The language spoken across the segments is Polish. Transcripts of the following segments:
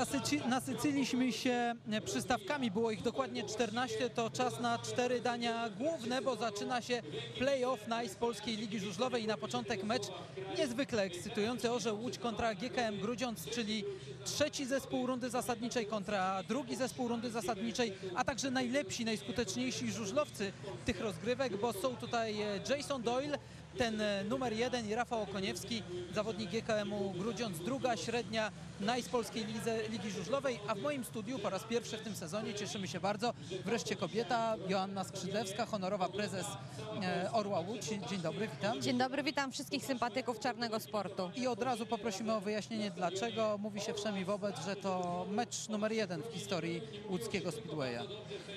Nasyci, nasyciliśmy się przystawkami, było ich dokładnie 14, to czas na cztery dania główne, bo zaczyna się play-off z Polskiej Ligi Żużlowej i na początek mecz niezwykle ekscytujący. Orzeł Łódź kontra GKM Grudziądz, czyli trzeci zespół rundy zasadniczej kontra drugi zespół rundy zasadniczej, a także najlepsi, najskuteczniejsi żużlowcy tych rozgrywek, bo są tutaj e, Jason Doyle, ten e, numer jeden i Rafał Okoniewski, zawodnik GKM-u Grudziądz, druga średnia naj z Polskiej Lidze, Ligi Żużlowej, a w moim studiu po raz pierwszy w tym sezonie cieszymy się bardzo. Wreszcie kobieta, Joanna Skrzydlewska, honorowa prezes e, Orła Łódź. Dzień dobry, witam. Dzień dobry, witam wszystkich sympatyków czarnego sportu. I od razu poprosimy o wyjaśnienie dlaczego. Mówi się wszemi wobec, że to mecz numer jeden w historii łódzkiego Speedwaya.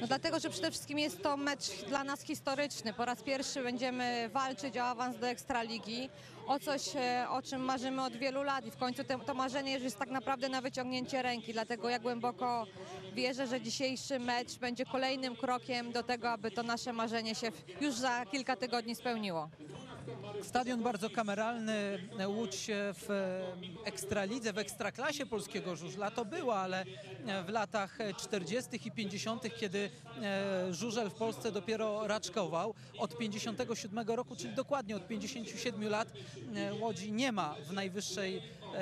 No dlatego, że przede wszystkim jest to mecz dla nas historyczny. Po raz pierwszy będziemy walczyć o awans do Ekstraligi, o coś, e, o czym marzymy od wielu lat i w końcu te, to marzenie jest tak naprawdę na wyciągnięcie ręki. Dlatego ja głęboko wierzę, że dzisiejszy mecz będzie kolejnym krokiem do tego, aby to nasze marzenie się już za kilka tygodni spełniło. Stadion bardzo kameralny, Łódź w Ekstralidze, w Ekstraklasie polskiego żużla to była, ale w latach 40. i 50., kiedy e, żużel w Polsce dopiero raczkował, od 57 roku, czyli dokładnie od 57 lat e, Łodzi nie ma w najwyższej e,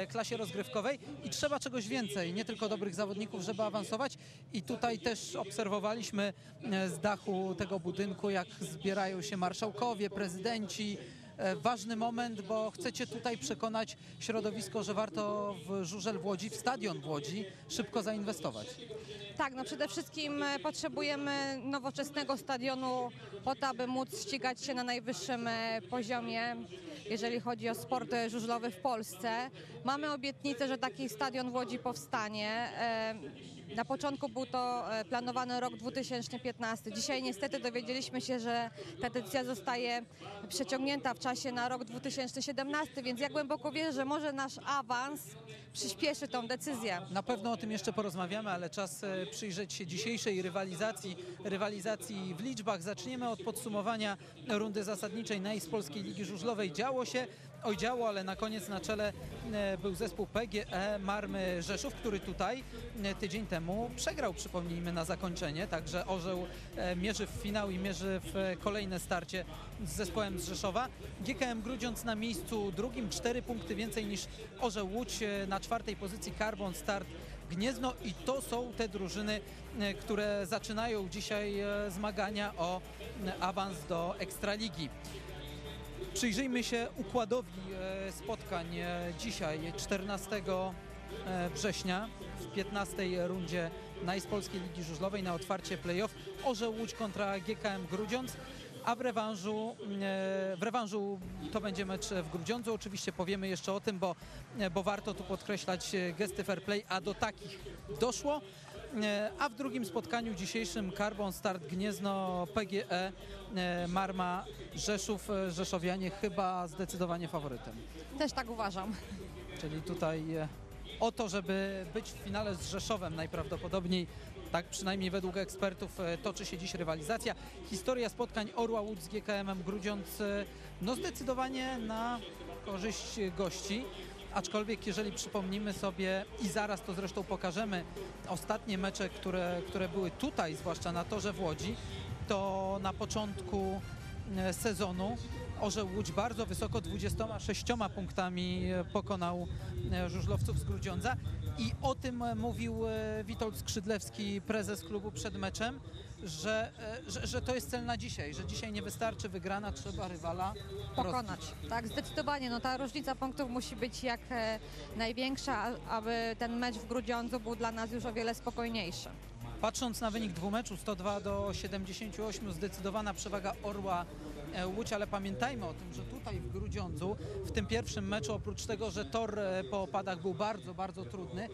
klasie rozgrywkowej i trzeba czegoś więcej, nie tylko dobrych zawodników, żeby awansować i tutaj też obserwowaliśmy e, z dachu tego budynku, jak zbierają się marszałkowie, prezydenci, E, ważny moment, bo chcecie tutaj przekonać środowisko, że warto w żużel w Łodzi, w stadion w Łodzi szybko zainwestować. Tak, no przede wszystkim e, potrzebujemy nowoczesnego stadionu po to, aby móc ścigać się na najwyższym e, poziomie, jeżeli chodzi o sport e, żużlowy w Polsce. Mamy obietnicę, że taki stadion w Łodzi powstanie. Na początku był to e, planowany rok 2015. Dzisiaj niestety dowiedzieliśmy się, że ta decyzja zostaje przeciągnięta w czasie na rok 2017, więc ja głęboko wierzę, że może nasz awans przyspieszy tą decyzję. Na pewno o tym jeszcze porozmawiamy, ale czas e, przyjrzeć się dzisiejszej rywalizacji, rywalizacji w liczbach. Zaczniemy od podsumowania rundy zasadniczej NAI z Polskiej Ligi Żużlowej. Działo się, oj działo, ale na koniec na czele e, był zespół PGE Marmy Rzeszów, który tutaj e, tydzień temu przegrał, przypomnijmy, na zakończenie. Także Orzeł e, mierzy w finał i mierzy w kolejne starcie z zespołem z Rzeszowa. GKM Grudziądz na miejscu drugim, cztery punkty więcej niż Orzeł Łódź na czwartej pozycji Carbon Start Gniezno i to są te drużyny, które zaczynają dzisiaj zmagania o awans do Ekstraligi. Przyjrzyjmy się układowi e, spotkań e, dzisiaj, 14 e, września w 15 rundzie Nice Polskiej Ligi Żużlowej na otwarcie playoff Orzeł Łódź kontra GKM Grudziądz. A w rewanżu, e, w rewanżu to będzie mecz w Grudziądzu. Oczywiście powiemy jeszcze o tym, bo, bo warto tu podkreślać gesty fair play, a do takich doszło. A w drugim spotkaniu dzisiejszym Carbon Start Gniezno PGE Marma Rzeszów. E, Rzeszowianie chyba zdecydowanie faworytem. Też tak uważam. Czyli tutaj e, o to, żeby być w finale z Rzeszowem najprawdopodobniej, tak przynajmniej według ekspertów, e, toczy się dziś rywalizacja. Historia spotkań Orła Łódź z GKM-em Grudziądz e, no zdecydowanie na korzyść gości. Aczkolwiek jeżeli przypomnimy sobie i zaraz to zresztą pokażemy ostatnie mecze, które, które były tutaj, zwłaszcza na torze w Łodzi, to na początku e, sezonu Orzeł Łódź bardzo wysoko 26 punktami e, pokonał e, żużlowców z Grudziądza i o tym mówił Witold Skrzydlewski, prezes klubu przed meczem, że, że, że to jest cel na dzisiaj, że dzisiaj nie wystarczy wygrana, trzeba rywala pokonać. Tak, zdecydowanie. No, ta różnica punktów musi być jak największa, aby ten mecz w Grudziądzu był dla nas już o wiele spokojniejszy. Patrząc na wynik dwóch meczów 102 do 78, zdecydowana przewaga Orła Łódź, ale pamiętajmy o tym, że tutaj w Grudziądzu w tym pierwszym meczu, oprócz tego, że tor e, po opadach był bardzo, bardzo trudny,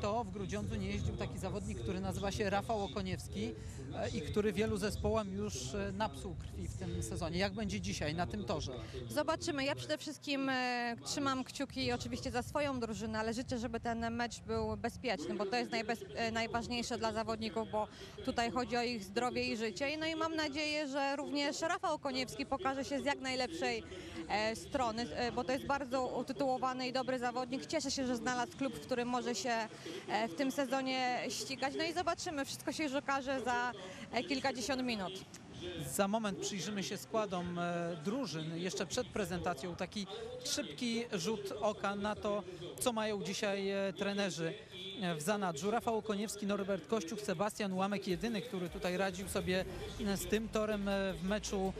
to w Grudziądzu nie jeździł taki zawodnik, który nazywa się Rafał Okoniewski e, i który wielu zespołom już e, napsuł krwi w tym sezonie. Jak będzie dzisiaj na tym torze? Zobaczymy. Ja przede wszystkim e, trzymam kciuki oczywiście za swoją drużynę, ale życzę, żeby ten mecz był bezpieczny, bo to jest e, najważniejsze dla zawodników, bo tutaj chodzi o ich zdrowie i życie. No i mam nadzieję, że również Rafał Koniewski Kępieński pokaże się z jak najlepszej e, strony, e, bo to jest bardzo utytułowany i dobry zawodnik. Cieszę się, że znalazł klub, w którym może się e, w tym sezonie ścigać. No i zobaczymy, wszystko się już okaże za kilkadziesiąt minut. Za moment przyjrzymy się składom drużyn jeszcze przed prezentacją. Taki szybki rzut oka na to, co mają dzisiaj trenerzy w zanadrzu. Rafał Okoniewski, Norbert Kościuch, Sebastian Łamek, jedyny, który tutaj radził sobie z tym torem e, w meczu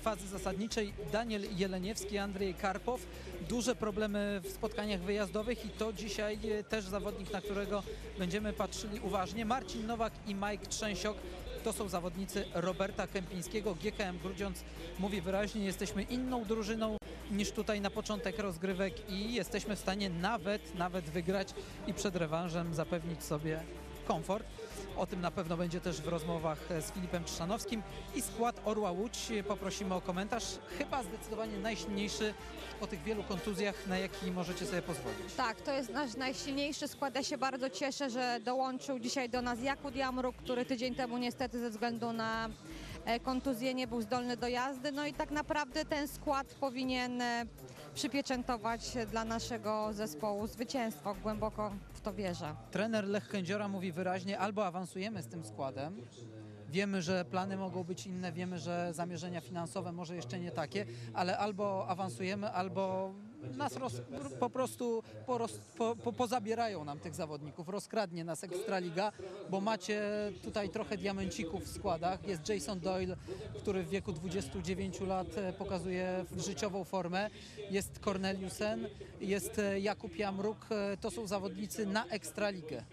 fazy zasadniczej. Daniel Jeleniewski, Andrzej Karpow. Duże problemy w spotkaniach wyjazdowych i to dzisiaj e, też zawodnik, na którego będziemy patrzyli uważnie. Marcin Nowak i Mike Trzęsiok to są zawodnicy Roberta Kępińskiego. GKM Grudziądz mówi wyraźnie, jesteśmy inną drużyną niż tutaj na początek rozgrywek i jesteśmy w stanie nawet, nawet wygrać i przed rewanżem zapewnić sobie komfort. O tym na pewno będzie też w rozmowach z Filipem Trzanowskim. I skład Orła Łódź poprosimy o komentarz. Chyba zdecydowanie najsilniejszy po tych wielu kontuzjach, na jaki możecie sobie pozwolić. Tak, to jest nasz najsilniejszy skład. Ja się bardzo cieszę, że dołączył dzisiaj do nas Jakub Jamruk, który tydzień temu niestety ze względu na e, kontuzję nie był zdolny do jazdy. No i tak naprawdę ten skład powinien e, przypieczętować dla naszego zespołu zwycięstwo. Głęboko to wierzę. Trener Lech Kędziora mówi wyraźnie, albo awansujemy z tym składem, wiemy, że plany mogą być inne, wiemy, że zamierzenia finansowe może jeszcze nie takie, ale albo awansujemy, albo nas roz, po prostu poroz, po, po, pozabierają nam tych zawodników, rozkradnie nas Ekstraliga, bo macie tutaj trochę diamencików w składach. Jest Jason Doyle, który w wieku 29 lat e, pokazuje życiową formę. Jest Corneliusen, jest e, Jakub Jamruk. E, To są zawodnicy na Ekstraligę.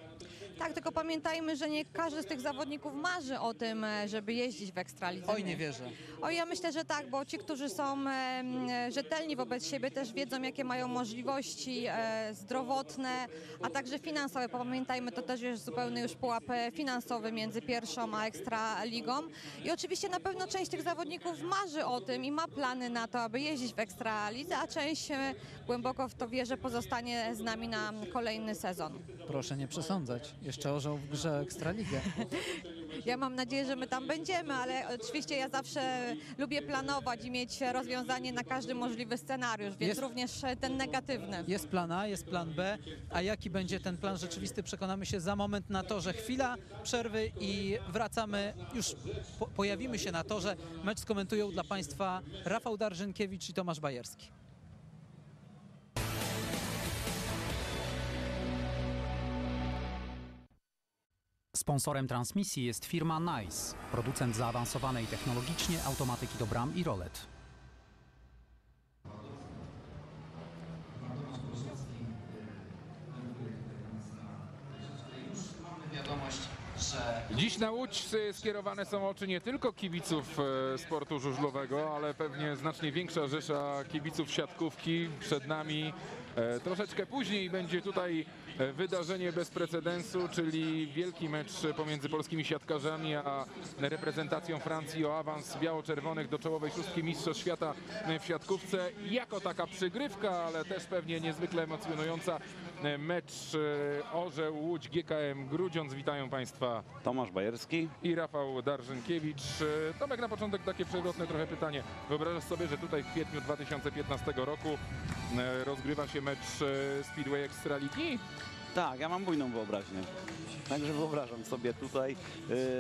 Tak, tylko pamiętajmy, że nie każdy z tych zawodników marzy o tym, e, żeby jeździć w Ekstralidze. Oj, nie wierzę. O, ja myślę, że tak, bo ci, którzy są rzetelni wobec siebie, też wiedzą, jakie mają możliwości e, zdrowotne, a także finansowe. Pamiętajmy, to też jest zupełny już pułap e, finansowy między pierwszą a ekstraligą. I oczywiście na pewno część tych zawodników marzy o tym i ma plany na to, aby jeździć w ekstralidze, a część głęboko w to wierzy, pozostanie z nami na kolejny sezon. Proszę nie przesądzać. Jeszcze orzeł w grze Ekstraligę. Ja mam nadzieję, że my tam będziemy, ale oczywiście ja zawsze lubię planować i mieć rozwiązanie na każdy możliwy scenariusz, więc Jest- również ten negatywny. Jest plan A, jest plan B, a jaki będzie ten plan rzeczywisty przekonamy się za moment na to, że chwila przerwy i wracamy, już po, pojawimy się na to, że mecz skomentują dla Państwa Rafał Darżynkiewicz i Tomasz Bajerski. Sponsorem transmisji jest firma NICE, producent zaawansowanej technologicznie automatyki do bram i rolet. Dziś na Łódź skierowane są oczy nie tylko kibiców e, sportu żużlowego, ale pewnie znacznie większa rzesza kibiców siatkówki. Przed nami e, troszeczkę później będzie tutaj wydarzenie bez precedensu, czyli wielki mecz pomiędzy polskimi siatkarzami a reprezentacją Francji o awans biało-czerwonych do czołowej szóstki Mistrzostw Świata w siatkówce. Jako taka przygrywka, ale też pewnie niezwykle emocjonująca mecz e, Orzeł Łódź GKM Grudziądz. Witają Państwa Tomasz Bajerski. i Rafał Darżynkiewicz. Tomek, na początek takie przewrotne trochę pytanie. Wyobrażasz sobie, że tutaj w kwietniu 2015 roku e, rozgrywa się mecz e, Speedway Ekstraligi? Tak, ja mam bujną wyobraźnię. Także wyobrażam sobie tutaj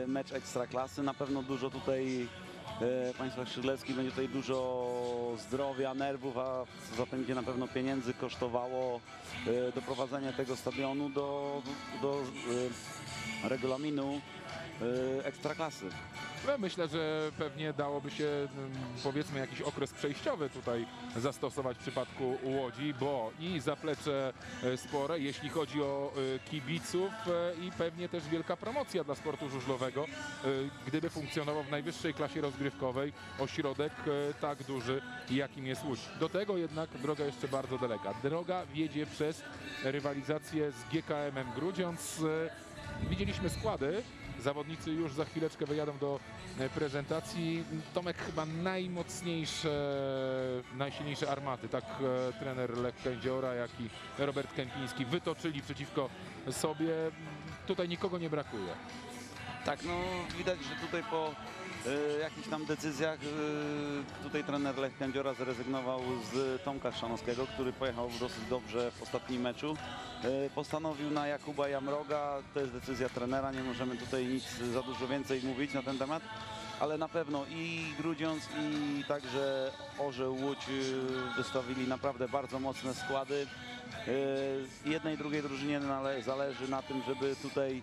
y, mecz ekstraklasy. Na pewno dużo tutaj y, Państwa Skrzydlewski będzie tutaj dużo zdrowia, nerwów, a co za tym idzie na pewno pieniędzy kosztowało y, doprowadzenie tego stadionu do, do y, regulaminu ekstraklasy. No, myślę, że pewnie dałoby się mm, powiedzmy jakiś okres przejściowy tutaj zastosować w przypadku Łodzi, bo i zaplecze e, spore, jeśli chodzi o e, kibiców e, i pewnie też wielka promocja dla sportu żużlowego, e, gdyby funkcjonował w najwyższej klasie rozgrywkowej ośrodek e, tak duży, jakim jest Łódź. Do tego jednak droga jeszcze bardzo daleka. Droga wiedzie przez rywalizację z GKM-em Grudziądz. E, Widzieliśmy składy. Zawodnicy już za chwileczkę wyjadą do e, prezentacji. Tomek chyba najmocniejsze, najsilniejsze armaty. Tak e, trener Lech Kędziora, jak i Robert Kępiński wytoczyli przeciwko sobie. Tutaj nikogo nie brakuje. Tak, no widać, że tutaj po jakichś tam decyzjach. e, Tutaj trener Lech Kędziora zrezygnował z Tomka Szanowskiego, który pojechał dosyć dobrze w ostatnim meczu. E, Postanowił na Jakuba Jamroga. To jest decyzja trenera, nie możemy tutaj nic za dużo więcej mówić na ten temat. Ale na pewno i Grudziądz i także Orzeł Łódź e, wystawili naprawdę bardzo mocne składy. E, Jednej i drugiej drużynie zależy na tym, żeby tutaj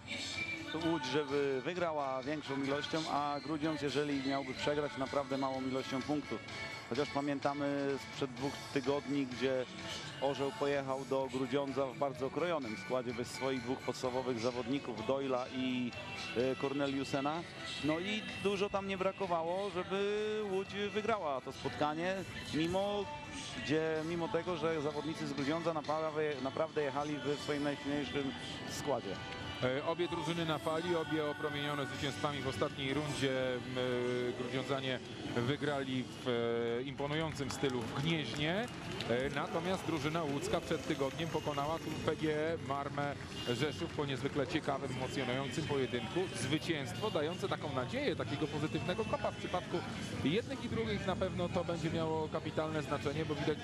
Łódź, żeby wygrała większą ilością, a Grudziądz, jeżeli miałby przegrać naprawdę małą ilością punktów. Chociaż pamiętamy sprzed dwóch tygodni, gdzie Orzeł pojechał do Grudziądza w bardzo okrojonym składzie bez swoich dwóch podstawowych zawodników, Doyla i e, Corneliusena. No i dużo tam nie brakowało, żeby Łódź wygrała to spotkanie, mimo, gdzie, mimo tego, że zawodnicy z Grudziądza naprawdę, jechali w swoim najsilniejszym składzie. E, Obie drużyny na fali, obie opromienione zwycięstwami w ostatniej rundzie. E, Grudziądzanie wygrali w e, imponującym stylu w Gnieźnie. Natomiast drużyna łódzka przed tygodniem pokonała klub PGE Marmę Rzeszów po niezwykle ciekawym, emocjonującym pojedynku. Zwycięstwo dające taką nadzieję, takiego pozytywnego kopa w przypadku jednych i drugich na pewno to będzie miało kapitalne znaczenie, bo widać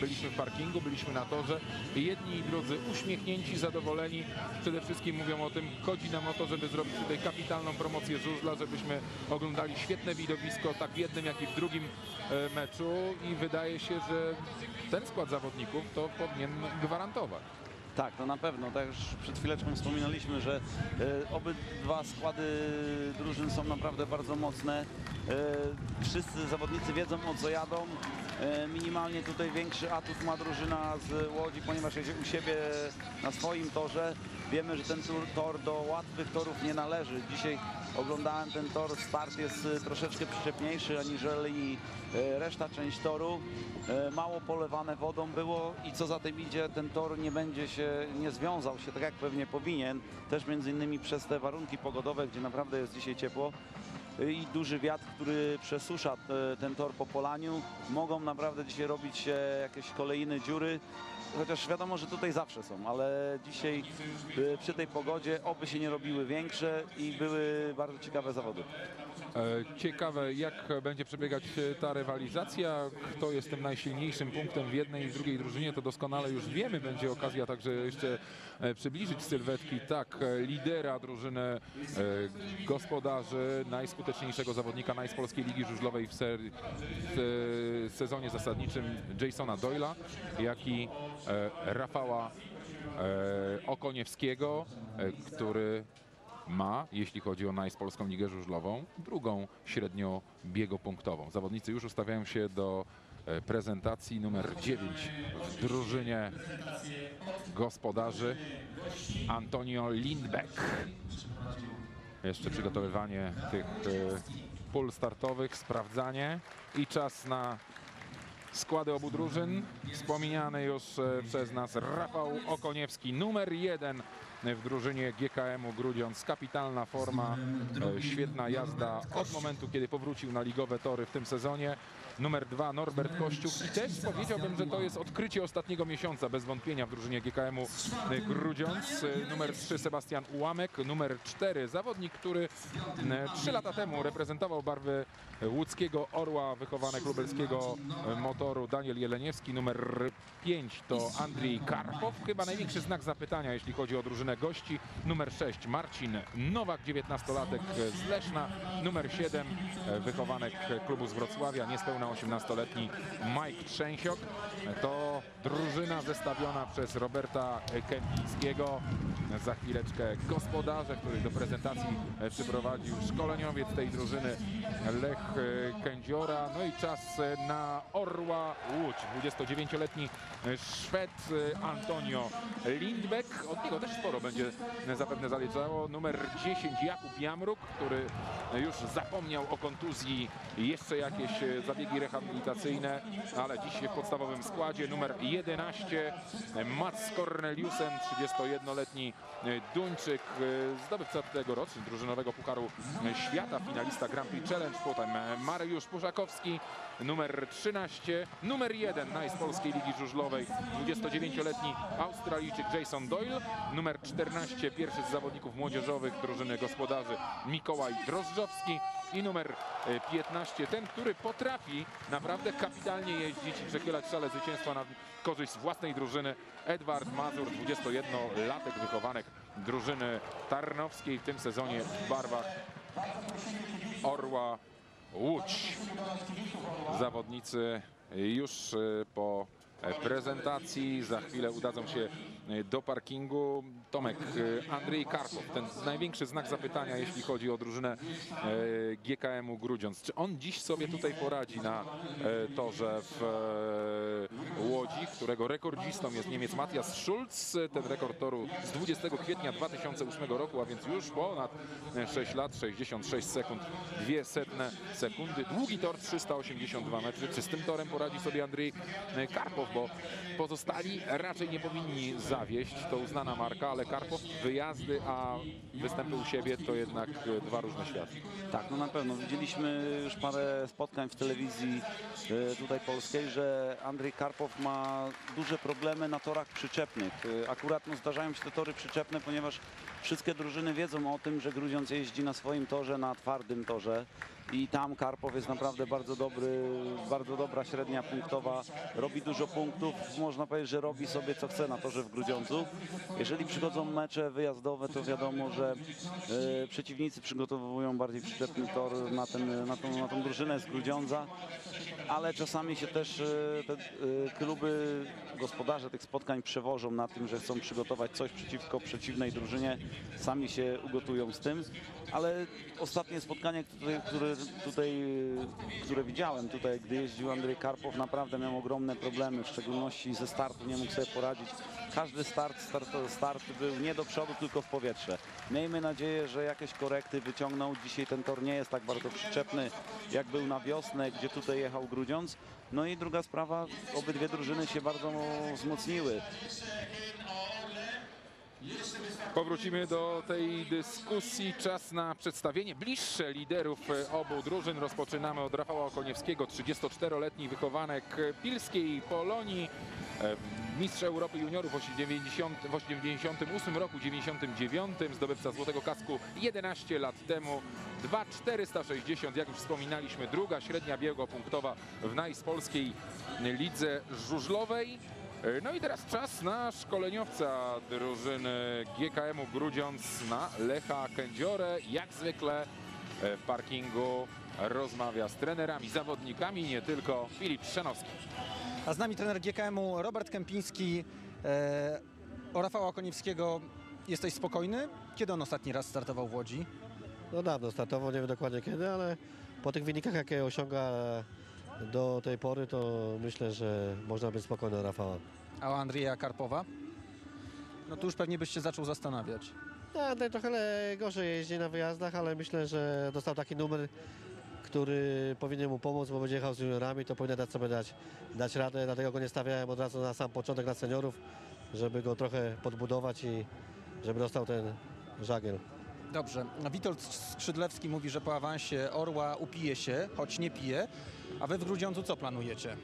byliśmy w parkingu, byliśmy na torze. Jedni i drudzy uśmiechnięci, zadowoleni. Przede wszystkim mówią o tym, chodzi nam o to, żeby zrobić tutaj kapitalną promocję żużla, żebyśmy oglądali świetne widowisko tak w jednym, jak i w drugim e, meczu i wydaje się, że ten skład zawodników to powinien gwarantować. Tak, to na pewno. Tak już przed chwileczką wspominaliśmy, że e, obydwa składy drużyn są naprawdę bardzo mocne. E, wszyscy zawodnicy wiedzą o co jadą. Minimalnie tutaj większy atut ma drużyna z Łodzi, ponieważ jedzie u siebie na swoim torze. Wiemy, że ten tor do łatwych torów nie należy. Dzisiaj oglądałem ten tor, start jest e, troszeczkę przyczepniejszy aniżeli e, reszta część toru. E, Mało polewane wodą było i co za tym idzie, ten tor nie będzie się, nie związał się tak jak pewnie powinien. Też między innymi przez te warunki pogodowe, gdzie naprawdę jest dzisiaj ciepło i duży wiatr, który przesusza te, ten tor po polaniu. Mogą naprawdę dzisiaj robić się jakieś kolejne dziury. Chociaż wiadomo, że tutaj zawsze są, ale dzisiaj e, przy tej pogodzie oby się nie robiły większe i były bardzo ciekawe zawody. E, Ciekawe, jak będzie przebiegać e, ta rywalizacja, kto jest tym najsilniejszym punktem w jednej i drugiej drużynie, to doskonale już wiemy. Będzie okazja także jeszcze e, przybliżyć sylwetki. Tak, lidera drużyny gospodarzy, najskuteczniejszego zawodnika najspolskiej Ligi Żużlowej w, w sezonie zasadniczym Jasona Doyla, jak i Rafała Okoniewskiego, który ma, jeśli chodzi o najspolską ligę żużlową, drugą średnio biegopunktową. Zawodnicy już ustawiają się do e, prezentacji numer 9 w drużynie gospodarzy Antonio Lindbeck. Jeszcze przygotowywanie tych e, pól startowych, sprawdzanie i czas na składy obu drużyn. Wspomniany już e, przez nas Rafał Okoniewski, numer jeden w drużynie GKM-u Grudziądz. Kapitalna forma, świetna jazda od momentu, kiedy powrócił na ligowe tory w tym sezonie. Numer dwa Norbert Kościuk i też powiedziałbym, że to jest odkrycie ostatniego miesiąca bez wątpienia w drużynie GKM-u e, Grudziądz. E, Numer trzy Sebastian Ułamek, numer cztery zawodnik, który e, trzy lata temu reprezentował barwy łódzkiego Orła wychowanek lubelskiego motoru Daniel Jeleniewski. Numer 5 to Andrzej Karpow. Chyba największy znak zapytania, jeśli chodzi o drużynę gości. Numer 6 Marcin Nowak, 19-latek z Leszna. Numer 7 e, wychowanek klubu z Wrocławia, niespełna 18-letni Mike Trzęsiok. To drużyna zestawiona przez Roberta Kępińskiego. Za chwileczkę gospodarze, który do prezentacji przyprowadził szkoleniowiec tej drużyny Lech Kędziora. No i czas na Orła Łódź. 29-letni Szwed Antonio Lindbeck. Od niego też sporo będzie zapewne zaliczało. Numer 10 Jakub Jamruk, który już zapomniał o kontuzji. Jeszcze jakieś e, rehabilitacyjne, ale dziś w podstawowym składzie. Numer 11 Mats Corneliusen, 31-letni Duńczyk, e, zdobywca tegorocznego drużynowego Pucharu Świata, finalista Grand Prix Challenge, potem Mariusz Puszakowski, numer 13, numer 1 najspolskiej Ligi Żużlowej, 29-letni Australijczyk Jason Doyle, numer 14, pierwszy z zawodników młodzieżowych drużyny gospodarzy Mikołaj Drożdżowski. I numer e, 15, ten, który potrafi naprawdę kapitalnie jeździć i przechylać szale zwycięstwa na korzyść własnej drużyny. Edward Mazur, 21-latek wychowanek drużyny tarnowskiej w tym sezonie w barwach Orła Łódź. Zawodnicy już e, po prezentacji za chwilę udadzą się e, do parkingu. Tomek, e, Andrzej Karpow, ten największy znak zapytania, jeśli chodzi o drużynę e, GKM-u Grudziądz. Czy on dziś sobie tutaj poradzi na torze w Łodzi, którego rekordzistą jest Niemiec Matthias Schulz. Ten rekord toru z 20 kwietnia 2008 roku, a więc już ponad 6 lat, 66 sekund, 2 setne sekundy. Długi tor 382 metry. Czy z tym torem poradzi sobie Andrzej Karpow, bo pozostali raczej nie powinni zawieść. To uznana marka, ale Karpow wyjazdy, a występy u siebie to jednak dwa różne światy. Tak, no na pewno. Widzieliśmy już parę spotkań w telewizji e, tutaj polskiej, że Andrzej Karpow ma duże problemy na torach przyczepnych. E, Akurat no, zdarzają się te tory przyczepne, ponieważ wszystkie drużyny wiedzą o tym, że Grudziądz jeździ na swoim torze, na twardym torze. I tam Karpow jest naprawdę bardzo dobry, bardzo dobra średnia punktowa, robi dużo punktów, można powiedzieć, że robi sobie co chce na torze w Grudziądzu. Jeżeli przychodzą mecze wyjazdowe, to wiadomo, że e, przeciwnicy przygotowują bardziej przyczepny tor na, ten, na, tą, na tą drużynę z Grudziądza, ale czasami się też e, te e, kluby, gospodarze tych spotkań przewożą na tym, że chcą przygotować coś przeciwko przeciwnej drużynie, sami się ugotują z tym, ale ostatnie spotkanie, które, które, tutaj, które widziałem tutaj, gdy jeździł Andrzej Karpow, naprawdę miał ogromne problemy, w szczególności ze startu nie mógł sobie poradzić. Każdy start, start, start był nie do przodu, tylko w powietrze. Miejmy nadzieję, że jakieś korekty wyciągną. Dzisiaj ten tor nie jest tak bardzo przyczepny, jak był na wiosnę, gdzie tutaj jechał Grudziądz. No i druga sprawa, obydwie drużyny się bardzo wzmocniły. Powrócimy do tej dyskusji. Czas na przedstawienie bliższe liderów obu drużyn. Rozpoczynamy od Rafała Okoniewskiego, 34-letni wychowanek Pilskiej Polonii. Mistrz Europy Juniorów w 90, w 98 roku, 99, zdobywca Złotego Kasku 11 lat temu. 2,460, jak już wspominaliśmy, druga średnia biegopunktowa w najspolskiej lidze żużlowej. No i teraz czas na szkoleniowca drużyny GKM-u Grudziądz na Lecha Kędziorę. Jak zwykle e, w parkingu rozmawia z trenerami, zawodnikami, nie tylko Filip Szczanowski. A z nami trener GKM-u Robert Kępiński. E, o Rafała Koniewskiego jesteś spokojny? Kiedy on ostatni raz startował w Łodzi? No dawno startował, nie wiem dokładnie kiedy, ale po tych wynikach, jakie osiąga do tej pory, to myślę, że można być spokojny Rafała. A o Andrzeja Karpowa? No tu już pewnie byś się zaczął zastanawiać. No, trochę gorzej jeździ na wyjazdach, ale myślę, że dostał taki numer, który powinien mu pomóc, bo będzie jechał z juniorami, to powinien dać sobie dać, dać radę, dlatego go nie stawiałem od razu na sam początek na seniorów, żeby go trochę podbudować i żeby dostał ten żagiel. Dobrze. Witold Skrzydlewski mówi, że po awansie Orła upije się, choć nie pije. A wy w Grudziądzu co planujecie?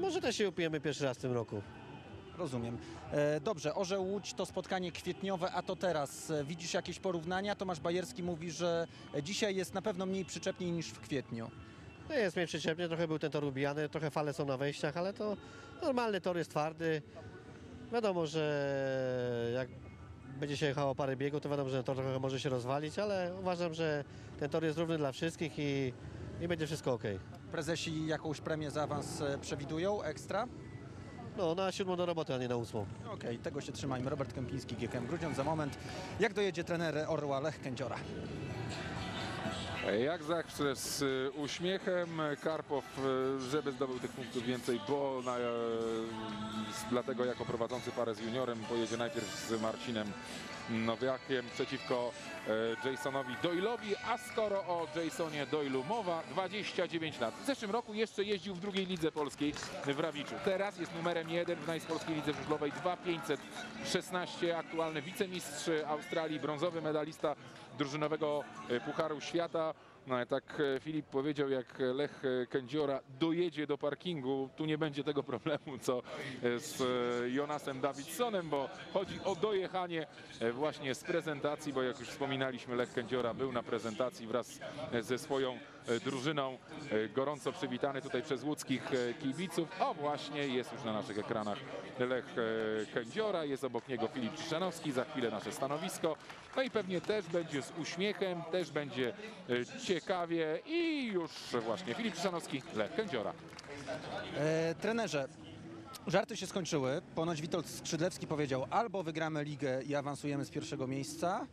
Może też się upijemy pierwszy raz w tym roku. Rozumiem. E, dobrze, Orzeł Łódź to spotkanie kwietniowe, a to teraz. E, widzisz jakieś porównania? Tomasz Bajerski mówi, że dzisiaj jest na pewno mniej przyczepniej niż w kwietniu. No jest mniej przyczepnie, trochę był ten tor ubijany, trochę fale są na wejściach, ale to normalny tor jest twardy. Wiadomo, że jak będzie się jechało parę biegów, to wiadomo, że ten tor trochę może się rozwalić, ale uważam, że ten tor jest równy dla wszystkich i, i będzie wszystko ok. Prezesi jakąś premię za awans e, przewidują ekstra? No, na siódmą do roboty, a nie na ósmą. Okej, tego się trzymajmy. Robert Kępiński, GKM Grudziądz. Za moment, jak dojedzie trener Orła Lech Kędziora? Jak zawsze z y, uśmiechem Karpow, y, żeby zdobył tych punktów więcej, bo na, e, dlatego jako prowadzący parę z juniorem pojedzie najpierw z Marcinem Nowiakiem przeciwko e, Jasonowi Doyle'owi, a skoro o Jasonie Doyle'u mowa, 29 lat. W zeszłym roku jeszcze jeździł w drugiej lidze polskiej w Rawiczu. Teraz jest numerem jeden w najspolskiej lidze żużlowej 2516, aktualny wicemistrz Australii, brązowy medalista drużynowego e, Pucharu Świata. No tak e, Filip powiedział, jak Lech e, Kędziora dojedzie do parkingu, tu nie będzie tego problemu, co e, z Jonasem Davidsonem, bo chodzi o dojechanie właśnie z prezentacji, bo jak już wspominaliśmy, Lech Kędziora był na prezentacji wraz ze swoją drużyną, e, gorąco przywitany tutaj przez łódzkich e, kibiców, a właśnie jest już na naszych ekranach Lech e, Kędziora, jest obok niego Filip Czyszanowski, za chwilę nasze stanowisko, no i pewnie też będzie z uśmiechem, też będzie e, ciekawie i już właśnie Filip Czyszanowski, Lech Kędziora. E, trenerze, żarty się skończyły. Ponoć Witold Skrzydlewski powiedział albo wygramy ligę i awansujemy z pierwszego miejsca,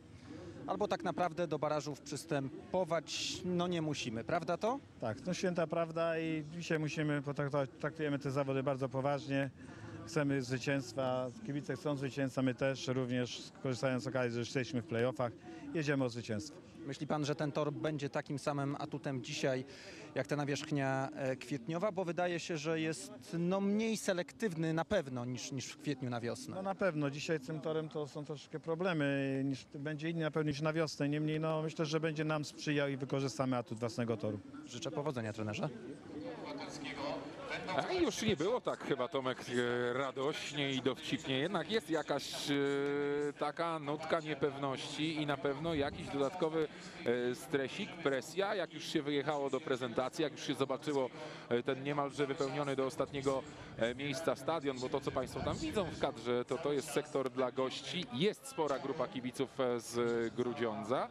albo tak naprawdę do barażów przystępować no nie musimy. Prawda to? Tak, to święta prawda i dzisiaj musimy potraktować, traktujemy te zawody bardzo poważnie. Chcemy zwycięstwa, kibice chcą zwycięstwa, my też również korzystając z okazji, że jesteśmy w playoffach, jedziemy o zwycięstwo. Myśli pan, że ten tor będzie takim samym atutem dzisiaj, jak ta nawierzchnia e, kwietniowa? Bo wydaje się, że jest no, mniej selektywny na pewno niż, niż w kwietniu na wiosnę. No na pewno, dzisiaj z tym torem to są troszkę problemy, niż, będzie inny na pewno niż na wiosnę, niemniej no, myślę, że będzie nam sprzyjał i wykorzystamy atut własnego toru. Życzę powodzenia trenerze. A już nie było tak chyba Tomek e, radośnie i dowcipnie, jednak jest jakaś e, taka nutka niepewności i na pewno jakiś dodatkowy e, stresik, presja, jak już się wyjechało do prezentacji, jak już się zobaczyło ten niemalże wypełniony do ostatniego miejsca stadion, bo to co Państwo tam widzą w kadrze, to to jest sektor dla gości, jest spora grupa kibiców z Grudziądza.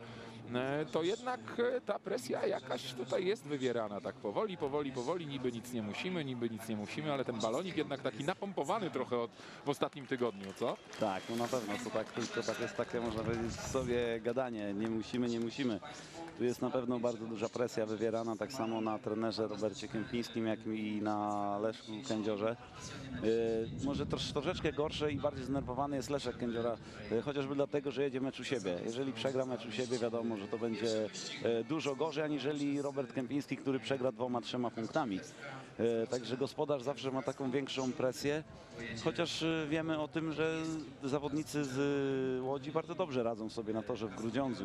E, to jednak e, ta presja jakaś tutaj jest wywierana tak powoli, powoli, powoli, niby nic nie musimy, niby nic nie musimy, ale ten balonik jednak taki napompowany trochę od, w ostatnim tygodniu, co? Tak, no na pewno, to tak, tylko tak jest takie, można powiedzieć, sobie gadanie, nie musimy, nie musimy. Tu jest na pewno bardzo duża presja wywierana, tak samo na trenerze Robercie Kępińskim, jak i na Leszku Kędziorze. Yy, może trosz, troszeczkę gorsze i bardziej zdenerwowany jest Leszek Kędziora, yy, chociażby dlatego, że jedzie mecz u siebie. Jeżeli przegra mecz u siebie, wiadomo, że to będzie yy, dużo gorzej, aniżeli Robert Kępiński, który przegra dwoma, trzema punktami. Yy, Także gospodarz zawsze ma taką większą presję, chociaż yy, wiemy o tym, że zawodnicy z Łodzi bardzo dobrze radzą sobie na torze w Grudziądzu.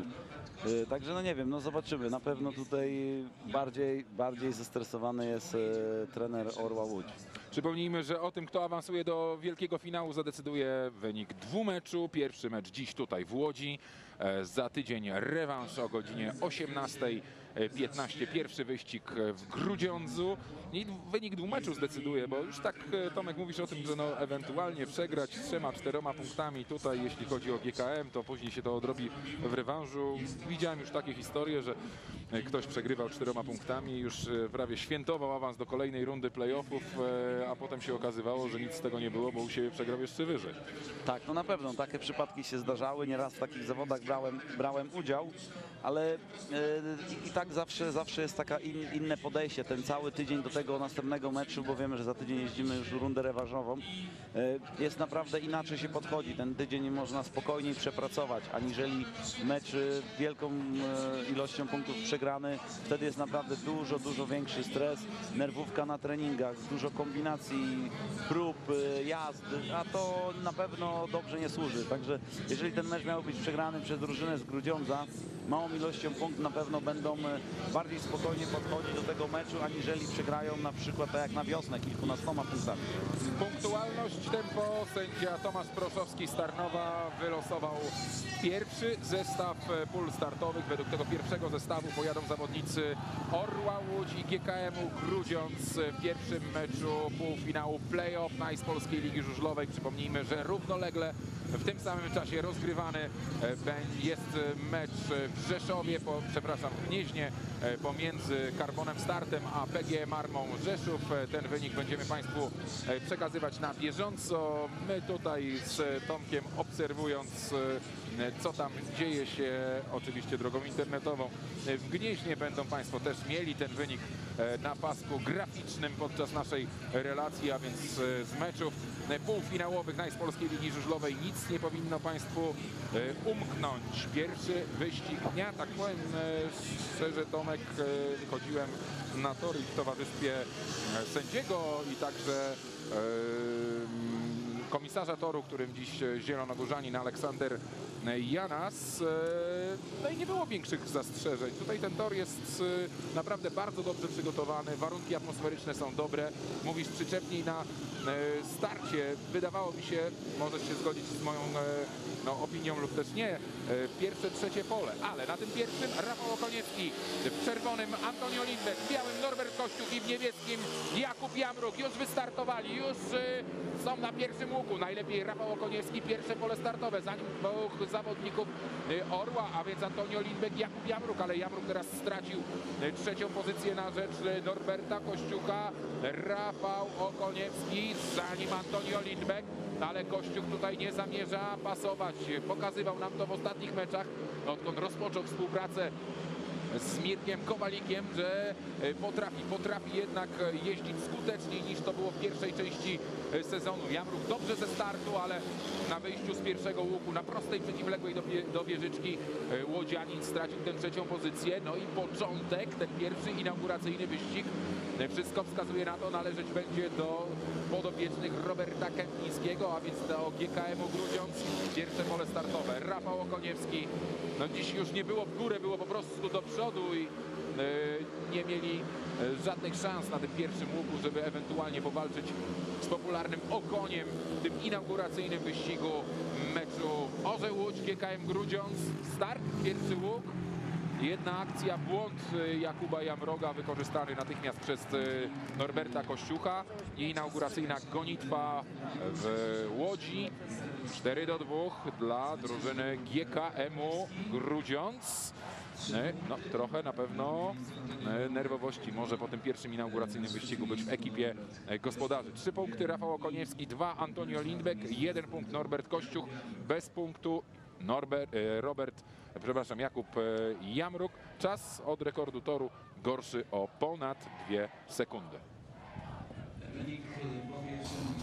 Także no nie wiem, no zobaczymy. Na pewno tutaj bardziej, bardziej zestresowany jest trener Orła Łódź. Przypomnijmy, że o tym, kto awansuje do wielkiego finału zadecyduje wynik dwumeczu. Pierwszy mecz dziś tutaj w Łodzi. E, Za tydzień rewanż o godzinie 18.15. Pierwszy wyścig w Grudziądzu. I wynik dwumeczu zdecyduje, bo już tak e, Tomek mówisz o tym, że no ewentualnie przegrać z trzema, czteroma punktami tutaj, jeśli chodzi o GKM, to później się to odrobi w rewanżu. Widziałem już takie historie, że e, ktoś przegrywał czteroma punktami już e, prawie świętował awans do kolejnej rundy playoffów, a potem się okazywało, że nic z tego nie było, bo u siebie przegrał jeszcze wyżej. Tak, no na pewno takie przypadki się zdarzały. Nieraz w takich zawodach brałem, brałem udział, ale e, i, tak zawsze, zawsze jest taka in, inne podejście. Ten cały tydzień do tego następnego meczu, bo wiemy, że za tydzień jeździmy już rundę rewanżową. E, jest naprawdę inaczej się podchodzi. Ten tydzień można spokojniej przepracować, aniżeli mecz e, wielką ilością punktów przegrany. Wtedy jest naprawdę dużo, dużo większy stres, nerwówka na treningach, dużo kombinacji, prób, jazd, a to na pewno dobrze nie służy. Także jeżeli ten mecz miał być przegrany przez drużynę z Grudziądza, małą ilością punktów na pewno będą e, bardziej spokojnie podchodzić do tego meczu, aniżeli przegrają na przykład tak jak na wiosnę kilkunastoma punktami. Punktualność, tempo, sędzia Tomasz Proszowski z Tarnowa wylosował pierwszy zestaw e, pól startowych. Według tego pierwszego zestawu pojadą zawodnicy Orła Łódź i GKM-u Grudziądz w pierwszym meczu półfinału play-off Nice Polskiej Ligi Żużlowej. Przypomnijmy, że równolegle w tym samym czasie rozgrywany e, jest e, mecz w Rzeszowie, po, przepraszam, w Gnieźnie pomiędzy Karbonem Startem a PGM Armą Rzeszów. E, Ten wynik będziemy Państwu e, przekazywać na bieżąco. My tutaj z Tomkiem obserwując e, co tam dzieje się oczywiście drogą internetową. E, W Gnieźnie będą Państwo też mieli ten wynik e, na pasku graficznym podczas naszej relacji, a więc e, z meczów e, półfinałowych Nice Polskiej Ligi Żużlowej nic nie powinno Państwu e, umknąć. Pierwszy wyścig dnia, tak powiem e, szczerze Tomek, e, chodziłem na tory w towarzystwie e, sędziego i także e, komisarza toru, którym dziś e, zielonogórzanin Aleksander Janas. E, No i nie było większych zastrzeżeń. Tutaj ten tor jest e, naprawdę bardzo dobrze przygotowany. Warunki atmosferyczne są dobre. Mówisz przyczepniej na e, starcie. Wydawało mi się, możesz się zgodzić z moją e, no, opinią lub też nie, e, pierwsze, trzecie pole. Ale na tym pierwszym Rafał Okoniecki, w czerwonym Antonio Lindbeck, w białym Norbert Kościuk i w niebieskim Jakub Jamruk już wystartowali, już e, są na pierwszym łuku. Najlepiej Rafał Okoniecki, pierwsze pole startowe, zanim dwóch zawodników e, Orła, a więc Antonio Lindbeck Jakub Jamruk, ale Jamruk teraz stracił e, trzecią pozycję na rzecz e, Norberta Kościuka. Rafał Okoniecki, zanim Antonio Lindbeck, ale Kościuk tutaj nie zamierza pasować. Pokazywał nam to w ostatnich meczach, odkąd rozpoczął współpracę z Mirkiem Kowalikiem, że e, potrafi, potrafi jednak e, jeździć skuteczniej niż to było w pierwszej części e, sezonu. Jamruk dobrze ze startu, ale na wyjściu z pierwszego łuku, na prostej przeciwległej do, do wieżyczki Łodzianin stracił tę trzecią pozycję. No i początek, ten pierwszy inauguracyjny wyścig. Wszystko wskazuje na to, należeć będzie do podopiecznych Roberta Kępińskiego, a więc do GKM-u Grudziądz. Pierwsze pole startowe. Rafał Okoniewski. No dziś już nie było w górę, było po prostu do przodu i e, nie mieli e, żadnych szans na tym pierwszym łuku, żeby ewentualnie powalczyć z popularnym Okoniem w tym inauguracyjnym wyścigu meczu Orzeł Łódź GKM Grudziądz. Start, pierwszy łuk. Jedna akcja, błąd y, Jakuba Jamroga wykorzystany natychmiast przez Norberta Kościucha i inauguracyjna gonitwa w Łodzi. 4 do 2 dla drużyny GKM-u Grudziądz. No, trochę na pewno y, nerwowości może po tym pierwszym inauguracyjnym wyścigu być w ekipie y, gospodarzy. Trzy punkty Rafał Okoniewski, dwa Antonio Lindbeck, jeden punkt Norbert Kościuch, bez punktu Norbert, e, Robert, e, przepraszam, Jakub e, Jamruk. Czas od rekordu toru gorszy o ponad dwie sekundy.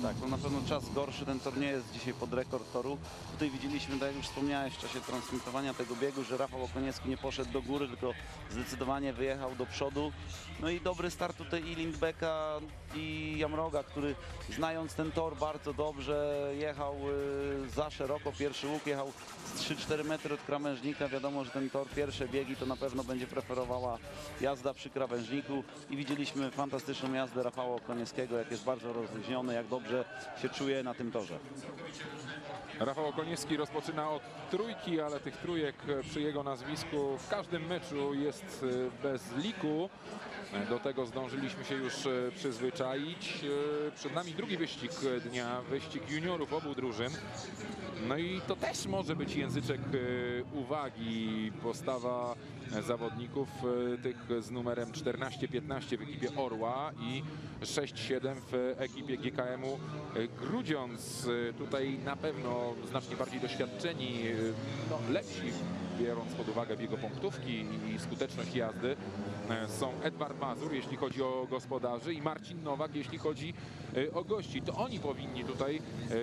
Tak, to na pewno czas gorszy, ten tor nie jest dzisiaj pod rekord toru. Tutaj widzieliśmy, tak jak już wspomniałeś w czasie transmitowania tego biegu, że Rafał Okoniecki nie poszedł do góry, tylko zdecydowanie wyjechał do przodu. No i dobry start tutaj i Lindbecka i Jamroga, który znając ten tor bardzo dobrze jechał y, za szeroko, pierwszy łuk jechał z 3-4 metry od krawężnika. Wiadomo, że ten tor, pierwsze biegi to na pewno będzie preferowała jazda przy krawężniku i widzieliśmy fantastyczną jazdę Rafała Okonieckiego, jest bardzo rozluźniony, jak dobrze się czuje na tym torze. Rafał Okoniewski rozpoczyna od trójki, ale tych trójek przy jego nazwisku w każdym meczu jest e, bez liku. Do tego zdążyliśmy się już e, przyzwyczaić. E, Przed nami drugi wyścig dnia, wyścig juniorów obu drużyn. No i to też może być języczek uwagi, postawa zawodników tych z numerem 14-15 w ekipie Orła i 6-7 w ekipie GKM-u Grudziądz. Tutaj na pewno znacznie bardziej doświadczeni, no, lepsi, biorąc pod uwagę jego punktówki i skuteczność jazdy, e, są Edward Mazur, jeśli chodzi o gospodarzy i Marcin Nowak, jeśli chodzi e, o gości. To oni powinni tutaj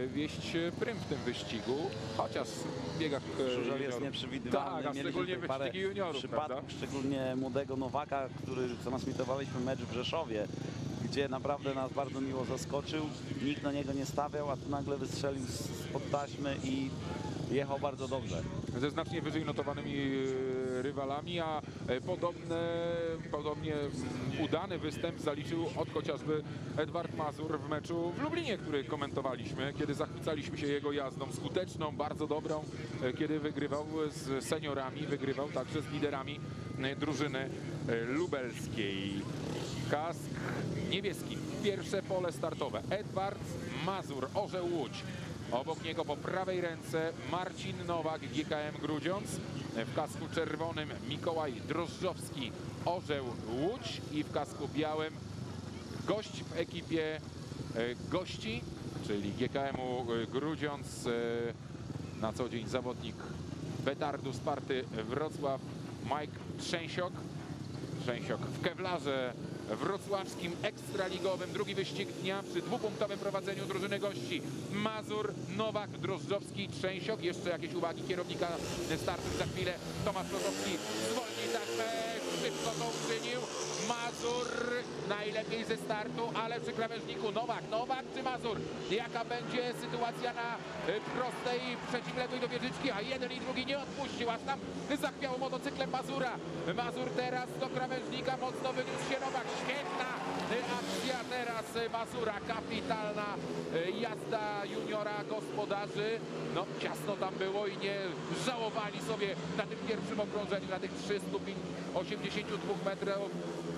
wieść prym w tym wyścigu, chociaż w biegach Żużel jest nieprzewidywalny. Tak, a szczególnie wyścigi juniorów, przypadków, prawda? szczególnie młodego Nowaka, który transmitowaliśmy mecz w Rzeszowie, gdzie naprawdę nas bardzo miło zaskoczył. Nikt na niego nie stawiał, a tu nagle wystrzelił spod taśmy i jechał bardzo dobrze. ze znacznie wyżej notowanymi e, rywalami, a e, podobne, podobnie udany występ zaliczył od chociażby Edward Mazur w meczu w Lublinie, który komentowaliśmy, kiedy zachwycaliśmy się jego jazdą skuteczną, bardzo dobrą, e, kiedy wygrywał z seniorami, wygrywał także z liderami e, drużyny lubelskiej. Kask niebieski, pierwsze pole startowe. Edward Mazur, Orzeł Łódź. Obok niego po prawej ręce Marcin Nowak, GKM Grudziądz. W kasku czerwonym Mikołaj Drożdżowski, Orzeł Łódź i w kasku białym gość w ekipie e, gości, czyli GKM-u e, Grudziądz, e, na co dzień zawodnik Betardu Sparty Wrocław, Mike Trzęsiok. Trzęsiok w kewlarze wrocławskim ekstraligowym. Drugi wyścig dnia przy dwupunktowym prowadzeniu drużyny gości. Mazur, Nowak, Drożdżowski, Trzęsiok. Jeszcze jakieś uwagi kierownika startu za chwilę. Tomasz Rozowski zwolni tak e, szybko to uczynił. Mazur najlepiej ze startu, ale przy krawężniku Nowak, Nowak czy Mazur? Jaka będzie sytuacja na e, prostej przeciwległej do wieżyczki, a jeden i drugi nie odpuścił, aż tam zachwiało motocyklem Mazura. Mazur teraz do krawężnika, mocno wyniósł się Nowak, świetna akcja teraz e, Mazura, kapitalna e, jazda juniora gospodarzy. No ciasno tam było i nie żałowali sobie na tym pierwszym okrążeniu, na tych 382 metrów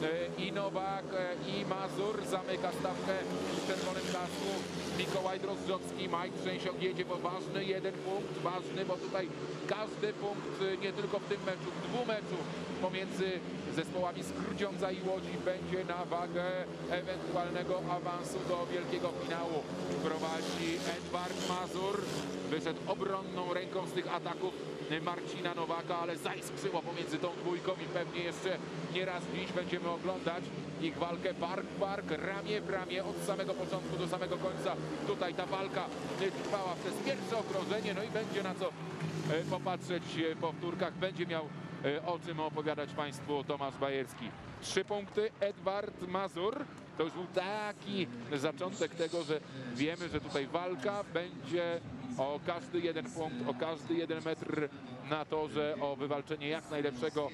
E, i Nowak i Mazur zamyka stawkę w czerwonym kasku. Mikołaj Drozdowski, Mike Trzęsiok jedzie po ważny jeden punkt, ważny, bo tutaj każdy punkt e, nie tylko w tym meczu, w dwumeczu pomiędzy zespołami z Grudziądza i Łodzi będzie na wagę ewentualnego awansu do wielkiego finału. Prowadzi Edward Mazur, wyszedł obronną ręką z tych ataków Marcina Nowaka, ale zaiskrzyło pomiędzy tą dwójką i pewnie jeszcze nie raz dziś będziemy oglądać ich walkę bark w bark, ramię w ramię od samego początku do samego końca. Tutaj ta walka e, trwała przez pierwsze okrążenie, no i będzie na co e, popatrzeć e, po wtórkach. Będzie miał e, o czym opowiadać Państwu Tomasz Bajerski. Trzy punkty, Edward Mazur. To już był taki zaczątek tego, że wiemy, że tutaj walka będzie o każdy jeden punkt, o każdy jeden metr na torze, o wywalczenie jak najlepszego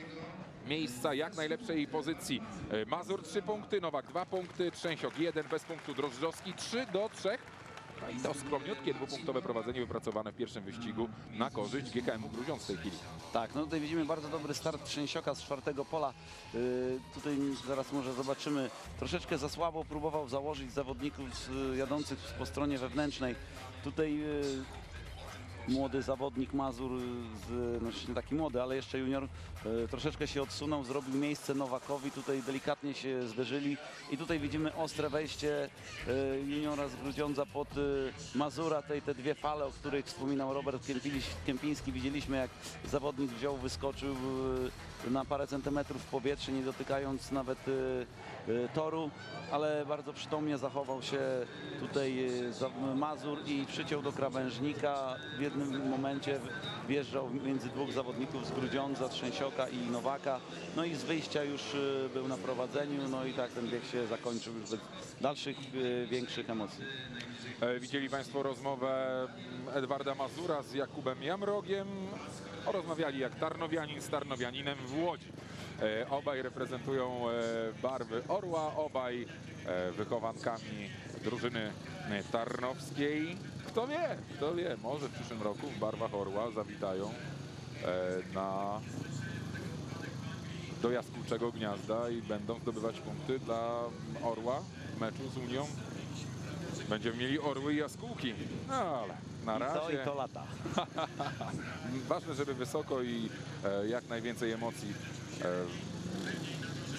miejsca, jak najlepszej pozycji. E, Mazur 3 punkty, Nowak 2 punkty, Trzęsiok 1 bez punktu, Drożdżowski 3 do 3. No i to skromniutkie dwupunktowe prowadzenie wypracowane w pierwszym wyścigu na korzyść GKM-u Grudziądz w tej chwili. Tak, no tutaj widzimy bardzo dobry start Trzęsioka z czwartego pola. Yy, tutaj zaraz może zobaczymy, troszeczkę za słabo próbował założyć zawodników z, jadących po stronie wewnętrznej. Tutaj yy, młody zawodnik Mazur, z, no nie taki młody, ale jeszcze junior, yy, troszeczkę się odsunął, zrobił miejsce Nowakowi, tutaj delikatnie się zderzyli i tutaj widzimy ostre wejście yy, juniora z Grudziądza pod Mazura, tej, te dwie fale, o których wspominał Robert Kępiński. Widzieliśmy jak zawodnik wziął, wyskoczył na parę centymetrów w powietrze, nie dotykając nawet toru, ale bardzo przytomnie zachował się tutaj za- Mazur i przyciął do krawężnika. W jednym momencie wjeżdżał między dwóch zawodników z Grudziądza, Trzęsioka i Nowaka. No i z wyjścia już yy, był na prowadzeniu, no i tak ten bieg się zakończył już bez dalszych większych emocji. E, Widzieli Państwo rozmowę Edwarda Mazura z Jakubem Jamrogiem. Rozmawiali jak Tarnowianin z Tarnowianinem w Łodzi. E, Obaj reprezentują e, barwy Orła, obaj e, wychowankami drużyny tarnowskiej. Kto wie, kto wie, może w przyszłym roku w barwach Orła zawitają na do Jaskółczego Gniazda i będą zdobywać punkty dla Orła w meczu z Unią. Będziemy mieli orły i jaskółki. No ale na I to, razie i to lata. ważne, żeby wysoko i jak najwięcej emocji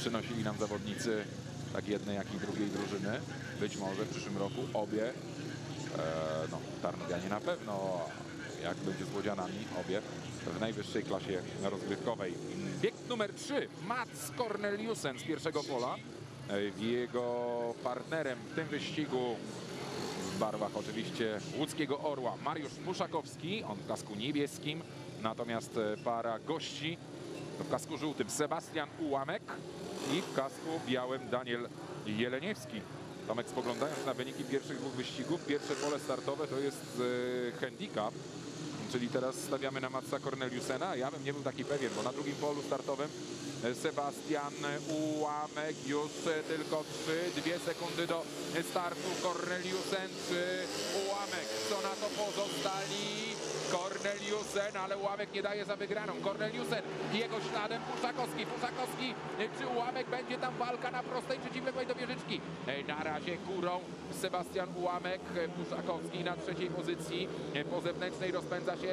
przynosili nam zawodnicy tak jednej, jak i drugiej drużyny. Być może w przyszłym roku obie, e, no Tarnowianie na pewno, jak będzie z Łodzianami, obie w najwyższej klasie rozgrywkowej. Bieg numer 3, Mats Corneliusen z pierwszego pola. E, Jego partnerem w tym wyścigu w barwach oczywiście łódzkiego orła Mariusz Puszakowski, on w kasku niebieskim, natomiast e, para gości w kasku żółtym Sebastian Ułamek i w kasku białym Daniel Jeleniewski. Tomek, spoglądając na wyniki pierwszych dwóch wyścigów, pierwsze pole startowe to jest e, handicap, czyli teraz stawiamy na Matsa Corneliusena. Ja bym nie był taki pewien, bo na drugim polu startowym e, Sebastian Ułamek już e, tylko 3, 2 sekundy do startu. Corneliusen czy Ułamek? Co na to pozostali? Corneliusen, ale Ułamek nie daje za wygraną. Corneliusen, jego śladem Puszakowski. Puszakowski e, czy Ułamek? Będzie tam walka na prostej przeciwległej do wieżyczki. E, Na razie górą Sebastian Ułamek, e, Puszakowski na trzeciej pozycji. E, Po zewnętrznej rozpędza się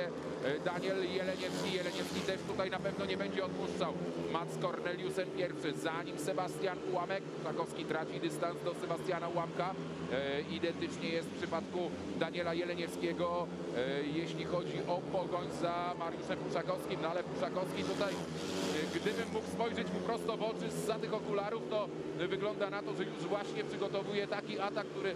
e, Daniel Jeleniewski. Jeleniewski też tutaj na pewno nie będzie odpuszczał. Mats Corneliusen pierwszy, zanim Sebastian Ułamek. Puszakowski traci dystans do Sebastiana Ułamka. E, Identycznie jest w przypadku Daniela Jeleniewskiego, e, jeśli chodzi o pogoń za Mariuszem Puszakowskim, no ale Puszakowski tutaj, y, gdybym mógł spojrzeć mu prosto w oczy za tych okularów, to wygląda na to, że już właśnie przygotowuje taki atak, który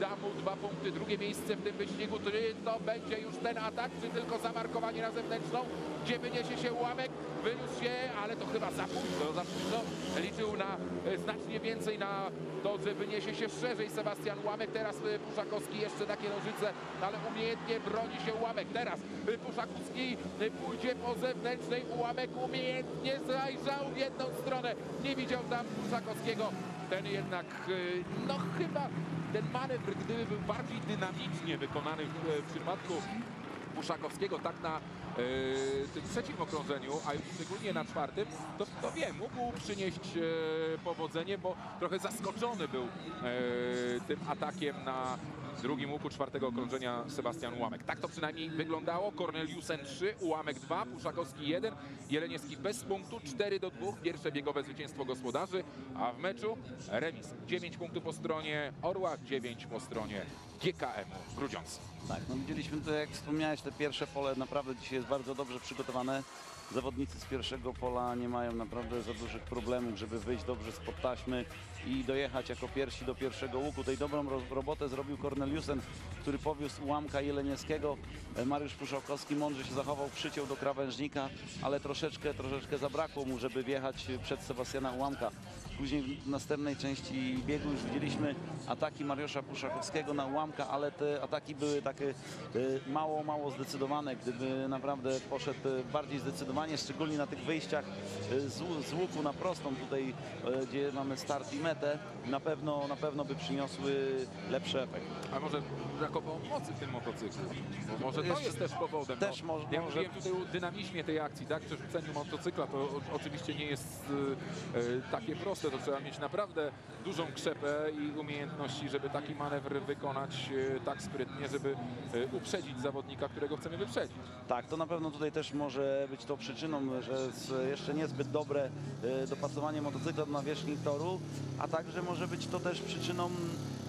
da mu dwa punkty. Drugie miejsce w tym wyścigu, czy to będzie już ten atak, czy tylko zamarkowanie na zewnętrzną, gdzie wyniesie się ułamek, wyniósł się, ale to chyba za późno, za późno. Liczył na e, znacznie więcej na to, że wyniesie się szerzej. Sebastian Łamek. Teraz e, Puszakowski jeszcze takie nożyce, ale umiejętnie broni się Łamek. Teraz e, Puszakowski e, pójdzie po zewnętrznej. Ułamek umiejętnie zajrzał w jedną stronę. Nie widział tam Puszakowskiego. Ten jednak, no chyba ten manewr, gdyby był bardziej dynamicznie wykonany w, przypadku Puszakowskiego tak na tym trzecim okrążeniu, a już szczególnie na czwartym, to, to wiem, mógł przynieść e, powodzenie, bo trochę zaskoczony był e, tym atakiem na drugim łuku czwartego okrążenia Sebastian Ułamek. Tak to przynajmniej wyglądało. Corneliusen 3, Ułamek 2, Puszakowski 1, Jeleniewski bez punktu, 4 do 2, pierwsze biegowe zwycięstwo gospodarzy, a w meczu remis. 9 punktów po stronie Orła, 9 po stronie GKM-u Grudziądz. Tak, no widzieliśmy to, jak wspomniałeś, te pierwsze pole naprawdę dzisiaj jest bardzo dobrze przygotowane. Zawodnicy z pierwszego pola nie mają naprawdę za dużych problemów, żeby wyjść dobrze spod taśmy i dojechać jako pierwsi do pierwszego łuku. Tutaj dobrą ro- robotę zrobił Corneliusen, który powiózł ułamka Jeleniewskiego. E, Mariusz Puszałkowski mądrze się zachował, przyciął do krawężnika, ale troszeczkę, troszeczkę zabrakło mu, żeby wjechać przed Sebastiana Ułamka. Później w następnej części biegu już widzieliśmy ataki Mariusza Puszakowskiego na ułamka, ale te ataki były takie e, mało, mało zdecydowane. Gdyby naprawdę poszedł e, bardziej zdecydowanie, szczególnie na tych wyjściach z, łu- z łuku na prostą tutaj, gdzie mamy start i metę, na pewno, na pewno by przyniosły lepszy efekt. A może brakowało mocy w tym motocyklu? Bo może to jest też powodem. też może- ja może- mówiłem tutaj o dynamizmie tej akcji, tak? Przerzuceniu motocykla to oczywiście nie jest e, e, takie proste. To trzeba mieć naprawdę dużą krzepę i umiejętności, żeby taki manewr wykonać e, tak sprytnie, żeby uprzedzić zawodnika, którego chcemy wyprzedzić. Tak, to na pewno tutaj też może być to przyczyną, że jest jeszcze niezbyt dobre dopasowanie motocykla do nawierzchni toru, a także może być to też przyczyną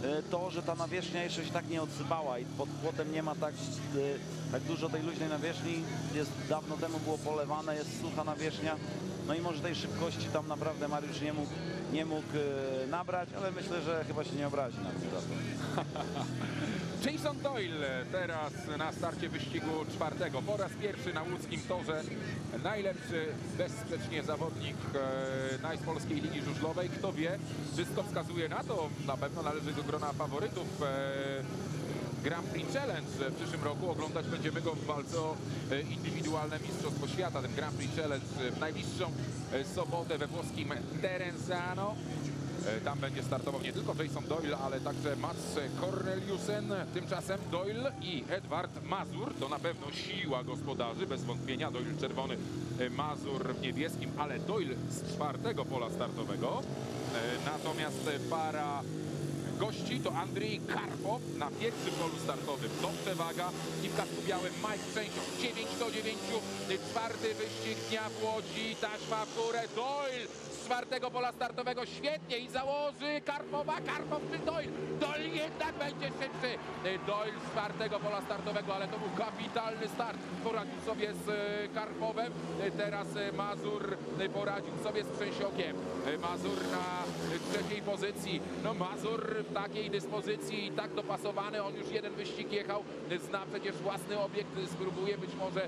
e, to, że ta nawierzchnia jeszcze się tak nie odsypała i pod płotem nie ma tak, e, tak dużo tej luźnej nawierzchni. Jest, dawno temu było polewane, jest sucha nawierzchnia. No i może tej szybkości tam naprawdę Mariusz nie mógł, nie mógł e, nabrać, ale myślę, że chyba się nie obrazi na to. Jason Doyle teraz na starcie wyścigu czwartego. Po raz pierwszy na łódzkim torze. Najlepszy bezsprzecznie zawodnik e, najpolskiej Ligi Żużlowej. Kto wie, wszystko wskazuje na to. Na pewno należy do grona faworytów. E, Grand Prix Challenge w przyszłym roku. Oglądać będziemy go w walce o e, indywidualne Mistrzostwo Świata. Ten Grand Prix Challenge w najbliższą e, sobotę we włoskim Terenzano. E, Tam będzie startował nie tylko Jason Doyle, ale także Mats Corneliusen. Tymczasem Doyle i Edward Mazur to na pewno siła gospodarzy, bez wątpienia. Doyle czerwony, e, Mazur w niebieskim, ale Doyle z czwartego pola startowego. E, Natomiast e, para gości to Andrzej Karpow na pierwszym polu startowym. To przewaga i w kasku białym Mike Trzęsiok 9 do 9. Czwarty wyścig dnia w Łodzi. Taśma w górę. Doyle czwartego pola startowego świetnie i założy Karpowa. Karpow czy Doyle? Doyle jednak będzie szybszy. Doyle z czwartego pola startowego, ale to był kapitalny start. Poradził sobie z e, Karpowem. Teraz e, Mazur poradził sobie z Trzęsiokiem. E, Mazur na trzeciej pozycji. No Mazur w takiej dyspozycji i tak dopasowany. On już jeden wyścig jechał. Zna przecież własny obiekt. Spróbuje być może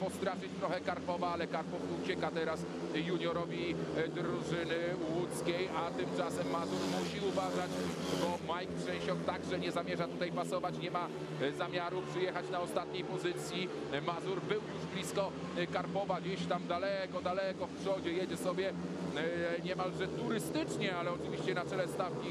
postraszyć trochę Karpowa, ale Karpow ucieka teraz juniorowi e, drużyny łódzkiej, a tymczasem Mazur musi uważać, bo Mike Trzęsiok także nie zamierza tutaj pasować, nie ma e, zamiaru przyjechać na ostatniej pozycji. E, Mazur był już blisko e, Karpowa, gdzieś tam daleko, daleko w przodzie, jedzie sobie niemalże turystycznie, ale oczywiście na czele stawki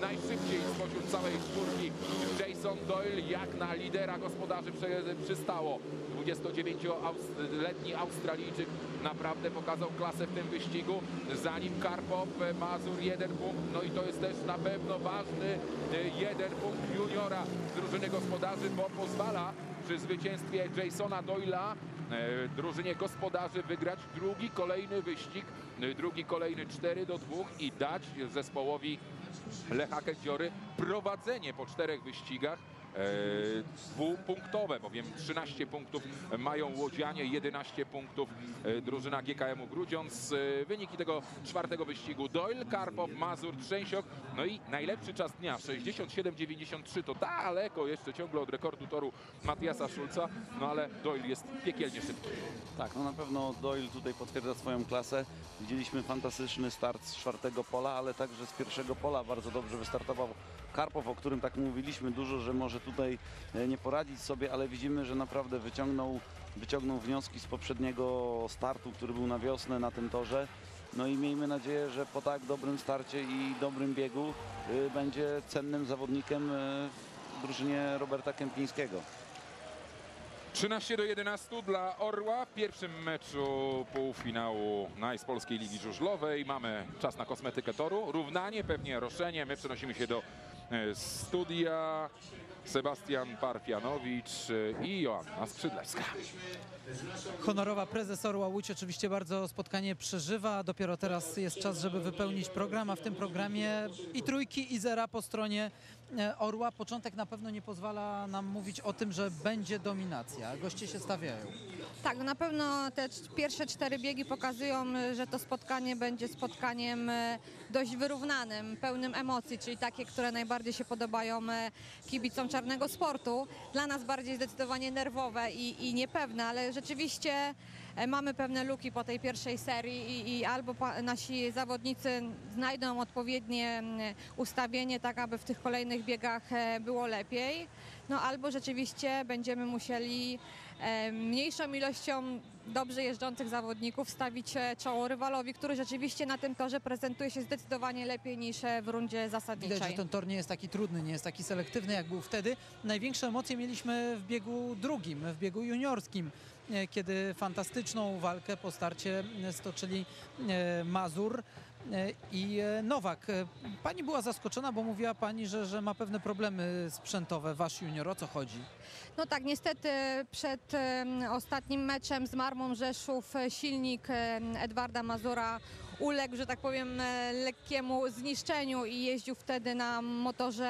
najszybciej spośród całej czwórki Jason Doyle, jak na lidera gospodarzy przy- przystało. 29-letni Australijczyk naprawdę pokazał klasę w tym wyścigu. Zanim Karpow, e, Mazur jeden punkt, no i to jest też na pewno ważny e, jeden punkt juniora z drużyny gospodarzy, bo pozwala przy zwycięstwie Jasona Doyla e, drużynie gospodarzy wygrać drugi kolejny wyścig, drugi kolejny 4 do 2 i dać zespołowi Lecha Kędziory prowadzenie po czterech wyścigach dwupunktowe, bowiem 13 punktów mają łodzianie, 11 punktów e, drużyna GKM-u Grudziądz. E, Wyniki tego czwartego wyścigu Doyle, Karpow, Mazur, Trzęsiok, no i najlepszy czas dnia 67-93 to daleko jeszcze ciągle od rekordu toru Matiasa Szulca, no ale Doyle jest piekielnie szybki. Tak, no na pewno Doyle tutaj potwierdza swoją klasę. Widzieliśmy fantastyczny start z czwartego pola, ale także z pierwszego pola bardzo dobrze wystartował Karpow, o którym tak mówiliśmy dużo, że może tutaj e, nie poradzić sobie, ale widzimy, że naprawdę wyciągnął, wyciągnął wnioski z poprzedniego startu, który był na wiosnę na tym torze. No i miejmy nadzieję, że po tak dobrym starcie i dobrym biegu y, będzie cennym zawodnikiem y, w drużynie Roberta Kępińskiego. 13 do 11 dla Orła w pierwszym meczu półfinału Nice Polskiej Ligi Żużlowej. Mamy czas na kosmetykę toru, równanie, pewnie roszenie. My przenosimy się do e, studia. Sebastian Parfianowicz e, i Joanna Skrzydlewska. Honorowa prezes Orła Łódź oczywiście bardzo spotkanie przeżywa. Dopiero teraz jest czas, żeby wypełnić program, a w tym programie i trójki, i zera po stronie e, Orła. Początek na pewno nie pozwala nam mówić o tym, że będzie dominacja. Goście się stawiają. Tak, na pewno te pierwsze cztery biegi pokazują, że to spotkanie będzie spotkaniem y, dość wyrównanym, pełnym emocji, czyli takie, które najbardziej się podobają y, kibicom czarnego sportu. Dla nas bardziej zdecydowanie nerwowe i, i niepewne, ale rzeczywiście e, mamy pewne luki po tej pierwszej serii i, i albo nasi zawodnicy znajdą odpowiednie mm, ustawienie, tak aby w tych kolejnych biegach e, było lepiej, no albo rzeczywiście będziemy musieli e, mniejszą ilością dobrze jeżdżących zawodników stawić e, czoło rywalowi, który rzeczywiście na tym torze prezentuje się zdecydowanie lepiej niż e, w rundzie Widać, zasadniczej. że ten tor nie jest taki trudny, nie jest taki selektywny, jak był wtedy. Największe emocje mieliśmy w biegu drugim, w biegu juniorskim, e, kiedy fantastyczną walkę po starcie e, stoczyli e, Mazur e, i e, Nowak. E, Pani była zaskoczona, bo mówiła Pani, że, że ma pewne problemy sprzętowe. Wasz junior, o co chodzi? No tak, niestety przed ostatnim meczem z Marmą Rzeszów e, silnik Edwarda Mazura uległ, że tak powiem, e, lekkiemu zniszczeniu i jeździł wtedy na motorze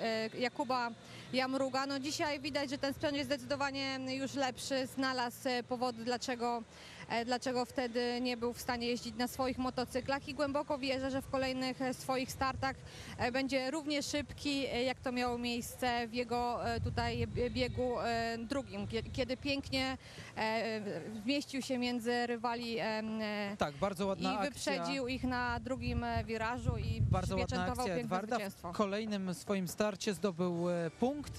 e, Jakuba Jamruga. No dzisiaj widać, że ten sprzęt jest zdecydowanie już lepszy. Znalazł e, powody, dlaczego, dlaczego wtedy nie był w stanie jeździć na swoich motocyklach i głęboko wierzę, że w kolejnych e, swoich startach e, będzie równie szybki, e, jak to miało miejsce w jego e, tutaj bie- biegu e, drugim, kie- kiedy pięknie e, wmieścił się między rywali e, Tak, bardzo ładna i akcja. wyprzedził ich na drugim e, wirażu i Bardzo ładna akcja piękne Edwarda. zwycięstwo. W kolejnym swoim starcie zdobył e, punkt,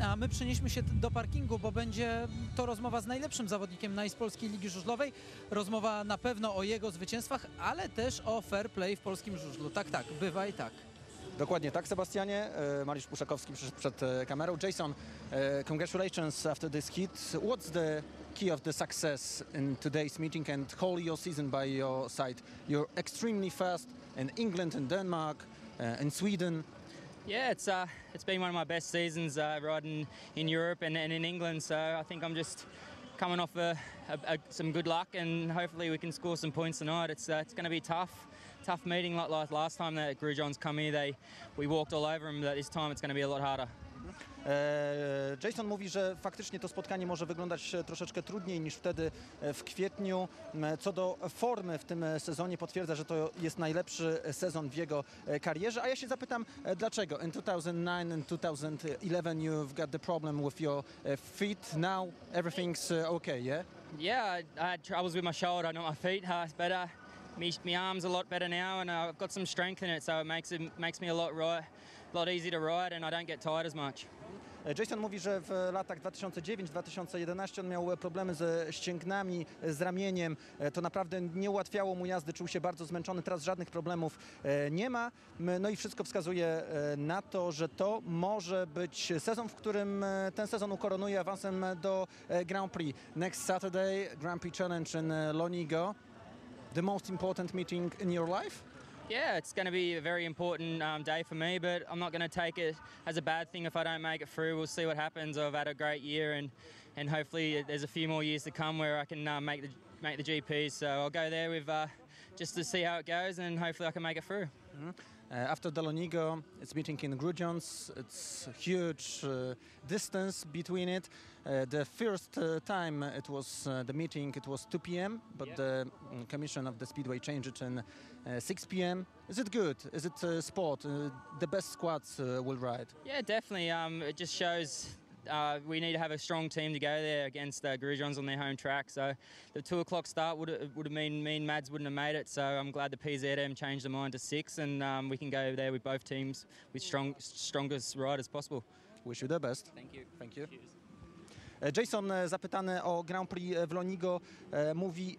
a my przenieśmy się do parkingu, bo będzie to rozmowa z najlepszym zawodnikiem Nice Polskiej Ligi Żużlowej. Rozmowa na pewno o jego zwycięstwach, ale też o fair play w polskim żużlu. Tak, tak, bywa i tak. Dokładnie tak, Sebastianie. E, Mariusz Puszakowski przyszedł przed e, kamerą. Jason, e, congratulations after this hit. What's the key of the success in today's meeting and whole your season by your side? You're extremely fast in England and Denmark and Sweden. Yeah, it's uh, it's been one of my best seasons uh, riding in Europe and, and in England. So I think I'm just coming off a, a, a, some good luck, and hopefully we can score some points tonight. It's uh, it's going to be tough, tough meeting like, last time that Grujon's come here. They we walked all over them, but this time it's going to be a lot harder. E, Jason mówi, że faktycznie to spotkanie może wyglądać e, troszeczkę trudniej niż wtedy e, w kwietniu. Co do formy w tym sezonie potwierdza, że to jest najlepszy sezon w jego karierze. A ja się zapytam, dlaczego? In 2009 and 2011 you've got the problem with your feet. Now everything's okay, yeah? Yeah, I, had troubles with my shoulder, not my feet. Uh, it's better. Me, my arms a lot better now, and I've got some strength in it, so it makes it makes me a lot right, lot easier to ride, and I don't get tired as much. Jason mówi, że w latach 2009-2011 on miał problemy ze ścięgnami, z ramieniem. E, To naprawdę nie ułatwiało mu jazdy, czuł się bardzo zmęczony. Teraz żadnych problemów e, nie ma. No i wszystko wskazuje e, na to, że to może być sezon, w którym ten sezon ukoronuje awansem do Grand Prix. Next Saturday Grand Prix Challenge in Lonigo. The most important meeting in your life? Yeah, it's going to be a very important um, day for me, but I'm not going to take it as a bad thing if I don't make it through. We'll see what happens. I've had a great year, and, and hopefully there's a few more years to come where I can uh, make the make the GPs. So I'll go there with uh, just to see how it goes, and hopefully I can make it through. E, Uh, after Dalonigo, it's meeting in Grudziądz. It's a huge uh, distance between it. Uh, the first uh, time it was uh, the meeting, it was 2 p.m., but the mm, commission of the speedway changed it in uh, 6 p.m. Is it good? Is it uh, sport? Uh, the best squads uh, will ride. Yeah, definitely. Um, it just shows uh, we need to have a strong team to go there against uh, Grugions on their home track. So the two o'clock start would would have mean mean Mads wouldn't have made it. So I'm glad the PZM changed their mind to six, and um, we can go there with both teams with strong strongest riders possible. Wish you the best. Thank you. Thank you. E, Jason zapytany o Grand Prix w Lonigo mówi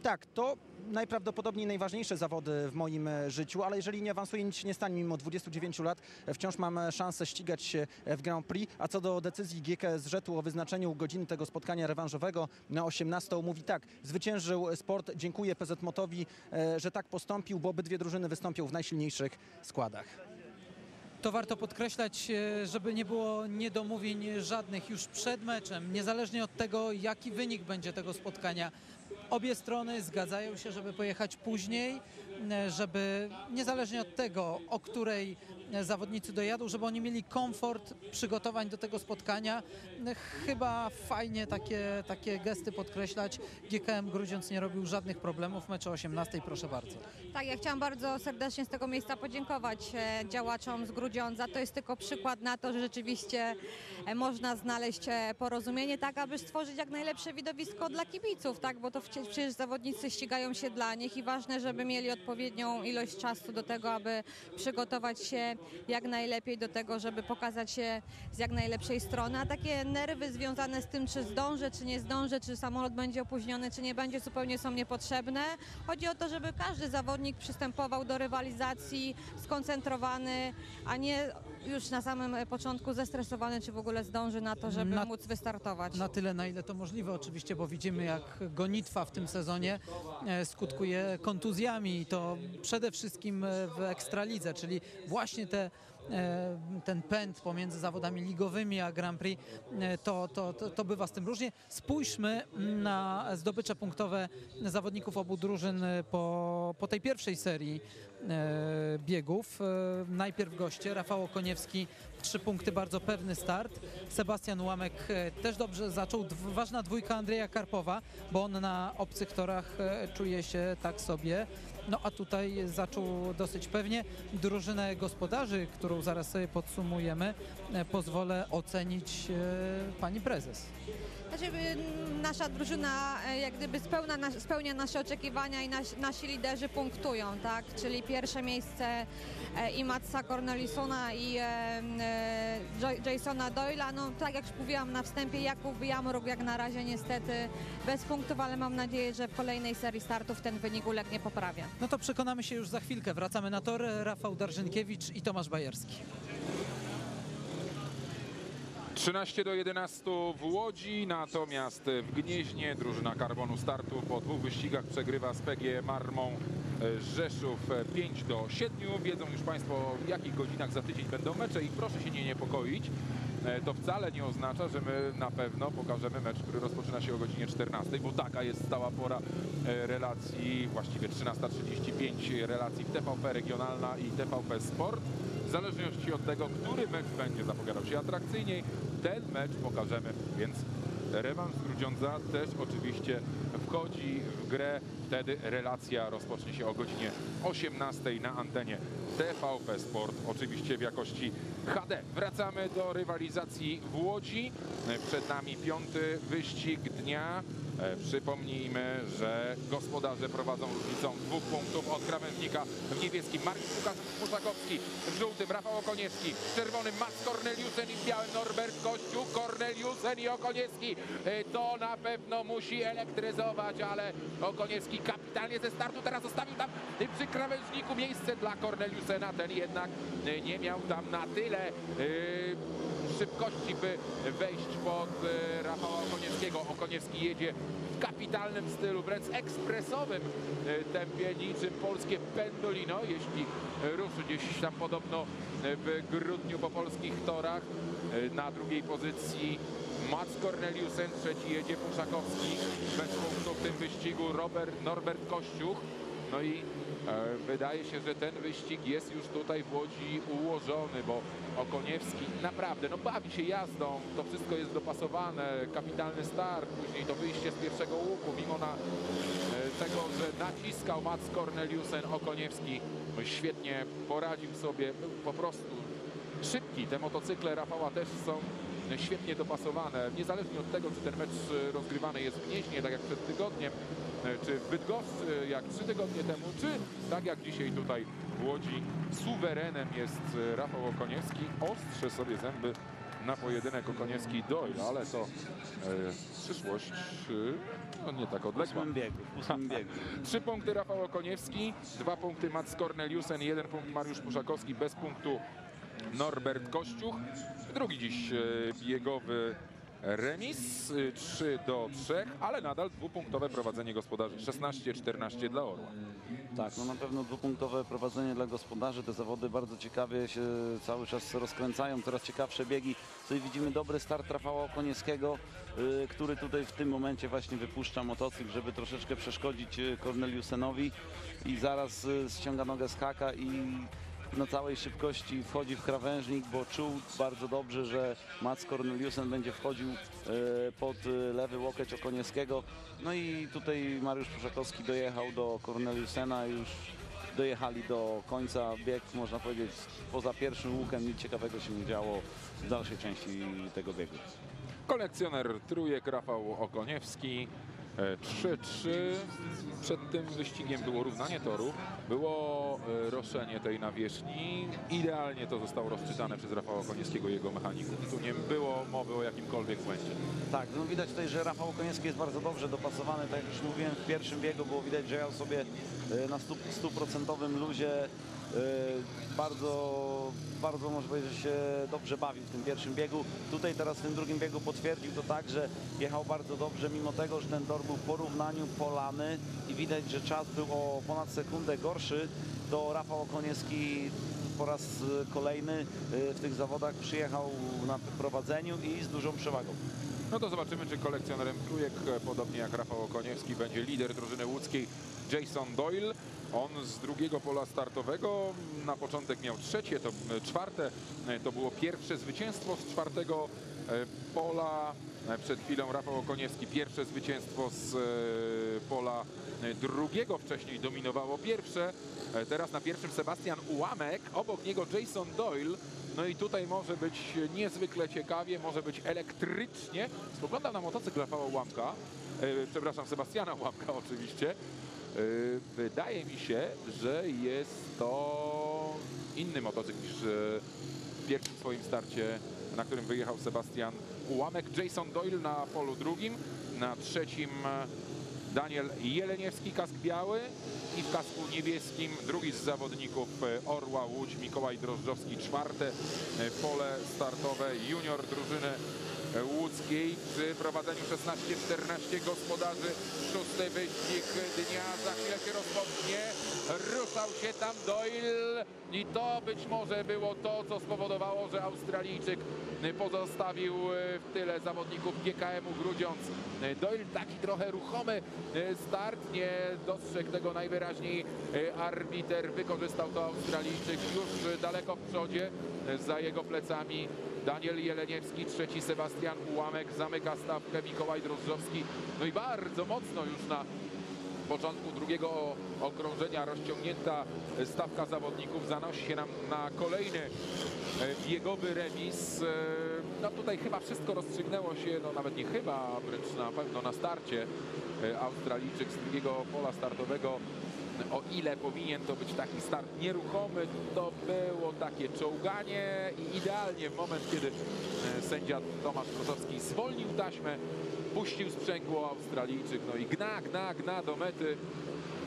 tak, to najprawdopodobniej najważniejsze zawody w moim e, życiu, ale jeżeli nie awansuję, nic się nie stanie. Mimo 29 lat e, wciąż mam e, szansę ścigać się w Grand Prix. A co do decyzji GKS Rzetu o wyznaczeniu godziny tego spotkania rewanżowego na 18, mówi tak, zwyciężył sport, dziękuję PZ Motowi, e, że tak postąpił, bo obydwie drużyny wystąpią w najsilniejszych składach. To warto podkreślać, żeby nie było niedomówień żadnych już przed meczem, niezależnie od tego, jaki wynik będzie tego spotkania. Obie strony zgadzają się, żeby pojechać później, żeby niezależnie od tego, o której e, zawodnicy dojadą, żeby oni mieli komfort przygotowań do tego spotkania. E, Chyba fajnie takie, takie gesty podkreślać. GKM Grudziądz nie robił żadnych problemów. Mecze 18, proszę bardzo. Tak, ja chciałam bardzo serdecznie z tego miejsca podziękować e, działaczom z Grudziądza. To jest tylko przykład na to, że rzeczywiście e, można znaleźć e, porozumienie tak, aby stworzyć jak najlepsze widowisko dla kibiców, tak, bo to przecież zawodnicy ścigają się dla nich i ważne, żeby mieli odpowiednią ilość czasu do tego, aby przygotować się jak najlepiej do tego, żeby pokazać się z jak najlepszej strony, a takie nerwy związane z tym, czy zdążę, czy nie zdążę, czy samolot będzie opóźniony, czy nie będzie, zupełnie są niepotrzebne. Chodzi o to, żeby każdy zawodnik przystępował do rywalizacji skoncentrowany, a nie już na samym e, początku zestresowany, czy w ogóle zdąży na to, żeby Na- móc wystartować. Na tyle, na ile to możliwe oczywiście, bo widzimy jak gonitwa w tym sezonie e, skutkuje kontuzjami i to przede wszystkim e, w Ekstralidze, czyli właśnie te ten pęd pomiędzy zawodami ligowymi a Grand Prix, e, to, to, to, to bywa z tym różnie. Spójrzmy na zdobycze punktowe zawodników obu drużyn e, po, po tej pierwszej serii e, biegów. E, Najpierw goście, Rafał Okoniewski, trzy punkty, bardzo pewny start. Sebastian Łamek e, też dobrze zaczął. Ważna dwójka Andrzeja Karpowa, bo on na obcych torach e, czuje się tak sobie. No a tutaj zaczął dosyć pewnie. Drużynę gospodarzy, którą zaraz sobie podsumujemy, e, pozwolę ocenić e, pani prezes. Znaczy, y, nasza drużyna e, jak gdyby spełna, spełnia nasze oczekiwania i nasi, nasi liderzy punktują, tak? Czyli pierwsze miejsce e, i Matsa Cornelisona i e, Jasona Doyla. No tak jak już mówiłam na wstępie, Jakub Jamruk jak na razie niestety bez punktów, ale mam nadzieję, że w kolejnej serii startów ten wynik ulegnie poprawie. No to przekonamy się już za chwilkę. Wracamy na tor. Rafał Darżynkiewicz i Tomasz Bajerski. 13 do 11 w Łodzi, natomiast w Gnieźnie drużyna Karbonu startu po dwóch wyścigach przegrywa z PG Marmą e, Rzeszów e, 5 do 7. Wiedzą już Państwo w jakich godzinach za tydzień będą mecze i proszę się nie niepokoić. E, To wcale nie oznacza, że my na pewno pokażemy mecz, który rozpoczyna się o godzinie 14, bo taka jest stała pora e, relacji, właściwie 13.35 relacji w TVP Regionalna i TVP Sport. W zależności od tego, który mecz będzie zapowiadał się atrakcyjniej, ten mecz pokażemy, więc rewanż z Grudziądza też oczywiście wchodzi w grę. Wtedy relacja rozpocznie się o godzinie 18 na antenie TVP Sport, oczywiście w jakości HD. Wracamy do rywalizacji w Łodzi. Przed nami piąty wyścig dnia. E, Przypomnijmy, że gospodarze prowadzą różnicą dwóch punktów od krawężnika w niebieskim. Marcin Puszakowski w żółtym, Rafał Okoniewski w czerwonym, Mats Korneliusen i w białym Norbert Kościuk, Korneliusen i Okoniewski. E, To na pewno musi elektryzować, ale Okoniewski kapitalnie ze startu teraz zostawił tam e, przy krawężniku miejsce dla Korneliusena. Ten jednak nie miał tam na tyle e, szybkości, by wejść pod e, Rafała Okoniewskiego. Okoniewski jedzie w kapitalnym stylu, wręcz ekspresowym e, tempie, niczym polskie pendolino, jeśli ruszy gdzieś tam podobno w grudniu po polskich torach. E, Na drugiej pozycji Mats Corneliusen, trzeci jedzie Puszakowski, bez punktów w tym wyścigu Robert, Norbert Kościuch. No i Wydaje się, że ten wyścig jest już tutaj w Łodzi ułożony, bo Okoniewski naprawdę no, bawi się jazdą, to wszystko jest dopasowane, kapitalny start, później to wyjście z pierwszego łuku, mimo na, e, tego, że naciskał Mats Corneliusen, Okoniewski świetnie poradził sobie, był po prostu szybki. Te motocykle Rafała też są świetnie dopasowane, niezależnie od tego, czy ten mecz e, rozgrywany jest w Gnieźnie, tak jak przed tygodniem, e, czy w Bydgoszczy, jak trzy tygodnie temu, czy tak jak dzisiaj tutaj w Łodzi. Suwerenem jest e, Rafał Okoniewski. Ostrze sobie zęby na pojedynek Okoniewski-Doyle, ale to e, przyszłość e, no, nie tak odległa. Trzy punkty Rafał Okoniewski, dwa punkty Mats Corneliusen, jeden punkt Mariusz Puszakowski, bez punktu Norbert Kościuch. Drugi dziś e, biegowy remis, e, 3 do 3, ale nadal dwupunktowe prowadzenie gospodarzy, 16-14 dla Orła. Tak, no na pewno dwupunktowe prowadzenie dla gospodarzy. Te zawody bardzo ciekawie się cały czas rozkręcają, coraz ciekawsze biegi. Tutaj widzimy dobry start Rafała Okoniewskiego, y, który tutaj w tym momencie właśnie wypuszcza motocykl, żeby troszeczkę przeszkodzić y, Corneliusenowi i zaraz y, ściąga nogę z haka i na całej szybkości wchodzi w krawężnik, bo czuł bardzo dobrze, że Mats Corneliusen będzie wchodził e, pod e, lewy łokieć Okoniewskiego. No i tutaj Mariusz Puszakowski dojechał do Corneliusena, już dojechali do końca bieg, można powiedzieć, poza pierwszym łukiem nic ciekawego się nie działo w dalszej części tego biegu. Kolekcjoner trójek Rafał Okoniewski. E, 3-3. Przed tym wyścigiem było równanie toru, było e, roszczenie tej nawierzchni. Idealnie to zostało rozczytane przez Rafała Okoniewskiego i jego mechaników. Tu nie było mowy o jakimkolwiek błędzie. Tak, no widać tutaj, że Rafał Okoniewski jest bardzo dobrze dopasowany, tak jak już mówiłem w pierwszym biegu było widać, że jechał sobie e, na stu- stuprocentowym luzie. E, Bardzo, bardzo można powiedzieć, że się dobrze bawił w tym pierwszym biegu. Tutaj teraz w tym drugim biegu potwierdził to tak, że jechał bardzo dobrze, mimo tego, że ten tor był w porównaniu polany i widać, że czas był o ponad sekundę gorszy, to Rafał Okoniewski po raz kolejny e, w tych zawodach przyjechał na prowadzeniu i z dużą przewagą. No to zobaczymy, czy kolekcjonerem trójek, e, podobnie jak Rafał Okoniewski, będzie lider drużyny łódzkiej Jason Doyle. On z drugiego pola startowego na początek miał trzecie, to e, czwarte, e, to było pierwsze zwycięstwo z czwartego e, pola. Przed chwilą Rafał Okoniewski pierwsze zwycięstwo z pola drugiego, wcześniej dominowało pierwsze. Teraz na pierwszym Sebastian Ułamek, obok niego Jason Doyle. No i tutaj może być niezwykle ciekawie, może być elektrycznie. Spoglądam na motocykl Rafała Ułamka, e, przepraszam, Sebastiana Ułamka oczywiście. E, Wydaje mi się, że jest to inny motocykl niż e, w pierwszym swoim starcie, na którym wyjechał Sebastian Ułamek. Jason Doyle na polu drugim, na trzecim e, Daniel Jeleniewski, kask biały i w kasku niebieskim drugi z zawodników e, Orła Łódź, Mikołaj Drożdżowski, czwarte e, pole startowe junior drużyny łódzkiej przy prowadzeniu 16-14 gospodarzy. Szósty wyścig dnia za chwilę się rozpocznie. Ruszał się tam Doyle i to być może było to, co spowodowało, że Australijczyk pozostawił w tyle zawodników GKM-u Grudziądz. Doyle taki trochę ruchomy start, nie dostrzegł tego najwyraźniej arbiter, wykorzystał to Australijczyk już daleko w przodzie, za jego plecami Daniel Jeleniewski, trzeci Sebastian Ułamek, zamyka stawkę Mikołaj Drożdżowski, no i bardzo mocno już na początku drugiego okrążenia rozciągnięta stawka zawodników zanosi się nam na kolejny e, biegowy remis. E, No tutaj chyba wszystko rozstrzygnęło się, no nawet nie chyba, wręcz na pewno na starcie. E, Australijczyk z drugiego pola startowego o ile powinien to być taki start nieruchomy, to było takie czołganie i idealnie w moment, kiedy e, sędzia Tomasz Krosowski zwolnił taśmę, puścił sprzęgło Australijczyk, no i gna, gna, gna do mety.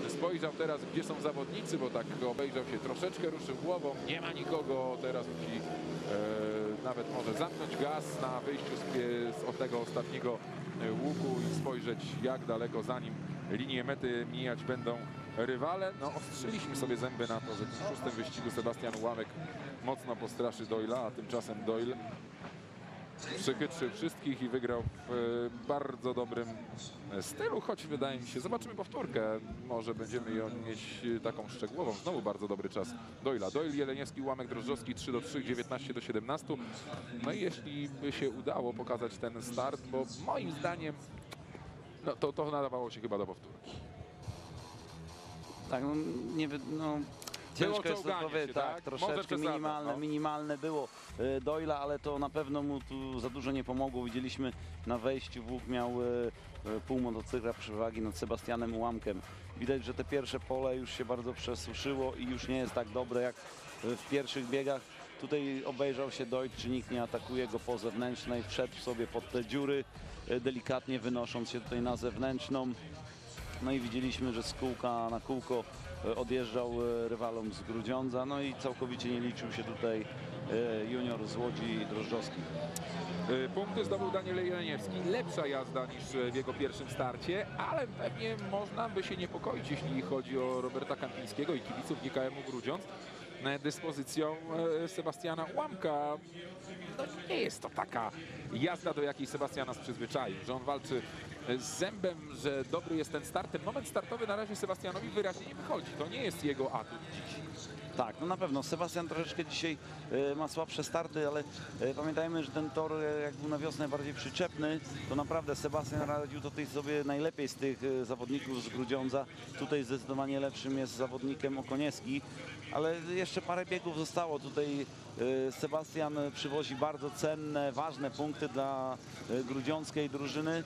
Spojrzał teraz, gdzie są zawodnicy, bo tak obejrzał się, troszeczkę ruszył głową, nie ma nikogo, teraz musi e, nawet może zamknąć gaz na wyjściu z, z od tego ostatniego e, łuku i spojrzeć, jak daleko za nim linię mety mijać będą rywale. No, ostrzyliśmy sobie zęby na to, że w szóstym wyścigu Sebastian Ułamek mocno postraszy Doyla, a tymczasem Doyle przechytrzył wszystkich i wygrał w e, bardzo dobrym e, stylu, choć wydaje mi się, zobaczymy powtórkę, może będziemy ją mieć e, taką szczegółową, znowu bardzo dobry czas Doyla. Doyle, Jeleniewski, Ułamek, Drożdżowski 3 do 3, 19 do 17. No i jeśli by się udało pokazać ten start, bo moim zdaniem no, to, to nadawało się chyba do powtórki. Tak, no, nie, wy- no, ciężko jest to czołganie powiedzieć, się, tak, tak? Może troszeczkę minimalne, no. minimalne było e, Doyla, ale to na pewno mu tu za dużo nie pomogło. Widzieliśmy na wejściu, Włóch miał e, e, pół motocykla przewagi nad Sebastianem Ułamkiem. Widać, że te pierwsze pole już się bardzo przesuszyło i już nie jest tak dobre jak e, w pierwszych biegach. Tutaj obejrzał się Dojt, czy nikt nie atakuje go po zewnętrznej, wszedł sobie pod te dziury, e, delikatnie wynosząc się tutaj na zewnętrzną. No i widzieliśmy, że z kółka na kółko e, odjeżdżał e, rywalom z Grudziądza, no i całkowicie nie liczył się tutaj e, junior z Łodzi Drożdżowski. Punkty zdobył Daniel Jeleniewski. Lepsza jazda niż w jego pierwszym starcie, ale pewnie można by się niepokoić, jeśli chodzi o Roberta Kampińskiego i kibiców GKM-u Grudziądz dyspozycją Sebastiana Łamka. No nie jest to taka jazda, do jakiej Sebastian nas przyzwyczaił, że on walczy zębem, że dobry jest ten start. Ten moment startowy na razie Sebastianowi wyraźnie nie wychodzi. To nie jest jego atut dziś. Tak, no na pewno. Sebastian troszeczkę dzisiaj e, ma słabsze starty, ale e, pamiętajmy, że ten tor e, jak był na wiosnę bardziej przyczepny, to naprawdę Sebastian radził tutaj sobie najlepiej z tych zawodników z Grudziądza. Tutaj zdecydowanie lepszym jest zawodnikiem Okoniewski, ale jeszcze parę biegów zostało. Tutaj Sebastian przywozi bardzo cenne, ważne punkty dla grudziąckiej drużyny.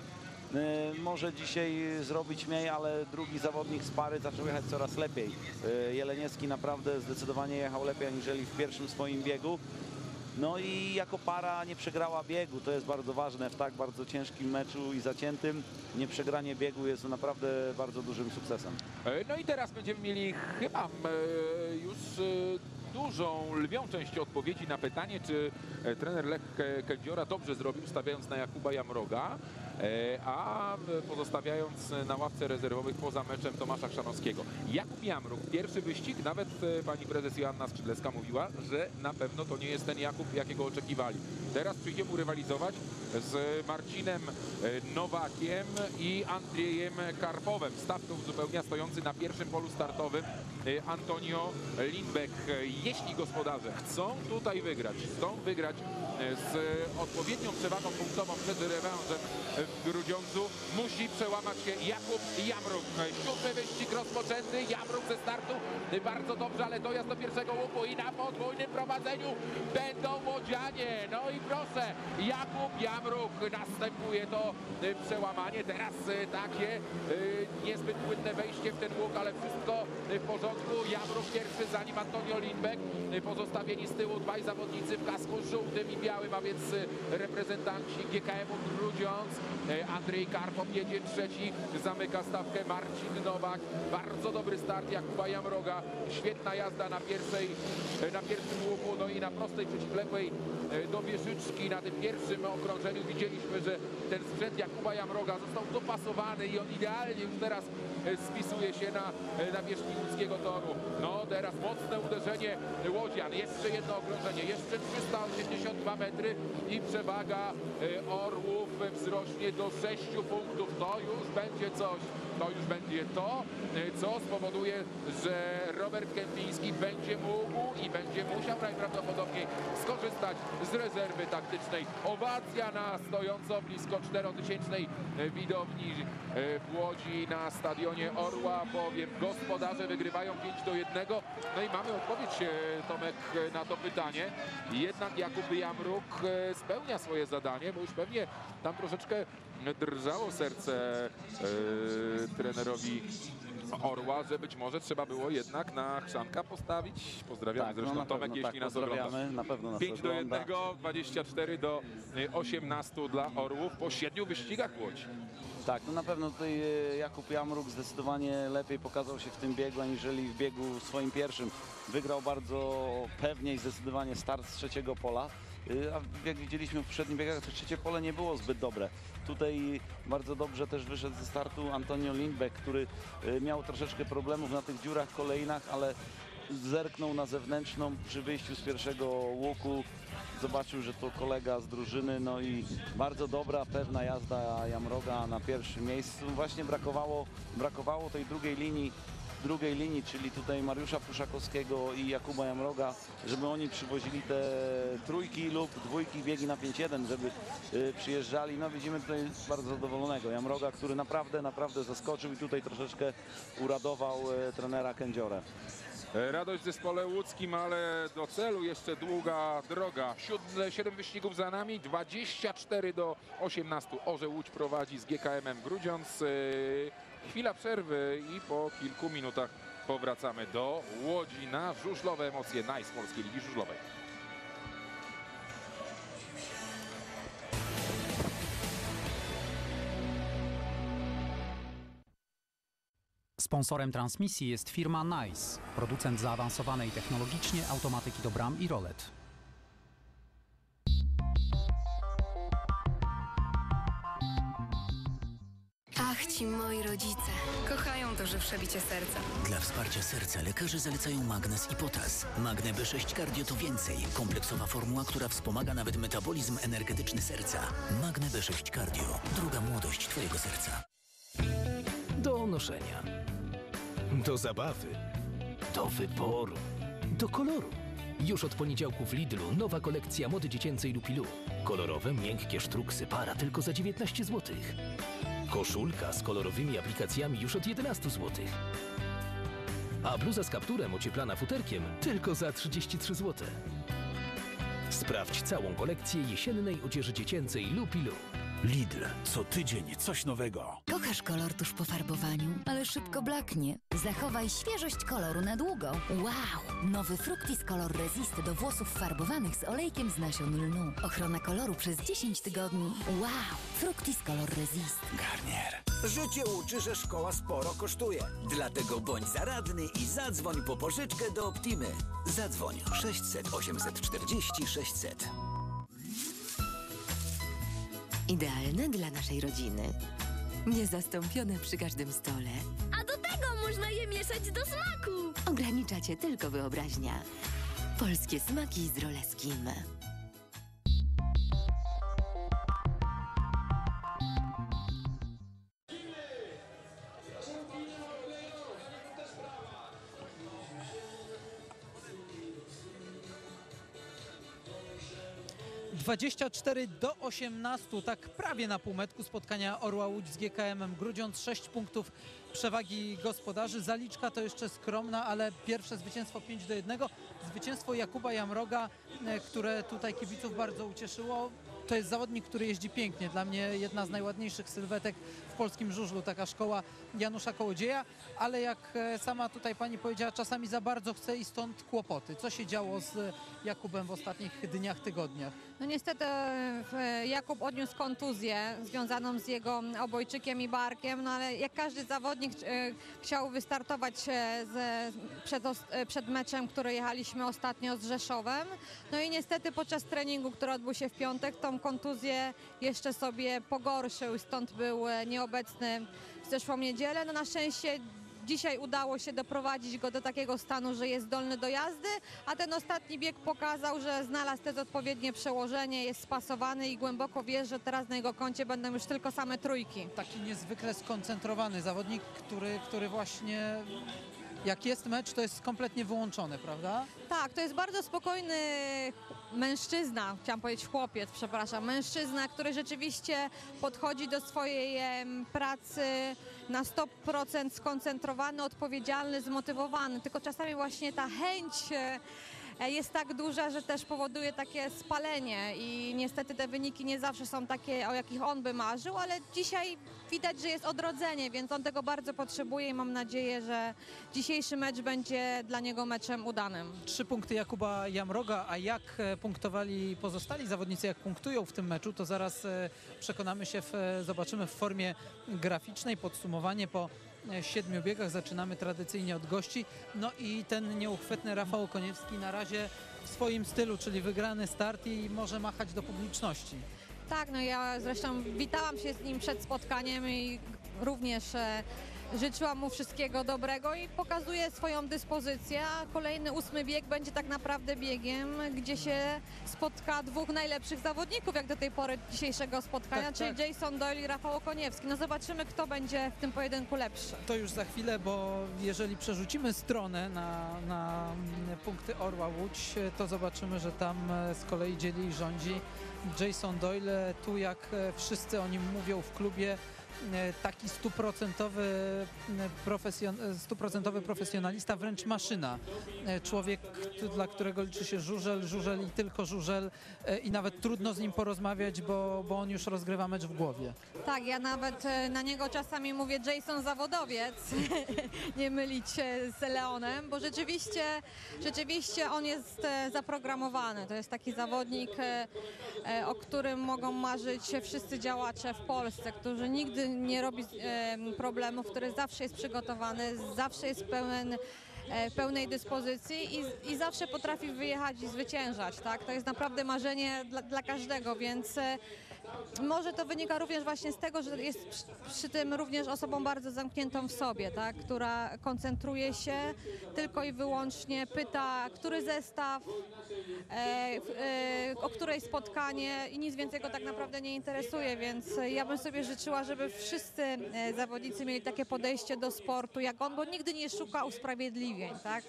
E, Może dzisiaj zrobić mniej, ale drugi zawodnik z pary zaczął jechać coraz lepiej. E, Jeleniewski naprawdę zdecydowanie jechał lepiej aniżeli w pierwszym swoim biegu. No i jako para nie przegrała biegu, to jest bardzo ważne w tak bardzo ciężkim meczu i zaciętym. Nieprzegranie biegu jest naprawdę bardzo dużym sukcesem. E, No i teraz będziemy mieli chyba e, już e, dużą, lwią część odpowiedzi na pytanie, czy trener Lech Kędziora dobrze zrobił, stawiając na Jakuba Jamroga, a e, pozostawiając na ławce rezerwowych poza meczem Tomasza Chrzanowskiego. Jakub Jamruk, pierwszy wyścig, nawet e, pani prezes Joanna Skrzydlecka mówiła, że na pewno to nie jest ten Jakub, jakiego oczekiwali. Teraz przyjdzie mu rywalizować z Marcinem e, Nowakiem i Andrzejem Karpowem. Stawkę uzupełnia stojący na pierwszym polu startowym Antonio Lindbeck. Jeśli gospodarze chcą tutaj wygrać, chcą wygrać z odpowiednią przewagą punktową przed rewanżem Grudziądzu, musi przełamać się Jakub Jamruk. Siódmy wyścig rozpoczęty, Jamruk ze startu bardzo dobrze, ale dojazd do pierwszego łuku i na podwójnym prowadzeniu będą Łodzianie. No i proszę, Jakub Jamruk następuje to e, przełamanie. Teraz e, takie e, niezbyt płynne wejście w ten łuk, ale wszystko w porządku. Jamruk pierwszy, zanim Antonio Lindbeck. Pozostawieni z tyłu dwaj zawodnicy w kasku żółtym i białym, a więc reprezentanci GKM-u Grudziądz. E, Andrzej Karpow jedzie trzeci, zamyka stawkę Marcin Nowak. Bardzo dobry start Jakuba Jamroga. Świetna jazda na pierwszej, e, na pierwszym łuku, no i na prostej przeciwległej e, do wieżyczki na tym pierwszym okrążeniu widzieliśmy, że ten sprzęt Jakuba Jamroga został dopasowany i on idealnie już teraz spisuje się na, na wierzchni łódzkiego toru. No teraz mocne uderzenie Łodzian, jeszcze jedno okrążenie, jeszcze 382 metry i przewaga Orłów wzrośnie do 6 punktów. To już będzie coś, to już będzie to, e, co spowoduje, że Robert Kępiński będzie mógł i będzie musiał najprawdopodobniej skorzystać z rezerwy taktycznej. Owacja na stojąco blisko 4000 widowni e, w Łodzi na stadionie Orła, bowiem gospodarze wygrywają 5 do 1. No i mamy odpowiedź, e, Tomek, e, na to pytanie. Jednak Jakub Jamruk e, spełnia swoje zadanie, bo już pewnie tam troszeczkę drżało serce e, trenerowi Orła, że być może trzeba było jednak na Chrzanka postawić. Pozdrawiamy zresztą no na Tomek, pewno, jeśli tak, nas pozdrawiamy, na pewno nas 5 do ogląda. 1, 24 do y, 18 dla Orłów po 7 wyścigach Łódź. Tak, no na pewno tutaj e, Jakub Jamruk zdecydowanie lepiej pokazał się w tym biegu, aniżeli w biegu swoim pierwszym. Wygrał bardzo pewnie i zdecydowanie start z trzeciego pola. E, A jak widzieliśmy w poprzednich biegach, to trzecie pole nie było zbyt dobre. Tutaj bardzo dobrze też wyszedł ze startu Antonio Lindbeck, który e, miał troszeczkę problemów na tych dziurach kolejnach, ale zerknął na zewnętrzną przy wyjściu z pierwszego łuku, zobaczył, że to kolega z drużyny, no i bardzo dobra, pewna jazda Jamroga na pierwszym miejscu. Właśnie brakowało, brakowało tej drugiej linii, drugiej linii, czyli tutaj Mariusza Pruszakowskiego i Jakuba Jamroga, żeby oni przywozili te trójki lub dwójki biegi na 5-1, żeby y, przyjeżdżali. No widzimy tutaj bardzo zadowolonego Jamroga, który naprawdę, naprawdę zaskoczył i tutaj troszeczkę uradował y, trenera Kędziorę. E, Radość w zespole łódzkim, ale do celu jeszcze długa droga. Siódme, wyścigów za nami, 24 do 18. Orze Łódź prowadzi z GKM-em Grudziądz. Chwila przerwy i po kilku minutach powracamy do Łodzi na żużlowe emocje Nice Polskiej Ligi Żużlowej. Sponsorem transmisji jest firma NICE, producent zaawansowanej technologicznie automatyki do bram i rolet. Ci moi rodzice. Kochają to żywsze bicie serca. Dla wsparcia serca lekarze zalecają magnes i potas. Magne B6 Cardio to więcej. Kompleksowa formuła, która wspomaga nawet metabolizm energetyczny serca. Magne B6 Cardio. Druga młodość twojego serca. Do noszenia. Do zabawy. Do wyboru. Do koloru. Już od poniedziałku w Lidlu nowa kolekcja mody dziecięcej Lupilu. Kolorowe, miękkie sztruksy para tylko za 19 zł. Koszulka z kolorowymi aplikacjami już od 11 zł. A bluza z kapturem ocieplana futerkiem tylko za 33 zł. Sprawdź całą kolekcję jesiennej odzieży dziecięcej Lupilu. Lidl. Co tydzień coś nowego. Kochasz kolor tuż po farbowaniu, ale szybko blaknie. Zachowaj świeżość koloru na długo. Wow! Nowy Fructis Color Resist do włosów farbowanych z olejkiem z nasion lnu. Ochrona koloru przez 10 tygodni. Wow! Fructis Color Resist. Garnier. Życie uczy, że szkoła sporo kosztuje. Dlatego bądź zaradny i zadzwoń po pożyczkę do Optimy. Zadzwoń 600 840 600. Idealne dla naszej rodziny. Niezastąpione przy każdym stole. A do tego można je mieszać do smaku. Ogranicza cię tylko wyobraźnia. Polskie smaki z Roleskim. 24 do 18, tak prawie na półmetku spotkania Orła Łódź z GKM-em Grudziądz. 6 punktów przewagi gospodarzy. Zaliczka to jeszcze skromna, ale pierwsze zwycięstwo 5 do 1. Zwycięstwo Jakuba Jamroga, e, które tutaj kibiców bardzo ucieszyło. To jest zawodnik, który jeździ pięknie. Dla mnie jedna z najładniejszych sylwetek polskim żużlu. Taka szkoła Janusza Kołodzieja, ale jak e, sama tutaj pani powiedziała, czasami za bardzo chce i stąd kłopoty. Co się działo z Jakubem w ostatnich dniach, tygodniach? No niestety e, Jakub odniósł kontuzję związaną z jego obojczykiem i barkiem, no ale jak każdy zawodnik e, chciał wystartować e, z, przed, e, przed meczem, który jechaliśmy ostatnio z Rzeszowem. No i niestety podczas treningu, który odbył się w piątek, tą kontuzję jeszcze sobie pogorszył, stąd był e, nieobecny w zeszłą niedzielę. No na szczęście Dzisiaj udało się doprowadzić go do takiego stanu, że jest zdolny do jazdy, a ten ostatni bieg pokazał, że znalazł też odpowiednie przełożenie, jest spasowany i głęboko wie, że teraz na jego koncie będą już tylko same trójki. Taki niezwykle skoncentrowany zawodnik, który, który właśnie jak jest mecz, to jest kompletnie wyłączony, prawda? Tak, to jest bardzo spokojny mężczyzna, chciałam powiedzieć chłopiec, przepraszam, mężczyzna, który rzeczywiście podchodzi do swojej pracy na 100% skoncentrowany, odpowiedzialny, zmotywowany, tylko czasami właśnie ta chęć e, jest tak duża, że też powoduje takie spalenie i niestety te wyniki nie zawsze są takie, o jakich on by marzył, ale dzisiaj widać, że jest odrodzenie, więc on tego bardzo potrzebuje i mam nadzieję, że dzisiejszy mecz będzie dla niego meczem udanym. Trzy punkty Jakuba Jamroga, a jak e, punktowali pozostali zawodnicy, jak punktują w tym meczu, to zaraz e, przekonamy się, w, e, zobaczymy w formie graficznej podsumowanie po e, siedmiu biegach. Zaczynamy tradycyjnie od gości. No i ten nieuchwytny Rafał Koniewski na razie w swoim stylu, czyli wygrany start i może machać do publiczności. Tak, no ja zresztą witałam się z nim przed spotkaniem i również życzyłam mu wszystkiego dobrego i pokazuje swoją dyspozycję, a kolejny ósmy bieg będzie tak naprawdę biegiem, gdzie się spotka dwóch najlepszych zawodników, jak do tej pory dzisiejszego spotkania, Tak, czyli tak. Jason Doyle i Rafał Okoniewski. No zobaczymy, kto będzie w tym pojedynku lepszy. To już za chwilę, bo jeżeli przerzucimy stronę na, na punkty Orła Łódź, to zobaczymy, że tam e, z kolei dzieli i rządzi Jason Doyle. Tu jak e, wszyscy o nim mówią w klubie, taki stuprocentowy, m, profesjon, e, stuprocentowy profesjonalista, wręcz maszyna. E, Człowiek, dla którego liczy się żużel, żużel i tylko żużel e, i nawet trudno z nim porozmawiać, bo, bo on już rozgrywa mecz w głowie. Tak, ja nawet e, na niego czasami mówię Jason Zawodowiec, nie mylić się z Leonem, bo rzeczywiście, rzeczywiście on jest e, zaprogramowany. To jest taki zawodnik, e, e, o którym mogą marzyć wszyscy działacze w Polsce, który nigdy nie robi problemów, który zawsze jest przygotowany, zawsze jest pełen e, pełnej dyspozycji i, i zawsze potrafi wyjechać i zwyciężać. Tak? To jest naprawdę marzenie dla, dla każdego, więc e, może to wynika również właśnie z tego, że jest przy, przy tym również osobą bardzo zamkniętą w sobie, tak? która koncentruje się tylko i wyłącznie, pyta, który zestaw, e, e, o której spotkanie i nic więcej go tak naprawdę nie interesuje, więc ja bym sobie życzyła, żeby wszyscy e, zawodnicy mieli takie podejście do sportu jak on, bo nigdy nie szuka usprawiedliwień, tak?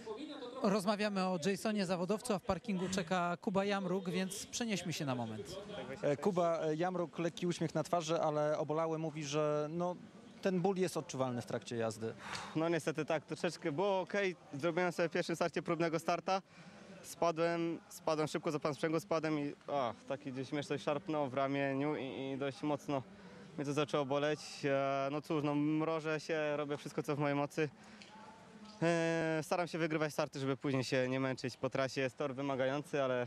Rozmawiamy o Jasonie zawodowcu, a w parkingu czeka Kuba Jamruk, więc przenieśmy się na moment. E, Kuba e, Jamruk, lekki uśmiech na twarzy, ale obolały mówi, że no, ten ból jest odczuwalny w trakcie jazdy. No niestety tak, troszeczkę było ok. Zrobiłem sobie w pierwszym starcie próbnego starta. Spadłem, spadłem szybko, zapałem sprzęgło, spadłem i o, taki gdzieś mnie coś szarpnął w ramieniu i, i dość mocno mnie to zaczęło boleć. E, no cóż, no mrożę się, robię wszystko co w mojej mocy. E, staram się wygrywać starty, żeby później się nie męczyć po trasie. Jest tor wymagający, ale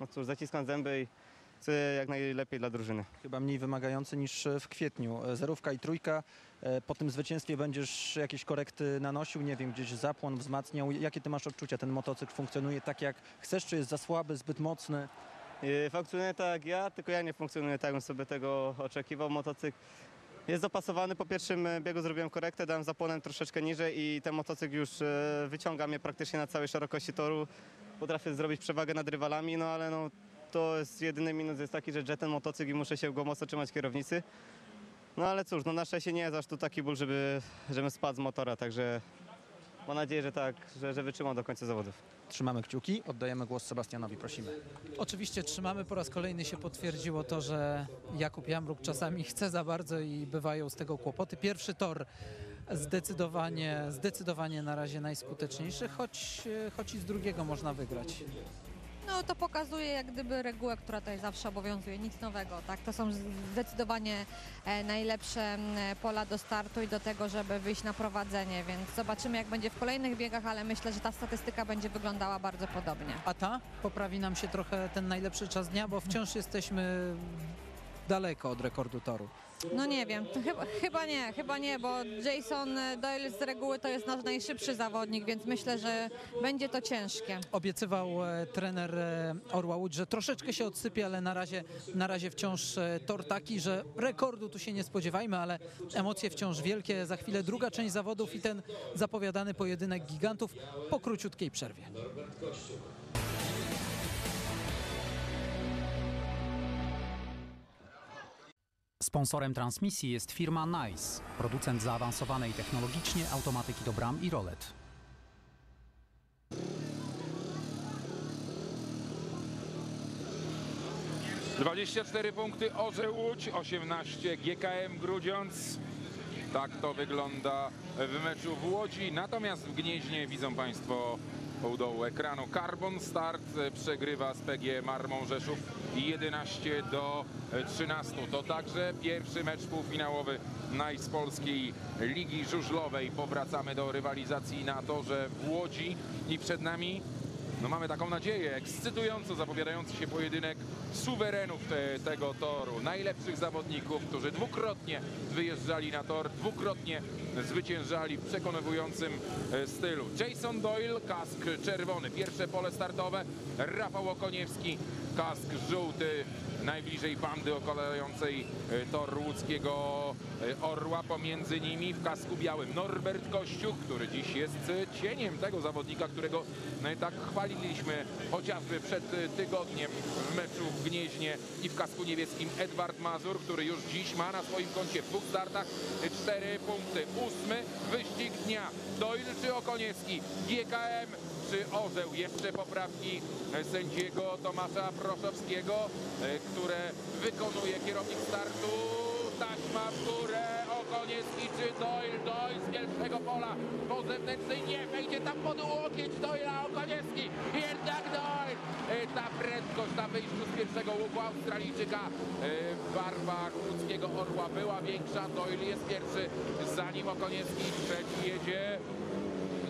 no cóż, zaciskam zęby i chcę jak najlepiej dla drużyny. Chyba mniej wymagający niż e, w kwietniu. E, Zerówka i trójka. E, Po tym zwycięstwie będziesz jakieś korekty nanosił, nie wiem, gdzieś zapłon wzmacniał. Jakie ty masz odczucia? Ten motocykl funkcjonuje tak jak chcesz, czy jest za słaby, zbyt mocny? Yy, Funkcjonuje tak jak ja, tylko ja nie funkcjonuję tak, bym sobie tego oczekiwał. Motocykl jest dopasowany. Po pierwszym e, biegu zrobiłem korektę, dałem zapłonem troszeczkę niżej i ten motocykl już e, wyciąga mnie praktycznie na całej szerokości toru. Potrafię zrobić przewagę nad rywalami, no ale no, to jest jedyny minus jest taki, że jetem motocykl i muszę się go mocno trzymać kierownicy. No ale cóż, no na szczęście nie jest aż tu taki ból, żeby, żebym spadł z motora, także mam nadzieję, że tak, że, że wytrzymam do końca zawodów. Trzymamy kciuki, oddajemy głos Sebastianowi, prosimy. Oczywiście trzymamy, po raz kolejny się potwierdziło to, że Jakub Jamruk czasami chce za bardzo i bywają z tego kłopoty. Pierwszy tor zdecydowanie, zdecydowanie na razie najskuteczniejszy, choć, choć i z drugiego można wygrać. No to pokazuje jak gdyby regułę, która tutaj zawsze obowiązuje, nic nowego, tak? To są zdecydowanie e, najlepsze pola do startu i do tego, żeby wyjść na prowadzenie, więc zobaczymy jak będzie w kolejnych biegach, ale myślę, że ta statystyka będzie wyglądała bardzo podobnie. A ta poprawi nam się trochę ten najlepszy czas dnia, bo wciąż jesteśmy daleko od rekordu toru. No nie wiem, chyba, chyba nie, chyba nie, bo Jason Doyle z reguły to jest nasz najszybszy zawodnik, więc myślę, że będzie to ciężkie. Obiecywał e, trener e, Orła Łódź, że troszeczkę się odsypie, ale na razie, na razie wciąż e, tor taki, że rekordu tu się nie spodziewajmy, ale emocje wciąż wielkie. Za chwilę druga część zawodów i ten zapowiadany pojedynek gigantów po króciutkiej przerwie. Sponsorem transmisji jest firma NICE, producent zaawansowanej technologicznie automatyki do bram i rolet. 24 punkty Orze Łódź, 18 GKM Grudziądz. Tak to wygląda w meczu w Łodzi. Natomiast w Gnieźnie widzą Państwo u dołu ekranu Carbon Start przegrywa z PG Marmą Rzeszów 11 do 13. To także pierwszy mecz półfinałowy Nice Polskiej Ligi Żużlowej. Powracamy do rywalizacji na torze w Łodzi i przed nami no mamy taką nadzieję, ekscytująco zapowiadający się pojedynek suwerenów te, tego toru. Najlepszych zawodników, którzy dwukrotnie wyjeżdżali na tor, dwukrotnie zwyciężali w przekonującym e, stylu. Jason Doyle, kask czerwony, pierwsze pole startowe. Rafał Okoniewski, kask żółty. Najbliżej bandy okalającej e, tor łódzkiego e, Orła. Pomiędzy nimi w kasku białym Norbert Kościuk, który dziś jest e, cieniem tego zawodnika, którego tak chwaliliśmy chociażby przed tygodniem w meczu w Gnieźnie i w kasku niebieskim Edward Mazur, który już dziś ma na swoim koncie w dwóch startach cztery punkty. Ósmy wyścig dnia. Doyle czy Okoniewski? GKM czy Orzeł? Jeszcze poprawki e, sędziego Tomasza Proszowskiego, e, które wykonuje kierownik startu. Taśma w górę, Okoniewski czy Doyle? Doyle z pierwszego pola po zewnętrznej nie wejdzie tam pod łokieć Doyle'a Okoniewski. Jednak Doyle. E, Ta prędkość na wyjściu z pierwszego łuku Australijczyka w barwach łódzkiego Orła była większa. Doyle jest pierwszy, za nim Okoniewski trzeci jedzie.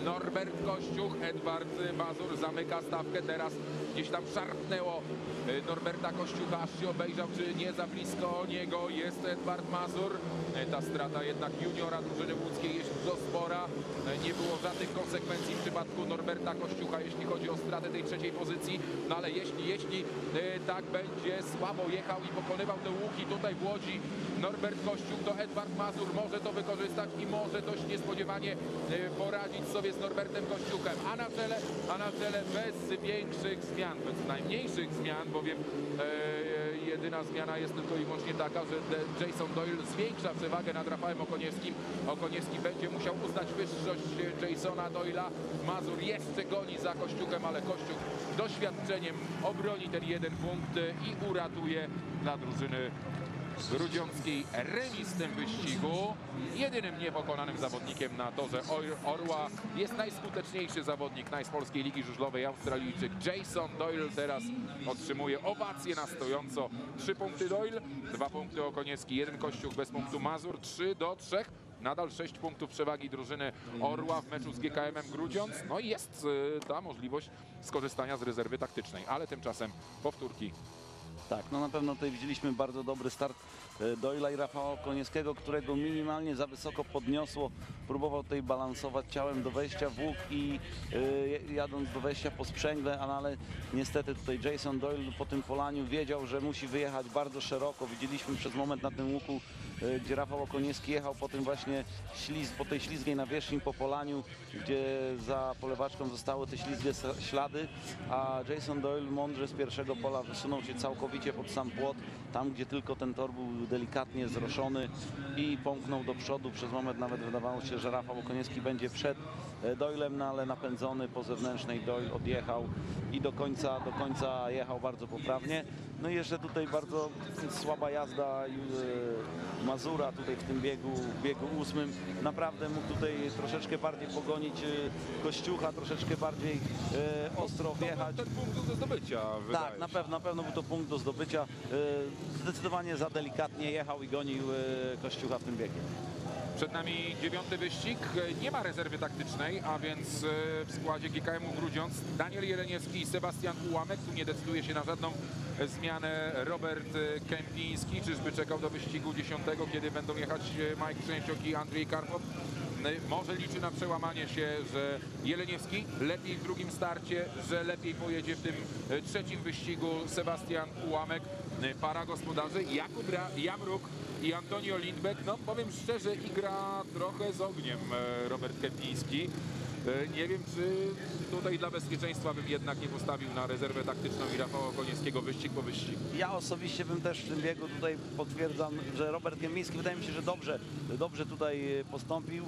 Norbert Kościuch, Edward Mazur zamyka stawkę, teraz gdzieś tam szarpnęło e, Norberta Kościucha, aż się obejrzał, czy nie za blisko niego jest Edward Mazur. E, Ta strata jednak juniora drużyny łódzkiej jest do spora. E, Nie było żadnych konsekwencji w przypadku Norberta Kościucha, jeśli chodzi o stratę tej trzeciej pozycji. No ale jeśli, jeśli tak będzie słabo jechał i pokonywał te łuki tutaj w Łodzi Norbert Kościuch, to Edward Mazur może to wykorzystać i może dość niespodziewanie poradzić sobie z Norbertem Kościuchem. A na czele, a na czele bez większych zmian, bez najmniejszych zmian, bowiem e, jedyna zmiana jest tylko i wyłącznie taka, że Jason Doyle zwiększa przewagę nad Rafałem Okoniewskim. Okoniewski będzie musiał uznać wyższość Jasona Doyla. Mazur jeszcze goni za Kościuchem, ale Kościuch doświadczeniem obroni ten jeden punkt i uratuje dla drużyny Grudziąckiej remis w tym wyścigu. Jedynym niepokonanym zawodnikiem na torze Or- Orła jest najskuteczniejszy zawodnik najspolskiej Ligi Żużlowej Australijczyk Jason Doyle. Teraz otrzymuje owację na stojąco. Trzy punkty Doyle, dwa punkty Okoniewski, jeden Kościuch bez punktu Mazur, trzy do trzech. Nadal 6 punktów przewagi drużyny Orła w meczu z GKM-em Grudziądz. No i jest y, ta możliwość skorzystania z rezerwy taktycznej, ale tymczasem powtórki Tak, no na pewno tutaj widzieliśmy bardzo dobry start e, Doyla i Rafała Konieckiego, którego minimalnie za wysoko podniosło. Próbował tutaj balansować ciałem do wejścia w łuk i e, jadąc do wejścia po sprzęgle, no ale niestety tutaj Jason Doyle po tym polaniu wiedział, że musi wyjechać bardzo szeroko. Widzieliśmy przez moment na tym łuku, gdzie Rafał Okoniewski jechał po tym właśnie śliz, po tej ślizgiej nawierzchni po polaniu, gdzie za polewaczką zostały te ślizgie ślady, a Jason Doyle mądrze z pierwszego pola wysunął się całkowicie pod sam płot, tam gdzie tylko ten tor był delikatnie zroszony i pomknął do przodu. Przez moment nawet wydawało się, że Rafał Okoniewski będzie przed e, Doylem, no ale napędzony po zewnętrznej Doyle odjechał i do końca, do końca jechał bardzo poprawnie. No i jeszcze tutaj bardzo słaba jazda e, Mazura tutaj w tym biegu, w biegu ósmym. Naprawdę mógł tutaj troszeczkę bardziej pogonić e, Kościucha, troszeczkę bardziej e, ostro wjechać. ten punkt do zdobycia, Tak, na pewno, na pewno był to punkt do zdobycia. E, Zdecydowanie za delikatnie jechał i gonił e, Kościucha w tym biegu. Przed nami dziewiąty wyścig. Nie ma rezerwy taktycznej, a więc e, w składzie GKM-u Grudziądz Daniel Jeleniewski i Sebastian Ułamek. Tu nie decyduje się na żadną e, zmianę Robert e, Kępiński. Czyżby czekał do wyścigu dziesiątego, kiedy będą jechać Mike Trzęsiok i Andrzej Karpow? Może liczy na przełamanie się, że Jeleniewski lepiej w drugim starcie, że lepiej pojedzie w tym trzecim wyścigu Sebastian Ułamek. Para gospodarzy Jakub Jamruk i Antonio Lindbeck, no powiem szczerze, igra trochę z ogniem e, Robert Kępiński. E, Nie wiem, czy tutaj dla bezpieczeństwa bym jednak nie postawił na rezerwę taktyczną i Rafała Konieckiego wyścig po wyścigu. Ja osobiście bym też w tym biegu tutaj potwierdzam, że Robert Kępiński wydaje mi się, że dobrze, dobrze tutaj postąpił.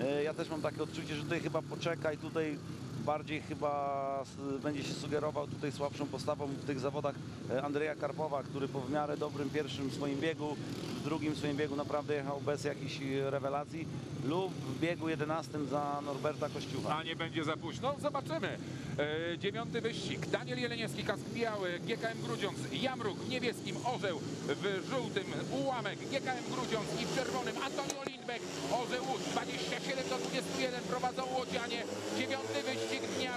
E, Ja też mam takie odczucie, że tutaj chyba poczeka i tutaj bardziej chyba będzie się sugerował tutaj słabszą postawą w tych zawodach e, Andrzeja Karpowa, który po w miarę dobrym pierwszym swoim biegu, drugim swoim biegu naprawdę jechał bez jakichś e, rewelacji lub w biegu 11 za Norberta Kościucha. A nie będzie za późno? Zobaczymy. E, dziewiąty wyścig. Daniel Jeleniewski, kask biały, GKM Grudziądz, Jamruk w niebieskim, Orzeł w żółtym, Ułamek, GKM Grudziądz i w czerwonym Antonio Lindbeck, Orzeł Łódź, 27 do 21 prowadzą Łodzianie. Dziewiąty wyścig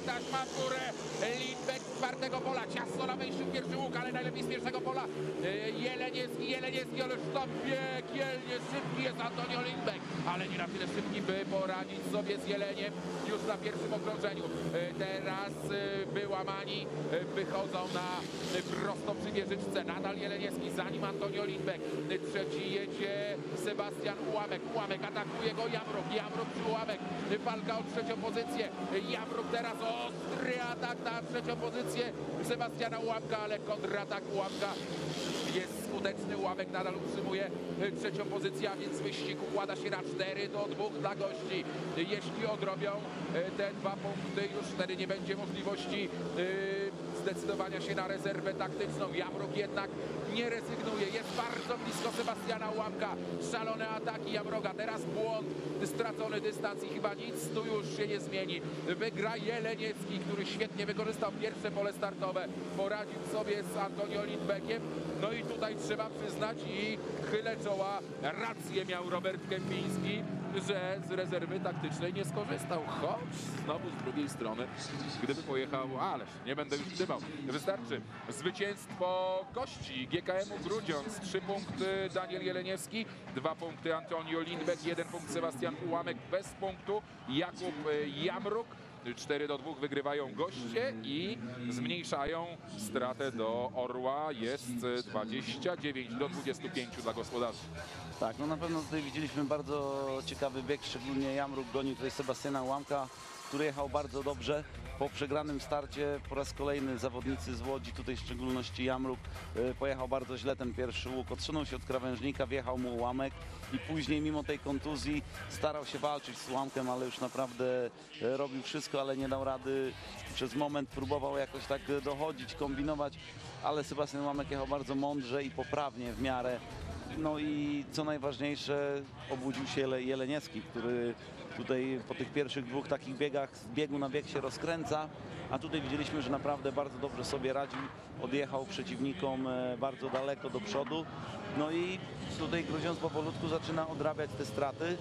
w górę. Lindbeck z czwartego pola. Ciasto na wejściu pierwszy łuk, ale najlepiej z pierwszego pola. E, Jeleniecki, Jeleniecki, ale sztab piekielnie szybki jest Antonio Lindbeck. Ale nie na tyle szybki, by poradzić sobie z Jeleniem już na pierwszym okrążeniu. E, Teraz e, wyłamani e, wychodzą na prosto przy wieżyczce. Nadal Jeleniecki, zanim Antonio Lindbeck. Trzeci jedzie Sebastian Ułamek. Ułamek atakuje go Jamruk. Jamruk przy Ułamek. Walka o trzecią pozycję. Jamruk teraz ostry atak na trzecią pozycję Sebastiana Ułamka, ale kontratak Ułamka jest skuteczny. Ułamek nadal utrzymuje e, trzecią pozycję, a więc wyścig układa się na 4 do 2 dla gości. Jeśli odrobią e, te dwa punkty, już wtedy nie będzie możliwości e, zdecydowania się na rezerwę taktyczną. Jamruk jednak nie rezygnuje. Jest bardzo blisko Sebastiana Ułamka. Szalone ataki Jamroga. Teraz błąd, stracony dystans i chyba nic tu już się nie zmieni. Wygra Jeleniecki, który świetnie wykorzystał pierwsze pole startowe. Poradził sobie z Antonio Lindbeckiem. No i tutaj trzeba przyznać i chylę czoła. Rację miał Robert Kępiński, że z rezerwy taktycznej nie skorzystał. Choć znowu z drugiej strony, gdyby pojechał, ale nie będę już gdybał. Wystarczy zwycięstwo gości GKM-u Grudziądz. Trzy punkty Daniel Jeleniewski, dwa punkty Antonio Lindbeck, jeden punkt Sebastian Ułamek bez punktu. Jakub e, Jamruk. 4 do 2 wygrywają goście i zmniejszają stratę do Orła. Jest e, 29 do 25 dla gospodarzy. Tak, no na pewno tutaj widzieliśmy bardzo ciekawy bieg, szczególnie Jamruk gonił tutaj Sebastiana Łamka, który jechał bardzo dobrze. Po przegranym starcie po raz kolejny zawodnicy z Łodzi, tutaj w szczególności Jamruk, y, pojechał bardzo źle ten pierwszy łuk, odsunął się od krawężnika, wjechał mu ułamek i później mimo tej kontuzji starał się walczyć z ułamkiem, ale już naprawdę y, robił wszystko, ale nie dał rady. Przez moment próbował jakoś tak y, dochodzić, kombinować, ale Sebastian Łamek jechał bardzo mądrze i poprawnie w miarę. No i co najważniejsze, obudził się Jele, Jeleniecki, który tutaj po tych pierwszych dwóch takich biegach z biegu na bieg się rozkręca, a tutaj widzieliśmy, że naprawdę bardzo dobrze sobie radził, odjechał przeciwnikom e, bardzo daleko do przodu. No i tutaj Grudziądz powolutku zaczyna odrabiać te straty.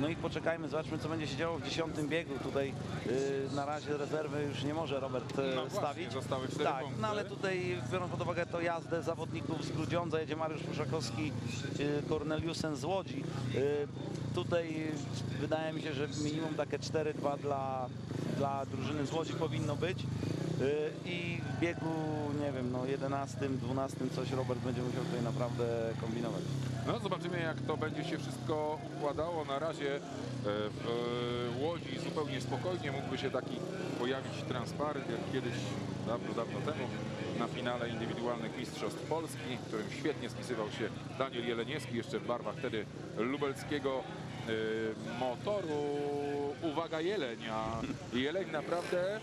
No i poczekajmy, zobaczmy co będzie się działo w dziesiątym biegu. Tutaj y, na razie rezerwy już nie może Robert e, No właśnie, stawić. cztery tak, punkty. no ale tutaj biorąc pod uwagę to jazdę zawodników z Grudziądza, jedzie Mariusz Puszakowski, y, Corneliusen z Łodzi. Y, tutaj wydaje mi się, że minimum takie 4-2 dla, dla drużyny z Łodzi powinno być. Y, I w biegu, nie wiem, no 11, 12 coś Robert będzie musiał tutaj naprawdę kombinować. No zobaczymy jak to będzie się wszystko układało. Na razie e, w e, Łodzi zupełnie spokojnie mógłby się taki pojawić transparent jak kiedyś dawno, dawno temu na finale indywidualnych Mistrzostw Polski, w którym świetnie spisywał się Daniel Jeleniewski jeszcze w barwach wtedy lubelskiego motoru. Uwaga Jeleń, a Jeleń naprawdę e,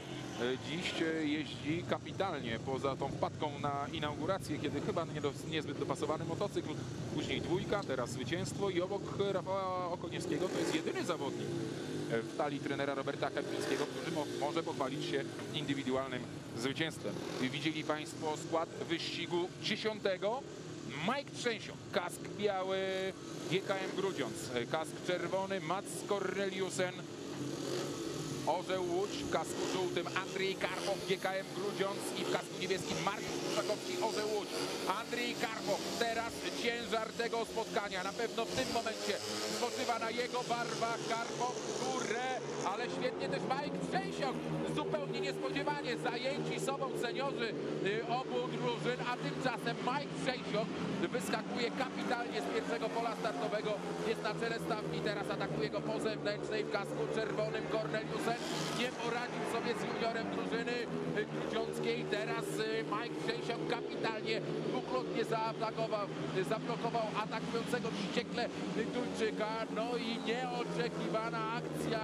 dziś jeździ kapitalnie poza tą wpadką na inaugurację, kiedy chyba niezbyt dopasowany motocykl, później dwójka, teraz zwycięstwo i obok Rafała Okoniewskiego to jest jedyny zawodnik w talii trenera Roberta Kapińskiego, który mo może pochwalić się indywidualnym zwycięstwem. Widzieli Państwo skład wyścigu dziesiątego. Mike Trzęsiok, kask biały GKM Grudziądz, kask czerwony Mats Corneliusen, Orzeł Łódź, w kasku żółtym Andrzej Karpow, GKM Grudziądz i w kasku niebieskim Marcin Szakowski, Orzeł Łódź. Andrzej Karpow, teraz ciężar tego spotkania. Na pewno w tym momencie spoczywa na jego barwach Karpow górę, ale świetnie też Mike Trzęsiok. Zupełnie niespodziewanie zajęci sobą seniorzy y, obu drużyn, a tymczasem Mike Trzęsiok wyskakuje kapitalnie z pierwszego pola startowego. Jest na czele stawki, teraz atakuje go po zewnętrznej w kasku czerwonym Corneliusem. Nie poradził sobie z juniorem drużyny y, grudziąckiej. Teraz y, Mike Trzęsiok kapitalnie dwukrotnie zaatakował, y, zablokował atakującego wściekle Duńczyka. No i nieoczekiwana akcja,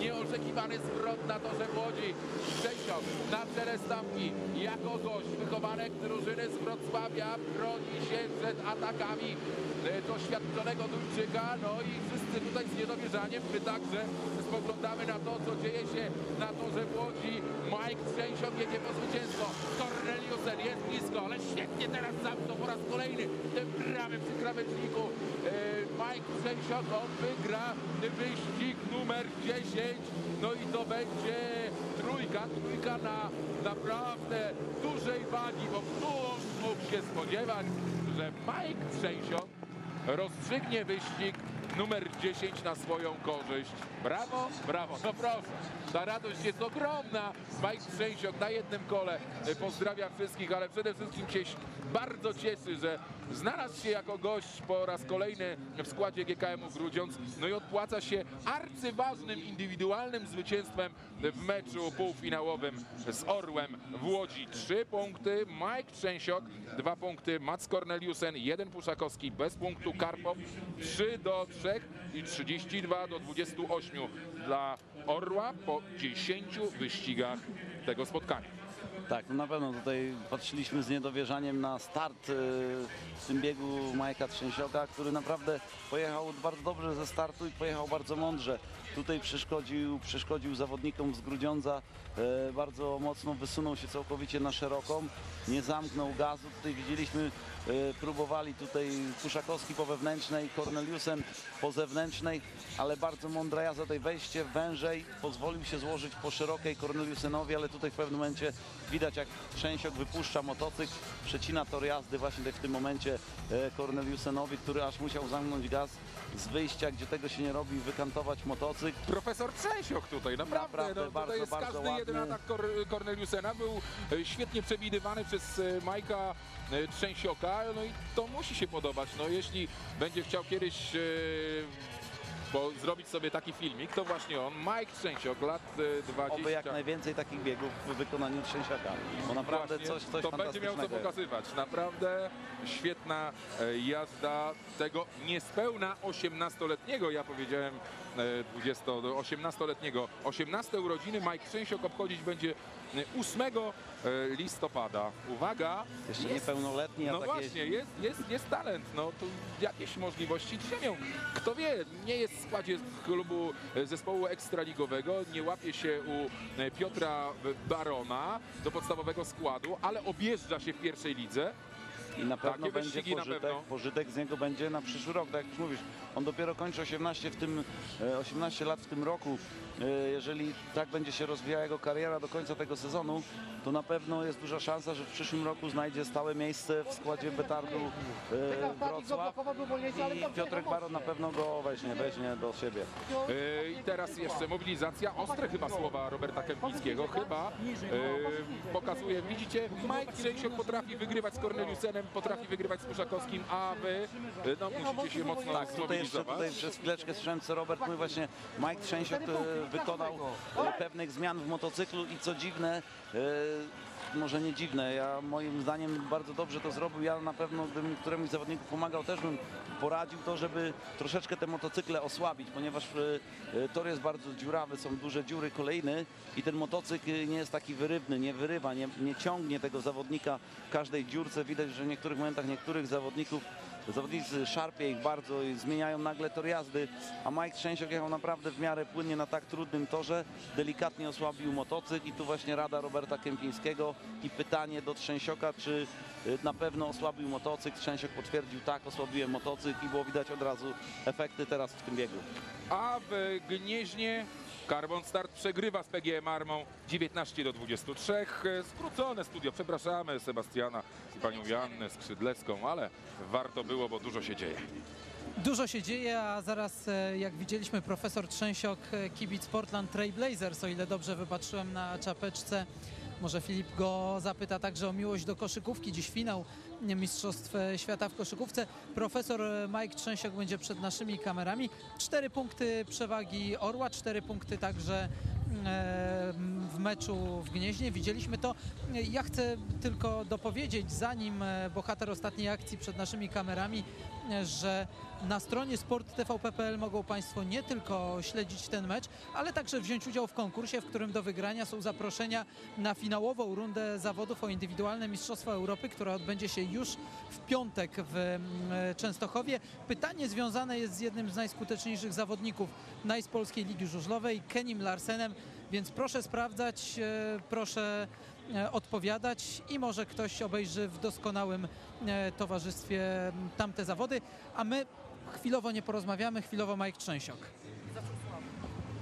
nieoczekiwany zwrot na torze Łodzi. Trzęsiok na czele stawki jako gość wychowanek drużyny z Wrocławia broni się przed atakami doświadczonego Duńczyka. No i wszyscy tutaj z niedowierzaniem, my także spoglądamy na to, co dzieje się na torze w Łodzi. Mike Trzęsiok jedzie po zwycięstwo. Corneliusen jest blisko, ale świetnie teraz zamknął po raz kolejny tym prawym przy krawężniku. E, Mike Trzęsiok, on wygra wyścig numer 10. No i to będzie trójka, trójka na naprawdę dużej wagi, bo któż mógł się spodziewać, że Mike Trzęsiok rozstrzygnie wyścig numer 10 na swoją korzyść. Brawo, brawo, no proszę. Ta radość jest ogromna. Mike Trzęsiok na jednym kole y, pozdrawia wszystkich, ale przede wszystkim się bardzo cieszy, że znalazł się jako gość po raz kolejny w składzie GKM-u Grudziądz. No i odpłaca się arcyważnym, indywidualnym zwycięstwem w meczu półfinałowym z Orłem w Łodzi. Trzy punkty Mike Trzęsiok, dwa punkty Mats Corneliusen, jeden Puszakowski bez punktu Karpow, 3 do 3 i 32 do 28 dla Orła po 10 wyścigach tego spotkania. Tak, no na pewno tutaj patrzyliśmy z niedowierzaniem na start y, w tym biegu Majka Trzęsioka, który naprawdę pojechał bardzo dobrze ze startu i pojechał bardzo mądrze. Tutaj przeszkodził, przeszkodził zawodnikom z Grudziądza, e, bardzo mocno wysunął się całkowicie na szeroką, nie zamknął gazu. Tutaj widzieliśmy, próbowali tutaj Puszakowski po wewnętrznej, Corneliusen po zewnętrznej, ale bardzo mądra jazda, tutaj wejście wężej, pozwolił się złożyć po szerokiej Corneliusenowi, ale tutaj w pewnym momencie widać jak Trzęsiok wypuszcza motocykl, przecina tor jazdy właśnie tutaj w tym momencie e, Corneliusenowi, który aż musiał zamknąć gaz z wyjścia, gdzie tego się nie robi, wykantować motocykl. Profesor Trzęsiok tutaj, naprawdę, Naprawdę, no, bardzo, jest bardzo każdy jeden ładny. atak Kor Corneliusena był e, świetnie przewidywany przez Majka e, Trzęsioka, no i to musi się podobać, no jeśli będzie chciał kiedyś e, bo zrobić sobie taki filmik, to właśnie on, Mike Trzęsiok, lat e, 20. Oby jak najwięcej takich biegów w wykonaniu Trzęsiaka, bo naprawdę Właśnie, coś, coś to będzie miał co pokazywać. Naprawdę świetna e, jazda tego niespełna 18-letniego, ja powiedziałem e, 20, do 18-letniego. 18 urodziny Mike Trzęsiok obchodzić będzie e, 8 e, listopada. Uwaga! Jeszcze niepełnoletni, a No takie- właśnie, jest, jest, jest talent, no tu jakieś możliwości drzemią. Kto wie, nie jest w składzie klubu e, zespołu ekstraligowego, nie łapie się u e, Piotra Barona do podstawowego składu, ale objeżdża się w pierwszej lidze. I na pewno Takie będzie pożytek, pewno. pożytek z niego będzie na przyszły rok, tak jak już mówisz. On dopiero kończy 18, w tym, e, 18 lat w tym roku. E, Jeżeli tak będzie się rozwijała jego kariera do końca tego sezonu, to na pewno jest duża szansa, że w przyszłym roku znajdzie stałe miejsce w składzie Betardu e, Wrocław. I Piotrek Baron na pewno go weźmie, weźmie do siebie. E, I teraz jeszcze mobilizacja, ostre chyba słowa Roberta Kępińskiego, chyba pokazuje, widzicie, Mike Trzęsiok potrafi wygrywać z Corneliusenem, potrafi wygrywać z Puszakowskim, a wy e, no, musicie się mocno Tak, tutaj jeszcze tutaj przez chwileczkę słyszałem, co Robert mówi właśnie Mike Trzęsiok wykonał e, pewnych zmian w motocyklu i co dziwne, e, może nie dziwne, ja moim zdaniem bardzo dobrze to zrobił. Ja na pewno, gdybym któremuś z zawodników pomagał, też bym poradził to, żeby troszeczkę te motocykle osłabić, ponieważ e, tor jest bardzo dziurawy, są duże dziury kolejny i ten motocykl nie jest taki wyrywny, nie wyrywa, nie, nie ciągnie tego zawodnika w każdej dziurce. Widać, że w niektórych momentach niektórych zawodników Zawodnicy szarpie ich bardzo i zmieniają nagle tor jazdy, a Mike Trzęsiok jechał naprawdę w miarę płynnie na tak trudnym torze, delikatnie osłabił motocykl i tu właśnie rada Roberta Kępińskiego i pytanie do Trzęsioka, czy y, na pewno osłabił motocykl. Trzęsiok potwierdził tak, osłabiłem motocykl i było widać od razu efekty teraz w tym biegu. A w Gnieźnie Carbon Start przegrywa z PGM Armą 19 do 23. E, Skrócone studio, przepraszamy Sebastiana i panią Joannę Skrzydlecką, ale warto było, bo dużo się dzieje. Dużo się dzieje, a zaraz, e, jak widzieliśmy, profesor Trzęsiok, e, kibic Portland Trail Blazers, o ile dobrze wypatrzyłem na czapeczce. Może Filip go zapyta także o miłość do koszykówki. Dziś finał Mistrzostw e, Świata w koszykówce. Profesor e, Mike Trzęsiok będzie przed naszymi kamerami. Cztery punkty przewagi Orła, cztery punkty także e, w meczu w Gnieźnie. Widzieliśmy to. Ja chcę tylko dopowiedzieć, zanim e, bohater ostatniej akcji przed naszymi kamerami, e, że na stronie sporttvp.pl mogą Państwo nie tylko śledzić ten mecz, ale także wziąć udział w konkursie, w którym do wygrania są zaproszenia na finałową rundę zawodów o indywidualne Mistrzostwa Europy, która odbędzie się już w piątek w Częstochowie. Pytanie związane jest z jednym z najskuteczniejszych zawodników NICE Polskiej Ligi Żużlowej, Kenim Larsenem, więc proszę sprawdzać, e, proszę e, odpowiadać i może ktoś obejrzy w doskonałym e, towarzystwie tamte zawody, a my chwilowo nie porozmawiamy, chwilowo Mike Trzęsiok.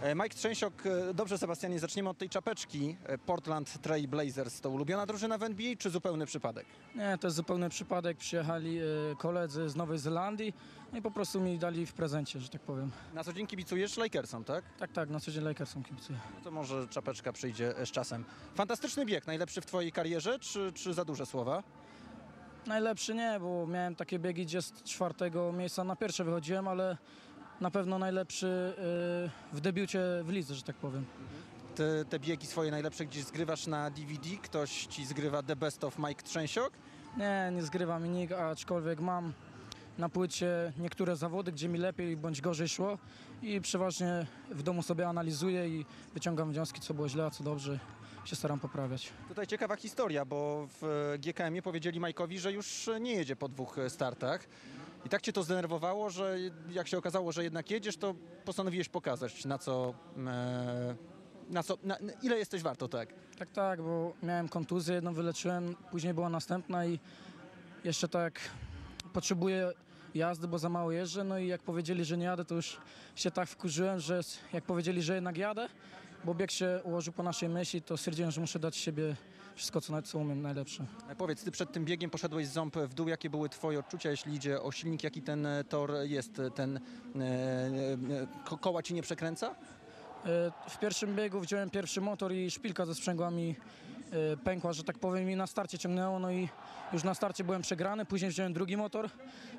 E, Mike Trzęsiok, e, dobrze Sebastianie, zaczniemy od tej czapeczki. E, Portland Trail Blazers to ulubiona drużyna w NBA czy zupełny przypadek? Nie, to jest zupełny przypadek. Przyjechali koledzy z Nowej Zelandii no i po prostu mi dali w prezencie, że tak powiem. Na co dzień kibicujesz Lakersom, tak? Tak, tak, na co dzień Lakersom kibicuję. No to może czapeczka przyjdzie z czasem. Fantastyczny bieg, najlepszy w twojej karierze, czy, czy za duże słowa? Najlepszy nie, bo miałem takie biegi, gdzie z czwartego miejsca na pierwsze wychodziłem, ale na pewno najlepszy e, w debiucie w lidze, że tak powiem. Te, te biegi swoje najlepsze gdzieś zgrywasz na DVD? Ktoś ci zgrywa The Best of Mike Trzęsiok? Nie, nie zgrywa mi nikt, aczkolwiek mam na płycie niektóre zawody, gdzie mi lepiej bądź gorzej szło i przeważnie w domu sobie analizuję i wyciągam wnioski, co było źle, a co dobrze. Się staram poprawiać. Tutaj ciekawa historia, bo w GKM-ie powiedzieli Majkowi, że już nie jedzie po dwóch e, startach. I tak cię to zdenerwowało, że jak się okazało, że jednak jedziesz, to postanowiłeś pokazać, na co, e, na co na ile jesteś warto, tak? Tak, tak, bo miałem kontuzję, jedną wyleczyłem, później była następna i jeszcze tak potrzebuję jazdy, bo za mało jeżdżę. No i jak powiedzieli, że nie jadę, to już się tak wkurzyłem, że jak powiedzieli, że jednak jadę, bo bieg się ułożył po naszej myśli, to stwierdziłem, że muszę dać siebie wszystko, co, co umiem najlepsze. E, Powiedz, ty przed tym biegiem poszedłeś z ząb w dół. Jakie były twoje odczucia, jeśli idzie o silnik? Jaki ten e, tor jest? Ten e, ko- koła ci nie przekręca? W pierwszym biegu wziąłem pierwszy motor i szpilka ze sprzęgłami pękła, że tak powiem, i na starcie ciągnęło, no i już na starcie byłem przegrany, później wziąłem drugi motor.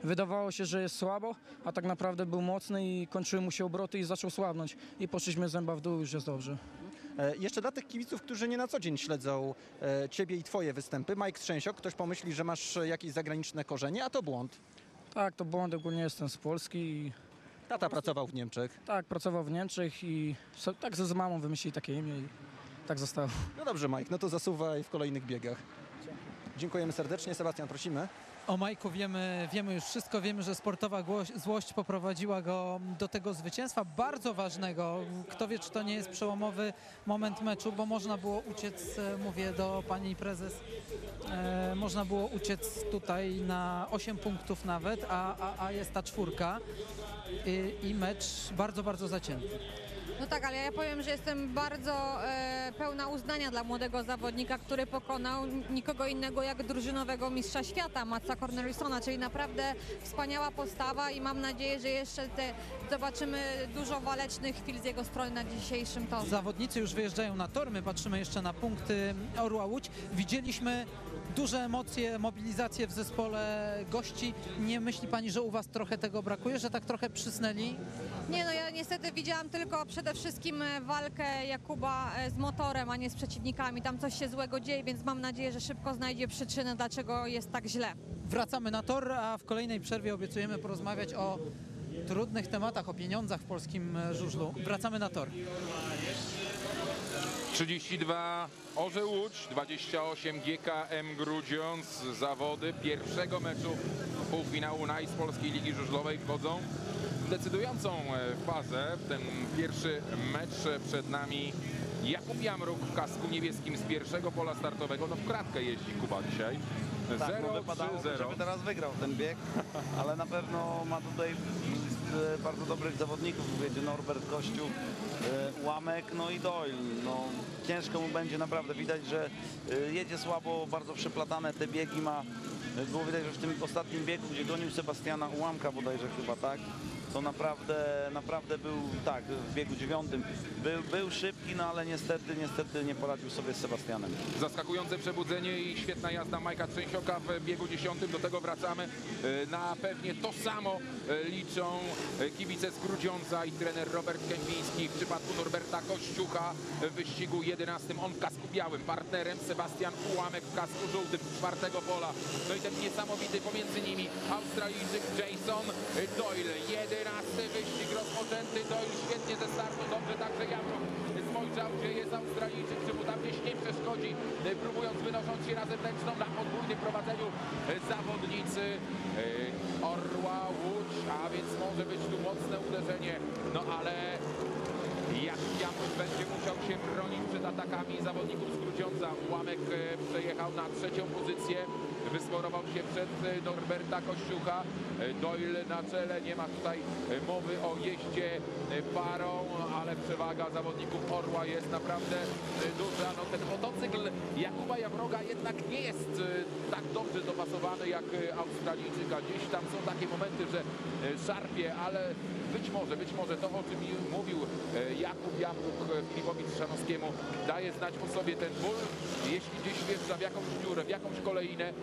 Wydawało się, że jest słabo, a tak naprawdę był mocny i kończyły mu się obroty i zaczął słabnąć. I poszliśmy zęba w dół, już jest dobrze. E, Jeszcze dla tych kibiców, którzy nie na co dzień śledzą e, ciebie i twoje występy, Mike Trzęsiok, ktoś pomyśli, że masz jakieś zagraniczne korzenie, a to błąd. Tak, to błąd, ogólnie jestem z Polski i Tata pracował w Niemczech. tak, pracował w Niemczech i so, tak ze z mamą wymyślili takie imię i tak zostało. No dobrze, Mike, no to zasuwaj w kolejnych biegach. Dziękujemy serdecznie. Sebastian, prosimy. O Majku wiemy, wiemy już wszystko, wiemy, że sportowa złość poprowadziła go do tego zwycięstwa bardzo ważnego. Kto wie, czy to nie jest przełomowy moment meczu, bo można było uciec, e, mówię do pani prezes, e, można było uciec tutaj na 8 punktów nawet, a, a, a jest ta czwórka I, i mecz bardzo, bardzo zacięty. No tak, ale ja powiem, że jestem bardzo e, pełna uznania dla młodego zawodnika, który pokonał nikogo innego jak drużynowego mistrza świata, Matsa Cornelisona, czyli naprawdę wspaniała postawa i mam nadzieję, że jeszcze te, zobaczymy dużo walecznych chwil z jego strony na dzisiejszym torze. Zawodnicy już wyjeżdżają na tor, my patrzymy jeszcze na punkty Orła Łódź. Widzieliśmy duże emocje, mobilizację w zespole gości. Nie myśli pani, że u was trochę tego brakuje, że tak trochę przysnęli? Nie no, ja niestety widziałam tylko przede wszystkim e, walkę Jakuba e, z motorem, a nie z przeciwnikami. Tam coś się złego dzieje, więc mam nadzieję, że szybko znajdzie przyczynę, dlaczego jest tak źle. Wracamy na tor, a w kolejnej przerwie obiecujemy porozmawiać o trudnych tematach, o pieniądzach w polskim e, żużlu. Wracamy na tor. 32 Orzeł Łódź, 28 GKM Grudziądz. Zawody pierwszego meczu półfinału NICE Polskiej Ligi Żużlowej wchodzą w decydującą e, fazę. Ten pierwszy mecz przed nami Jakub Jamruk w kasku niebieskim z pierwszego pola startowego. No w kratkę jeździ Kuba dzisiaj. Tak, 0 no wypadałoby, 0 żeby teraz wygrał ten bieg, ale na pewno ma tutaj bardzo dobrych zawodników, wiecie, Norbert Kościół, e, Łamek, no i Doyle. No, ciężko mu będzie naprawdę, widać, że e, jedzie słabo, bardzo przeplatane te biegi ma. Było widać, że w tym ostatnim biegu, gdzie gonił Sebastiana Ułamka bodajże chyba, tak? To naprawdę, naprawdę był, tak, w biegu dziewiątym. Był, był szybki, no ale niestety, niestety nie poradził sobie z Sebastianem. Zaskakujące przebudzenie i świetna jazda Majka Trzęsioka w biegu dziesiątym. Do tego wracamy. E, Na pewnie to samo e, liczą e, kibice z Grudziądza i trener Robert Kępiński. W przypadku Norberta Kościucha w wyścigu 11. On w kasku białym. Partnerem Sebastian Ułamek w kasku żółtym z czwartego pola. No i ten niesamowity pomiędzy nimi Australijczyk Jason Doyle. 11 wyścig rozpoczęty. Doyle świetnie ze startu. Dobrze także Jamruk spojrzał, gdzie jest Australijczyk, czy mu tam gdzieś nie przeszkodzi, e, próbując wynosząc się na zewnętrzną na podwójnym prowadzeniu e, zawodnicy e, Orła Łódź, a więc może być tu mocne uderzenie, no ale jak Jamruk będzie musiał się bronić przed atakami zawodników z Grudziądza. Ułamek e, przejechał na trzecią pozycję, wyskorował się przed e, Norberta Kościucha. E, Doyle na czele, nie ma tutaj e, mowy o jeździe parą, ale przewaga zawodników Orła jest naprawdę duża. No ten motocykl Jakuba Jamroga jednak nie jest tak dobrze dopasowany jak Australijczyka. Gdzieś tam są takie momenty, że szarpie, ale być może, być może to, o czym mówił Jakub Jamruk Filipowi Trzanowskiemu, daje znać o sobie ten ból. Jeśli gdzieś wjeżdża w jakąś dziurę, w jakąś kolejnę,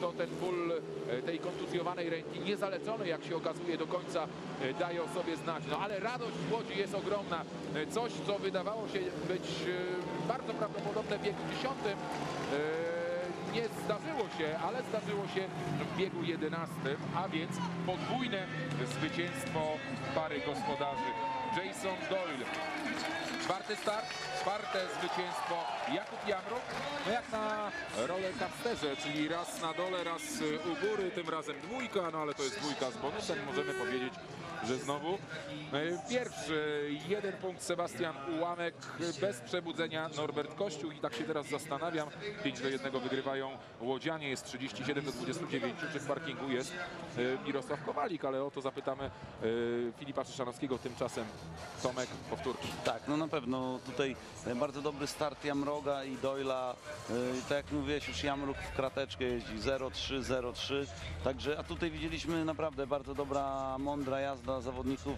to ten ból e, tej kontuzjowanej ręki, niezaleczony jak się okazuje do końca, e, daje o sobie znać. No ale radość w Łodzi jest ogromna. E, Coś, co wydawało się być bardzo prawdopodobne w wieku dziesiątym, nie zdarzyło się, ale zdarzyło się w biegu 11, a więc podwójne zwycięstwo pary gospodarzy. Jason Doyle. Czwarty start, czwarte zwycięstwo Jakub Jamruk. No jak na rollercoasterze, czyli raz na dole, raz y, u góry, tym razem dwójka, no ale to jest dwójka z bonusem, możemy powiedzieć, że znowu y, pierwszy, jeden punkt Sebastian Ułamek, bez przebudzenia Norbert Kościół i tak się teraz zastanawiam, 5 do 1 wygrywają Łodzianie, jest 37 do 29, czy w parkingu jest y, Mirosław Kowalik, ale o to zapytamy y, Filipa Szyszanowskiego, tymczasem Tomek, powtórki. Tak, no na pewno tutaj e, bardzo dobry start Jamroga i Doyla. E, Tak jak mówiłeś, już Jamruk w krateczkę jeździ 0-3, 0-3. Także, a tutaj widzieliśmy naprawdę bardzo dobra, mądra jazda zawodników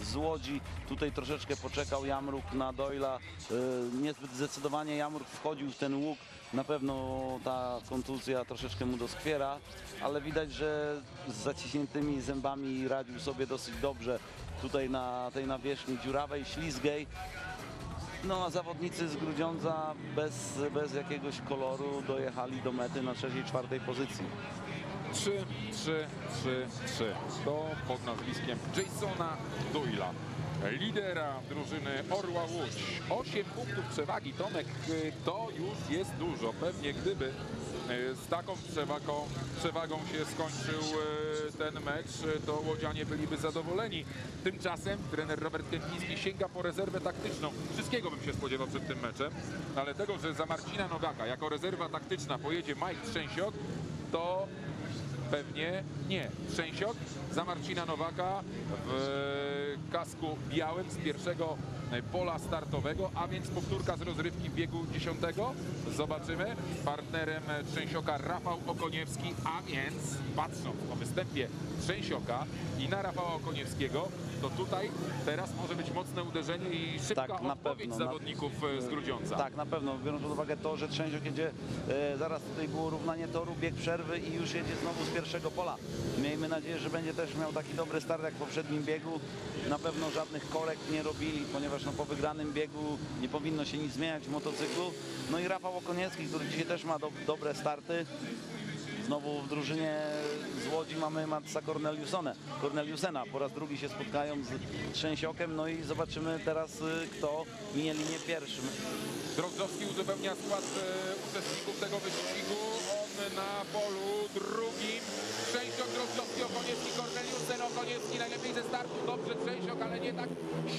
e, z Łodzi. Tutaj troszeczkę poczekał Jamruk na Doyla. E, Niezbyt zdecydowanie Jamruk wchodził w ten łuk. Na pewno ta kontuzja troszeczkę mu doskwiera, ale widać, że z zaciśniętymi zębami radził sobie dosyć dobrze tutaj na tej nawierzchni dziurawej, ślizgiej. No a zawodnicy z Grudziądza bez, bez jakiegoś koloru dojechali do mety na trzeciej, czwartej pozycji. 3, 3, 3, 3. To pod nazwiskiem Jasona Doyla. Lidera drużyny Orła Łódź. 8 punktów przewagi. Tomek, y, to już jest dużo. Pewnie gdyby y, z taką przewagą, przewagą się skończył y, ten mecz, to Łodzianie byliby zadowoleni. Tymczasem trener Robert Kępiński sięga po rezerwę taktyczną. Wszystkiego bym się spodziewał przed tym meczem, ale tego, że za Marcina Nowaka jako rezerwa taktyczna pojedzie Mike Trzęsiok, to Pewnie nie. Trzęsiok za Marcina Nowaka w kasku białym z pierwszego pola startowego, a więc powtórka z rozrywki biegu 10. Zobaczymy. Partnerem Trzęsioka Rafał Okoniewski, a więc patrząc po występie Trzęsioka i na Rafała Okoniewskiego, to tutaj teraz może być mocne uderzenie i szybka Tak, na odpowiedź pewno, na- zawodników z Grudziądza. Tak, na pewno, biorąc pod uwagę to, że Trzęsiok jedzie, e, zaraz tutaj było równanie toru, bieg przerwy i już jedzie znowu z pierwszego pola. Miejmy nadzieję, że będzie też miał taki dobry start jak w poprzednim biegu. Na pewno żadnych korekt nie robili, ponieważ no, po wygranym biegu nie powinno się nic zmieniać w motocyklu. No i Rafał Okoniecki, który dzisiaj też ma do, dobre starty. Znowu w drużynie z Łodzi mamy Matsa Corneliusona. Corneliusena. Po raz drugi się spotkają z Trzęsiokiem, no i zobaczymy teraz, y, kto minie linię pierwszym. Drozdowski uzupełnia skład e, uczestników tego wyścigu. On na polu drugim. Trzęsiok, Drozdowski, Okoniecki, Korneliusen, Okoniecki najlepiej ze startu. Dobrze Trzęsiok, ale nie tak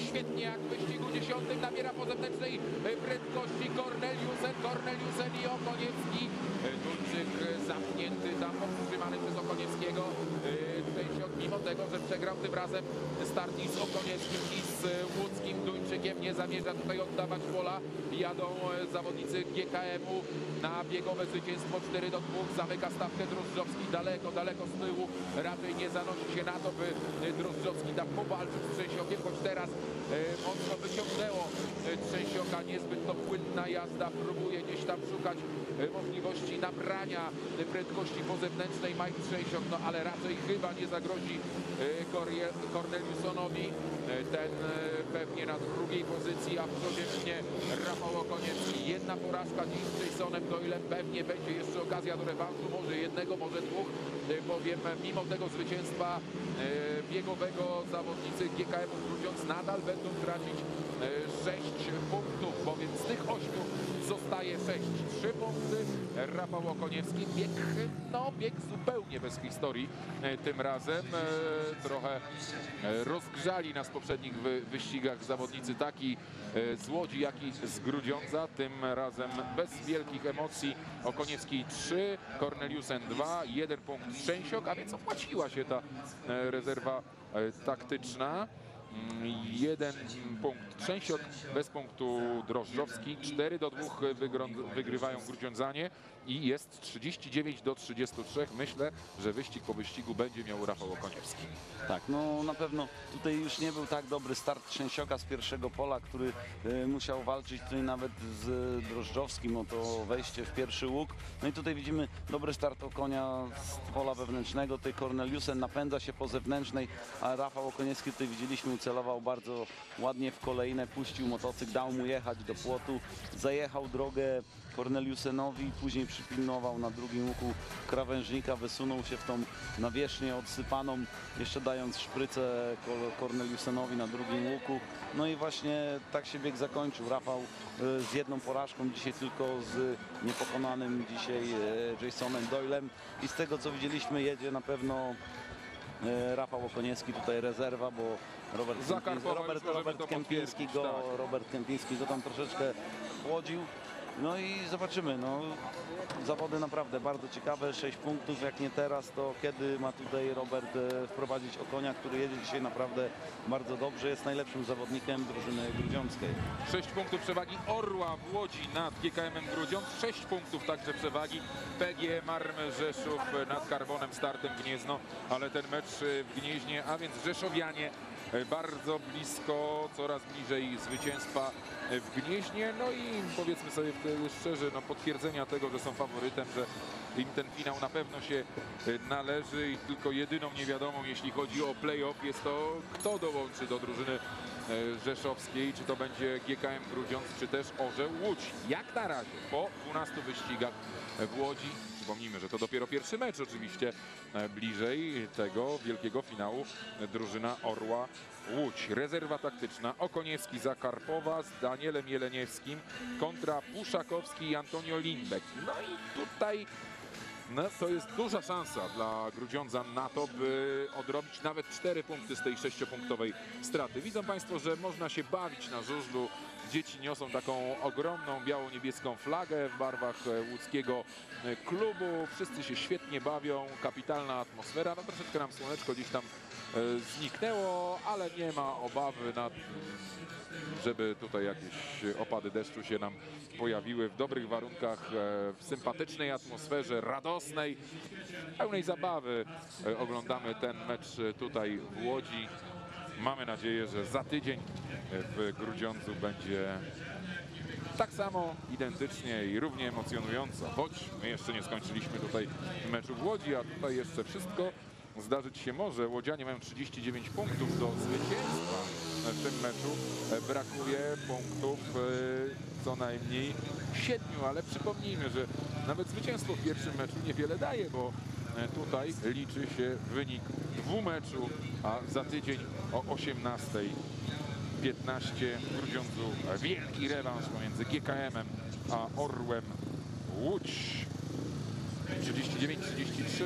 świetnie jak w wyścigu dziesiątym. Nabiera po zewnętrznej e, prędkości Korneliusen, Korneliusen i Duńczyk e, zamknięty tam, powstrzymany przez Okonieckiego. E, Trzęsiok, mimo tego, że przegrał tym razem start i z Okonieckim i z łódzkim Duńczykiem, nie zamierza tutaj oddawać pola. Jadą e, zawodnicy GKM-u na biegowe zwycięstwo 4 do 2. Zamyka stawkę Drozdowski daleko, daleko z tyłu. Raczej nie zanosi się na to, by e, Drozdowski tam powalczył z Trzęsiokiem, choć teraz mocno wyciągnęło e, Trzęsioka. Niezbyt to płynna jazda. Próbuje gdzieś tam szukać e, możliwości nabrania e, prędkości po zewnętrznej Mike Trzęsiok, no ale raczej chyba nie zagrozi e, Corneliusonowi. E, Ten e, pewnie na drugiej pozycji, a w przodzie mnie Rafał Okoniecki. Jedna porażka dziś z Jasonem Doylem. Pewnie będzie jeszcze okazja do rewanżu, może jednego, może dwóch, e, bowiem mimo tego zwycięstwa e, biegowego zawodnicy GKM Grudziądz nadal będą tracić 6 punktów, bowiem z tych 8 zostaje 6. 3 punkty. Rafał Okoniewski bieg, no bieg zupełnie bez historii e, tym razem. E, Trochę e, rozgrzali nas w poprzednich wy, wyścigach zawodnicy taki z Łodzi, jak i z Grudziądza. Tym razem bez wielkich emocji. Okoniewski 3, Corneliusen 2, 1 punkt Trzęsiok, a więc opłaciła się ta rezerwa taktyczna. Jeden punkt. Trzęsiok, bez punktu. Drożdżowski. 4 do 2 wygrą- wygrywają Grudziądzanie i jest 39 do 33. Myślę, że wyścig po wyścigu będzie miał Rafał Okoniewski. Tak, no na pewno tutaj już nie był tak dobry start Trzęsioka z pierwszego pola, który e, musiał walczyć tutaj nawet z Drożdżowskim o to wejście w pierwszy łuk. No i tutaj widzimy dobry start Okonia z pola wewnętrznego. Tutaj Corneliusen napędza się po zewnętrznej, a Rafał Okoniewski tutaj widzieliśmy ucelował bardzo ładnie w kolejne, puścił motocykl, dał mu jechać do płotu, zajechał drogę Corneliusenowi, później przypilnował na drugim łuku krawężnika, wysunął się w tą nawierzchnię odsypaną, jeszcze dając szprycę Cor- Corneliusenowi na drugim łuku. No i właśnie tak się bieg zakończył. Rafał e, z jedną porażką, dzisiaj tylko z niepokonanym dzisiaj e, Jasonem Doylem i z tego co widzieliśmy jedzie na pewno e, Rafał Okoniecki, tutaj rezerwa, bo Robert, Kępiński, Robert, Robert Kępiński go, tak. Robert Kępiński go tam troszeczkę chłodził. No i zobaczymy. No, zawody naprawdę bardzo ciekawe. 6 punktów, jak nie teraz, to kiedy ma tutaj Robert e, wprowadzić Okonia, który jedzie dzisiaj naprawdę bardzo dobrze. Jest najlepszym zawodnikiem drużyny grudziąckiej. 6 punktów przewagi Orła w Łodzi nad GKM-em Grudziądz, 6 punktów także przewagi PG Marmy Rzeszów nad Karbonem startem Gniezno, ale ten mecz y, w Gnieźnie, a więc Rzeszowianie bardzo blisko, coraz bliżej zwycięstwa y, w Gnieźnie, no i powiedzmy sobie szczerze, no potwierdzenia tego, że są faworytem, że im ten finał na pewno się y, należy i tylko jedyną niewiadomą, jeśli chodzi o playoff, jest to kto dołączy do drużyny e, rzeszowskiej, czy to będzie GKM Grudziądz, czy też Orzeł Łódź. Jak na razie, po 12 wyścigach w Łodzi, przypomnijmy, że to dopiero pierwszy mecz oczywiście, e, bliżej tego wielkiego finału e, drużyna Orła Łódź. Rezerwa taktyczna Okoniewski za Karpowa z Danielem Jeleniewskim kontra Puszakowski i Antonio Lindbeck. No i tutaj no, to jest duża szansa dla Grudziądza na to, by odrobić nawet 4 punkty z tej 6-punktowej straty. Widzą Państwo, że można się bawić na żużlu. Dzieci niosą taką ogromną biało-niebieską flagę w barwach e, łódzkiego e, klubu. Wszyscy się świetnie bawią, kapitalna atmosfera. No troszeczkę nam słoneczko gdzieś tam e, zniknęło, ale nie ma obawy na żeby tutaj jakieś opady deszczu się nam pojawiły w dobrych warunkach, w sympatycznej atmosferze, radosnej, pełnej zabawy. Oglądamy ten mecz tutaj w Łodzi. Mamy nadzieję, że za tydzień e, w Grudziądzu będzie tak samo, identycznie i równie emocjonująco, choć my jeszcze nie skończyliśmy tutaj meczu w Łodzi, a tutaj jeszcze wszystko zdarzyć się może. Łodzianie mają 39 punktów do zwycięstwa w tym meczu. E, Brakuje punktów e, co najmniej 7, ale przypomnijmy, że nawet zwycięstwo w pierwszym meczu niewiele daje, bo tutaj liczy się wynik dwumeczu, a za tydzień o 18 15 w Grudziądzu wielki rewanż pomiędzy GKM-em a Orłem Łódź. 39-33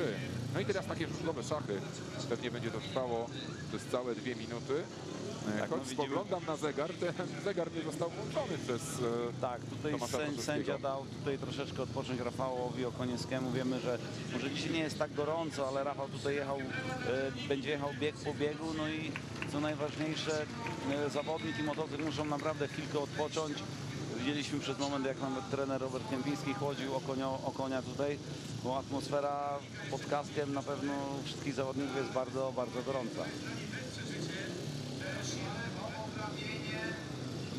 no i teraz takie żużlowe szachy. Pewnie będzie to trwało przez całe dwie minuty. E, Tak, choć no widzimy- spoglądam na zegar, ten zegar nie został włączony przez e, Tak, tutaj Tomasza sęd, Toszewskiego. sędzia dał tutaj troszeczkę odpocząć Rafałowi Okonieckiemu. Wiemy, że może dzisiaj nie jest tak gorąco, ale Rafał tutaj jechał, e, będzie jechał bieg po biegu. No i co najważniejsze, e, zawodnik i motocykl muszą naprawdę chwilkę odpocząć. Widzieliśmy przez moment, jak nawet trener Robert Kępiński chłodził o konia, o konia tutaj, bo atmosfera pod kaskiem na pewno wszystkich zawodników jest bardzo, bardzo gorąca.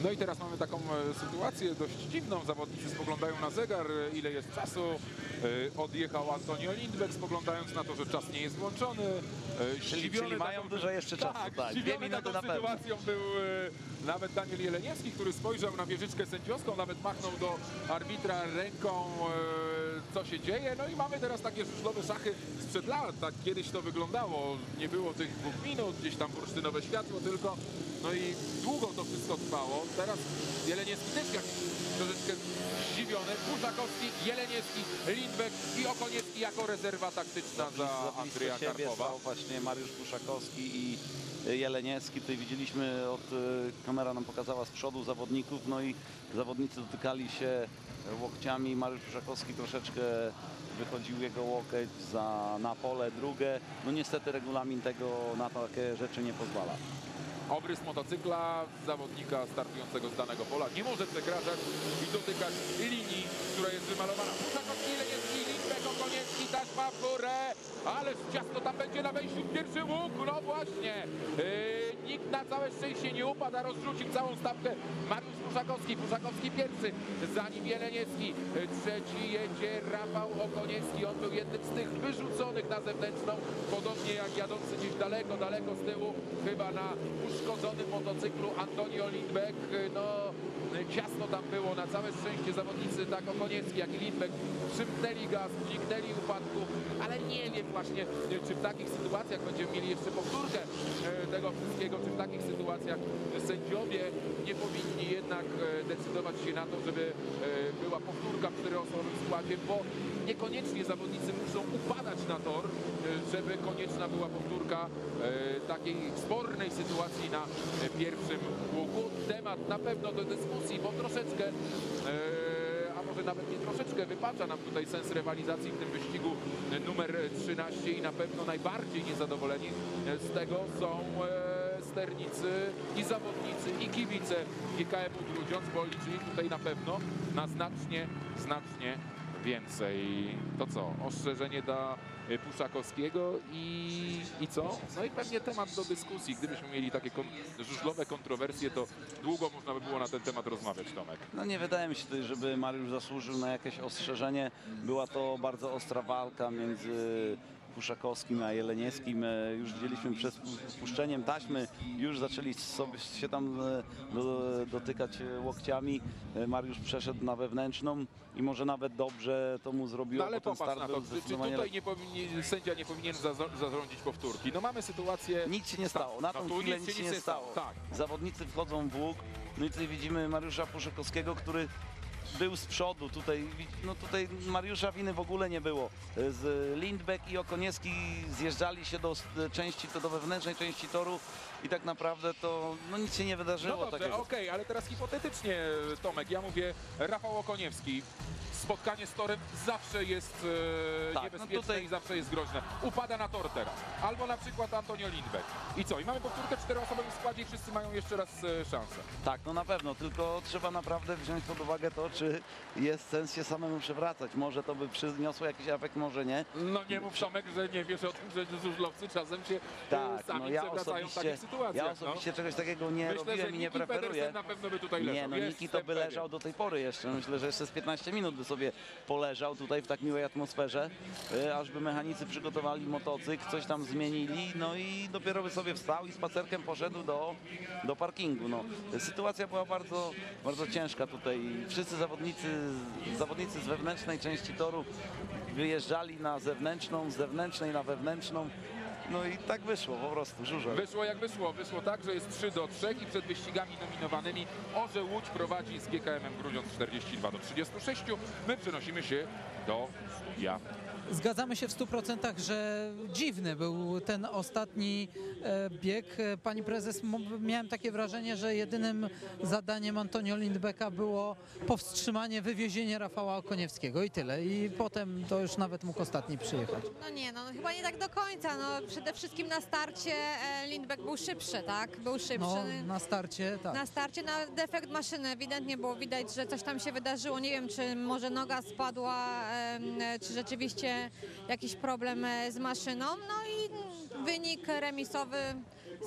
No i teraz mamy taką e, sytuację dość dziwną. Zawodnicy spoglądają na zegar, e, ile jest czasu. E, Odjechał Antonio Lindbeck, spoglądając na to, że czas nie jest włączony. Czyli- czyli mają taką- dużo jeszcze czasu, Tak, tak, dwie minuty taką na pewno. sytuacją był nawet Daniel Jeleniewski, który spojrzał na wieżyczkę sędziowską, nawet machnął do arbitra ręką, co się dzieje. No i mamy teraz takie żużlowe szachy sprzed lat. Tak kiedyś to wyglądało. Nie było tych dwóch minut, gdzieś tam bursztynowe światło tylko. No i długo to wszystko trwało. Teraz Jeleniewski też jak troszeczkę zdziwiony. Burzakowski, Jeleniewski, Lindbeck i Okoniecki jako rezerwa taktyczna za Za Andrzeja Karpowa. właśnie Mariusz Puszakowski i Jeleniewski. Tutaj widzieliśmy, od, e, kamera nam pokazała z przodu zawodników, no i zawodnicy dotykali się łokciami. Mariusz Puszakowski troszeczkę wychodził jego łokieć za, na pole drugie. No niestety regulamin tego na takie rzeczy nie pozwala. Obrys motocykla zawodnika startującego z danego pola. Nie może przekraczać i dotykać linii, która jest wymalowana. Leniecki, Lindbeck, Okoniecki, taśma w górę. Ale ciasno tam będzie na wejściu w pierwszy łuk. No właśnie. Yy, nikt na całe szczęście nie upadł, a rozrzucił całą stawkę. Mariusz Puszakowski, Puszakowski pierwszy, za nim Jeleniecki. Trzeci jedzie Rafał Okoniecki. On był jednym z tych wyrzuconych na zewnętrzną. Podobnie jak jadący gdzieś daleko, daleko z tyłu. Chyba na uszkodzonym motocyklu Antonio Lindbeck. Yy, No, ciasno tam było. Na całe szczęście zawodnicy tak Okoniecki, jak i Lindbeck przymknęli gaz, uniknęli upadku. Ale nie wiem właśnie, yy, czy w takich sytuacjach będziemy mieli jeszcze powtórkę yy, tego wszystkiego, czy w takich sytuacjach sędziowie nie powinni jednak e, decydować się na to, żeby e, była powtórka w czteroosobowym składzie, bo niekoniecznie zawodnicy muszą upadać na tor, e, żeby konieczna była powtórka e, takiej spornej sytuacji na e, pierwszym łuku. Temat na pewno do dyskusji, bo troszeczkę a może nawet nie troszeczkę wypacza nam tutaj sens rywalizacji w tym wyścigu numer 13 i na pewno najbardziej niezadowoleni z tego są sternicy i zawodnicy i kibice GKM-u Grudziądz, bo liczyli tutaj na pewno na znacznie, znacznie więcej. To co? Ostrzeżenie dla e, Puszakowskiego i, i co? No i pewnie temat do dyskusji. Gdybyśmy mieli takie kon żużlowe kontrowersje, to długo można by było na ten temat rozmawiać, Tomek. No nie wydaje mi się tutaj, żeby Mariusz zasłużył na jakieś ostrzeżenie. Była to bardzo ostra walka między Puszakowskim a Jelenieckim. E, Już widzieliśmy przed puszczeniem taśmy, już zaczęli sobie się tam e, do, dotykać e, łokciami. Mariusz przeszedł na wewnętrzną i może nawet dobrze to mu zrobiło, No ale popatrz na to, czy, czy tutaj nie powinien, sędzia nie powinien zarządzić powtórki. No mamy sytuację... Nic się nie stało. Na no tą chwilę nic się nie stało. Tak. Zawodnicy wchodzą w łuk. No i tutaj widzimy Mariusza Puszekowskiego, który był z przodu. Tutaj, no tutaj Mariusza winy w ogóle nie było. Z Lindbeck i Okoniecki zjeżdżali się do części, to do wewnętrznej części toru i tak naprawdę to no nic się nie wydarzyło. No dobrze, okej, ale teraz hipotetycznie, Tomek, ja mówię Rafał Okoniewski. Spotkanie z torem zawsze jest e, Tak, no niebezpieczne tutaj- i zawsze jest groźne. Upada na tor teraz. Albo na przykład Antonio Lindbeck. I co? I mamy powtórkę w czteroosobowym składzie i wszyscy mają jeszcze raz e, szansę. Tak, no na pewno, tylko trzeba naprawdę wziąć pod uwagę to, czy jest sens się samemu przewracać. Może to by przyniosło jakiś efekt, może nie. No nie mów Tomek, że nie wiesz o tym, że żużlowcy czasem się e, Tak, sami no ja przewracają osobiście, sytuacjach. ja osobiście czegoś takiego nie no. Myślę, robiłem i nie preferuję. Na pewno by tutaj leżał. Nie, no Niki to by pewien. leżał do tej pory jeszcze. Myślę, że jeszcze z 15 minut by sobie poleżał tutaj w tak miłej atmosferze, y, aż by mechanicy przygotowali motocykl, coś tam zmienili, no i dopiero by sobie wstał i spacerkiem poszedł do, do parkingu. No. Sytuacja była bardzo, bardzo ciężka tutaj. Wszyscy zawodnicy, zawodnicy z wewnętrznej części toru wyjeżdżali na zewnętrzną, z zewnętrznej na wewnętrzną. No i tak wyszło po prostu, żurze. Wyszło jak wyszło. Wyszło tak, że jest 3 do 3 i przed wyścigami nominowanymi Orze Łódź prowadzi z GKM-em Grudziądz 42 do 36. My przenosimy się do studia. Zgadzamy się w 100%, że dziwny był ten ostatni e, bieg. Pani prezes, miałem takie wrażenie, że jedynym zadaniem Antonio Lindbecka było powstrzymanie, wywiezienie Rafała Okoniewskiego i tyle. I potem to już nawet mógł ostatni przyjechać. No nie, no chyba nie tak do końca. No, przede wszystkim na starcie e, Lindbeck był szybszy, tak? Był szybszy. No, na starcie tak. Na starcie na defekt maszyny ewidentnie było widać, że coś tam się wydarzyło. Nie wiem, czy może noga spadła, czy rzeczywiście jakiś problem e, z maszyną. No i wynik remisowy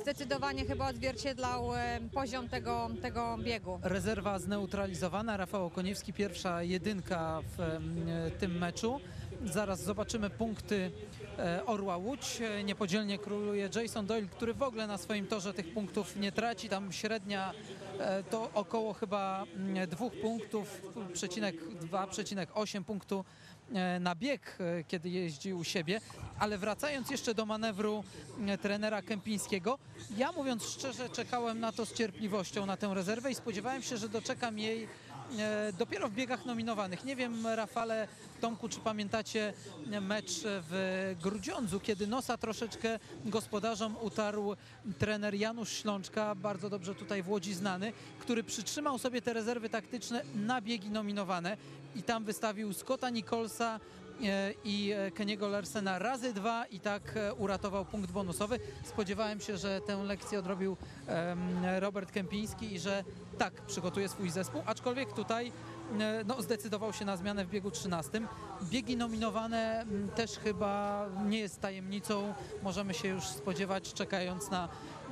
zdecydowanie chyba odzwierciedlał e, poziom tego, tego biegu. Rezerwa zneutralizowana. Rafał Okoniewski, pierwsza jedynka w em, tym meczu. Zaraz zobaczymy punkty e, Orła Łódź. E, Niepodzielnie króluje Jason Doyle, który w ogóle na swoim torze tych punktów nie traci. Tam średnia e, to około chyba mm, dwóch punktów, przecinek 2,8 punktu e, na bieg, e, kiedy jeździ u siebie. Ale wracając jeszcze do manewru e, trenera Kępińskiego, ja mówiąc szczerze czekałem na to z cierpliwością, na tę rezerwę i spodziewałem się, że doczekam jej e, dopiero w biegach nominowanych. Nie wiem, Rafale, Tomku, czy pamiętacie mecz w Grudziądzu, kiedy nosa troszeczkę gospodarzom utarł trener Janusz Ślączka, bardzo dobrze tutaj w Łodzi znany, który przytrzymał sobie te rezerwy taktyczne na biegi nominowane i tam wystawił Scotta Nicholsa e, i e, Keniego Lersena razy dwa i tak e, uratował punkt bonusowy. Spodziewałem się, że tę lekcję odrobił Robert Kępiński i że tak przygotuje swój zespół, aczkolwiek tutaj e, no, zdecydował się na zmianę w biegu 13. Biegi nominowane też chyba nie jest tajemnicą. Możemy się już spodziewać, czekając na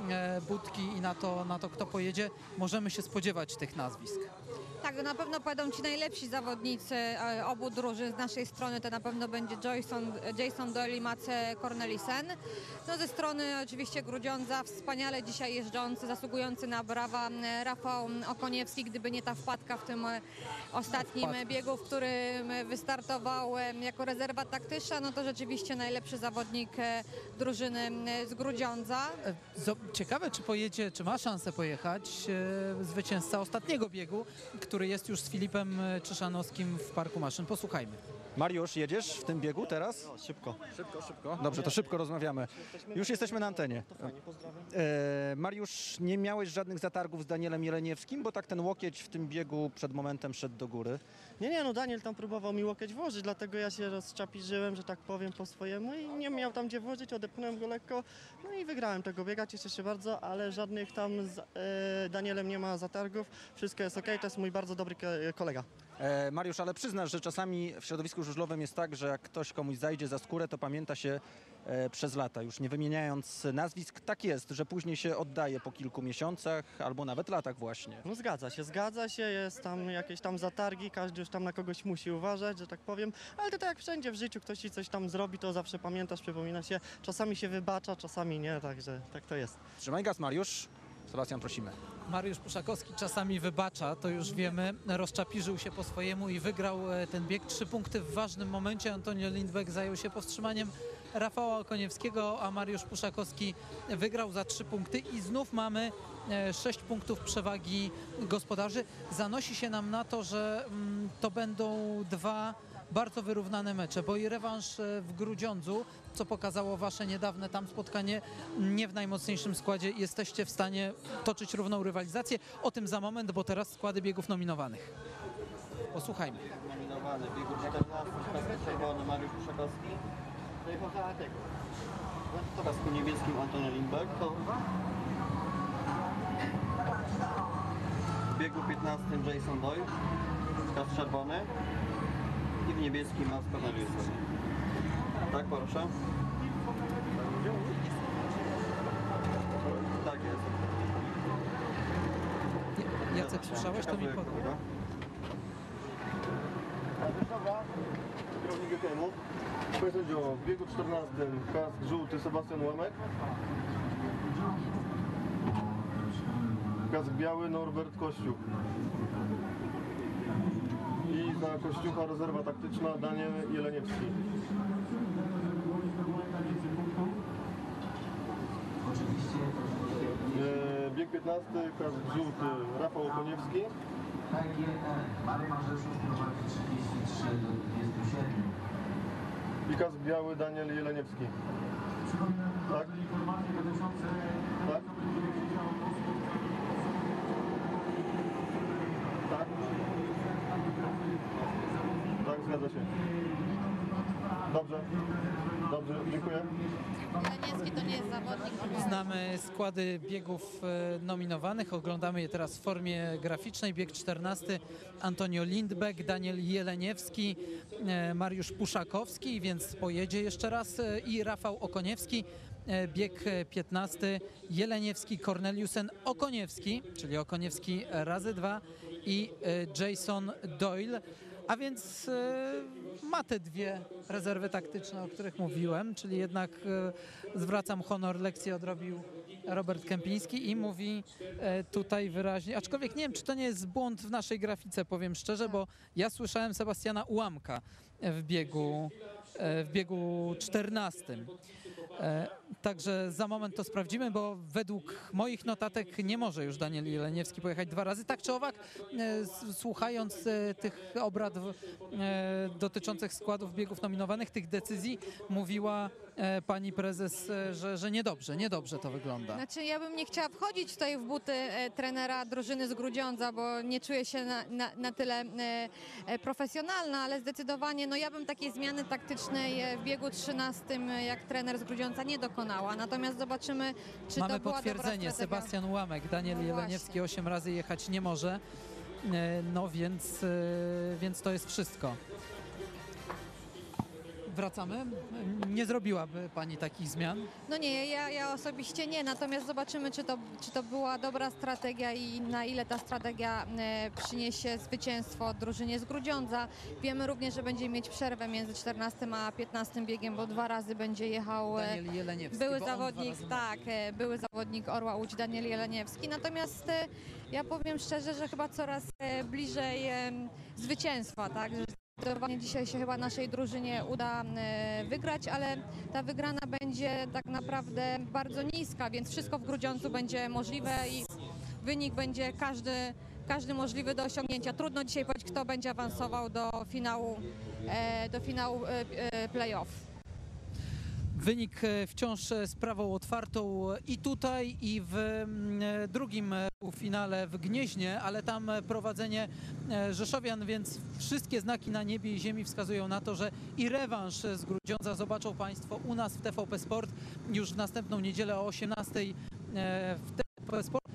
e, budki i na to, na to, kto pojedzie, możemy się spodziewać tych nazwisk. Tak, na pewno pojadą ci najlepsi zawodnicy e, obu drużyn z naszej strony. To na pewno będzie Jason, Jason Doyle i Mace Cornelissen. No ze strony oczywiście Grudziądza, wspaniale dzisiaj jeżdżący, zasługujący na brawa Rafał Okoniewski. Gdyby nie ta wpadka w tym e, ostatnim Wpadka. biegu, w którym wystartował e, jako rezerwa taktyczna, no to rzeczywiście najlepszy zawodnik drużyny z Grudziądza. Ciekawe, czy pojedzie, czy ma szansę pojechać zwycięzca ostatniego biegu, który jest już z Filipem e, Czyszanowskim w Parku Maszyn. Posłuchajmy. Mariusz, jedziesz w tym biegu teraz? szybko. Szybko, szybko. Dobrze, to szybko rozmawiamy. Już jesteśmy na antenie. E, Mariusz, nie miałeś żadnych zatargów z Danielem Jeleniewskim, bo tak ten łokieć w tym biegu przed momentem szedł do góry. Nie, nie, no Daniel tam próbował mi łokieć włożyć, dlatego ja się rozczapiżyłem, że tak powiem po swojemu i nie miał tam gdzie włożyć, odepchnąłem go lekko, no i wygrałem tego biega, cieszę się bardzo, ale żadnych tam z e, Danielem nie ma zatargów, wszystko jest ok, to jest mój bardzo dobry kolega. E, Mariusz, ale przyznasz, że czasami w środowisku żużlowym jest tak, że jak ktoś komuś zajdzie za skórę, to pamięta się e, przez lata. Już nie wymieniając nazwisk, tak jest, że później się oddaje po kilku miesiącach albo nawet latach właśnie. No zgadza się, zgadza się, jest tam jakieś tam zatargi, każdy już tam na kogoś musi uważać, że tak powiem, ale to tak jak wszędzie w życiu, ktoś ci coś tam zrobi, to zawsze pamiętasz, przypomina się, czasami się wybacza, czasami nie, także tak to jest. Trzymaj gaz, Mariusz. Sebastian, prosimy. Mariusz Puszakowski czasami wybacza, to już wiemy. Rozczapiżył się po swojemu i wygrał e, ten bieg. Trzy punkty w ważnym momencie. Antonio Lindbeck zajął się powstrzymaniem Rafała Okoniewskiego, a Mariusz Puszakowski wygrał za trzy punkty. I znów mamy e, sześć punktów przewagi gospodarzy. Zanosi się nam na to, że mm, to będą dwa bardzo wyrównane mecze, bo i rewanż e, w Grudziądzu, co pokazało wasze niedawne tam spotkanie, nie w najmocniejszym składzie jesteście w stanie toczyć równą rywalizację. O tym za moment, bo teraz składy biegów nominowanych. Posłuchajmy. Nominowany, biegu 14, kask czerwony Mariusz tego. W kasku niebieskim Antony Lindberg. W biegu 15 Jason Doyle, kask czerwony i w niebieskim Max Corneliusen. Tak, proszę. Tak jest. Jacek, słyszałeś? To mi po... Dobra, kierownik GKM-u. Sędzio, w biegu 14 kask żółty Sebastian Łamek. Kask biały Norbert Kościuk. I za Kościucha rezerwa taktyczna Daniel Jeleniewski. E, Bieg 15, kask żółty Rafał Okoniewski. I kask biały Daniel Jeleniewski. Tak? Tak? Tak? Tak, zgadza się. Dobrze. Dobrze, dziękuję. Jeleniewski to nie jest zawodnik. Znamy składy biegów e, nominowanych, oglądamy je teraz w formie graficznej. Bieg 14 Antonio Lindbeck, Daniel Jeleniewski, e, Mariusz Puszakowski, więc pojedzie jeszcze raz e, i Rafał Okoniewski. Bieg e, 15 Jeleniewski, Corneliusen, Okoniewski, czyli Okoniewski razy dwa i Jason Doyle. A więc e, ma te dwie rezerwy taktyczne, o których mówiłem, czyli jednak e, zwracam honor, lekcję odrobił Robert Kępiński i mówi e, tutaj wyraźnie, aczkolwiek nie wiem, czy to nie jest błąd w naszej grafice, powiem szczerze, bo ja słyszałem Sebastiana Ułamka w biegu, w biegu 14. Także za moment to sprawdzimy, bo według moich notatek nie może już Daniel Jeleniewski pojechać dwa razy. Tak czy owak, e, słuchając e, tych obrad e, dotyczących składów biegów nominowanych, tych decyzji, mówiła pani prezes, że, że niedobrze, niedobrze to wygląda. Znaczy ja bym nie chciała wchodzić tutaj w buty trenera drużyny z Grudziądza, bo nie czuję się na, na, na tyle profesjonalna, ale zdecydowanie no ja bym takiej zmiany taktycznej w biegu 13 e, jak trener z Grudziądza nie dokonała. Natomiast zobaczymy, czy Mamy to była potwierdzenie. Sebastian Ułamek, Daniel No Jeleniewski 8 razy jechać nie może, E, no więc, e, więc to jest wszystko. Wracamy. Nie zrobiłaby pani takich zmian? No nie, ja, ja osobiście nie, natomiast zobaczymy, czy to, czy to była dobra strategia i na ile ta strategia e, przyniesie zwycięstwo drużynie z Grudziądza. Wiemy również, że będzie mieć przerwę między 14 a 15 biegiem, bo dwa razy będzie jechał e, Daniel Jeleniewski. były zawodnik, tak, e, były zawodnik Orła Łódź Daniel Jeleniewski. Natomiast ja powiem szczerze, że chyba coraz bliżej zwycięstwa, tak? Zdecydowanie dzisiaj się chyba naszej drużynie uda e, wygrać, ale ta wygrana będzie tak naprawdę bardzo niska, więc wszystko w Grudziądzu będzie możliwe i wynik będzie każdy, każdy możliwy do osiągnięcia. Trudno dzisiaj powiedzieć, kto będzie awansował do finału, e, do finału e, playoff. Wynik e, wciąż e, sprawą otwartą i tutaj, i w mm, e, drugim e, półfinale w Gnieźnie, ale tam e, prowadzenie e, Rzeszowian, więc wszystkie znaki na niebie i ziemi wskazują na to, że i rewanż z Grudziądza zobaczą Państwo u nas w TVP Sport już w następną niedzielę o 18 e, w TVP Sport.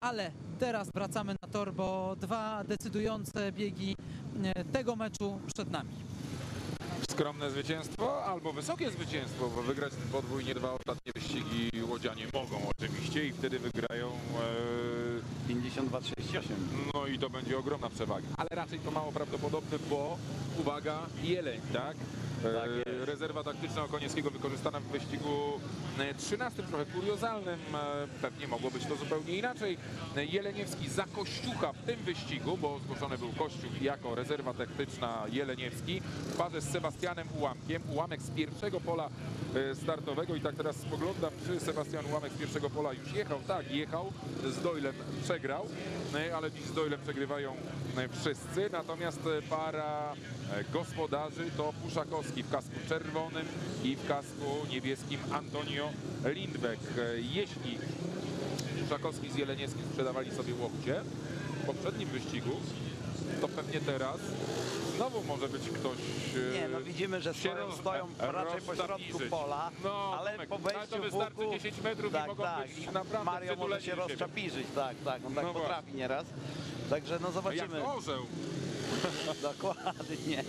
Ale teraz wracamy na tor, bo dwa decydujące biegi e, tego meczu przed nami. Skromne zwycięstwo albo wysokie zwycięstwo, bo wygrać podwójnie dwa ostatnie wyścigi łodzianie mogą oczywiście i wtedy wygrają e, 52-38. No i to będzie ogromna przewaga, ale raczej to mało prawdopodobne, bo uwaga, jeleń, tak? E, rezerwa taktyczna Okonieckiego wykorzystana w wyścigu e, 13, trochę kuriozalnym. E, Pewnie mogło być to zupełnie inaczej. Jeleniewski za Kościucha w tym wyścigu, bo zgłoszony był Kościuch jako rezerwa taktyczna Jeleniewski w parze z Sebastianem Ułamkiem. Ułamek z pierwszego pola startowego i tak teraz spoglądam, czy Sebastian Ułamek z pierwszego pola już jechał. Tak, jechał, z Doylem przegrał, ale dziś z Doylem przegrywają wszyscy. Natomiast para gospodarzy to Puszakowski w kasku czerwonym i w kasku niebieskim Antonio Lindbeck. Jeśli Puszakowski z Jeleniewskim sprzedawali sobie łokcie w poprzednim wyścigu, to pewnie teraz znowu może być ktoś e, Nie, no widzimy, że się stoją, stoją raczej po środku pola, No, ale po ale wejściu to w wystarczy łuku, 10 metrów tak, i mogą tak. być naprawdę Mario może się rozczapiżyć, tak, tak, on tak No potrafi nieraz. Także no zobaczymy. Jak orzeł. Dokładnie.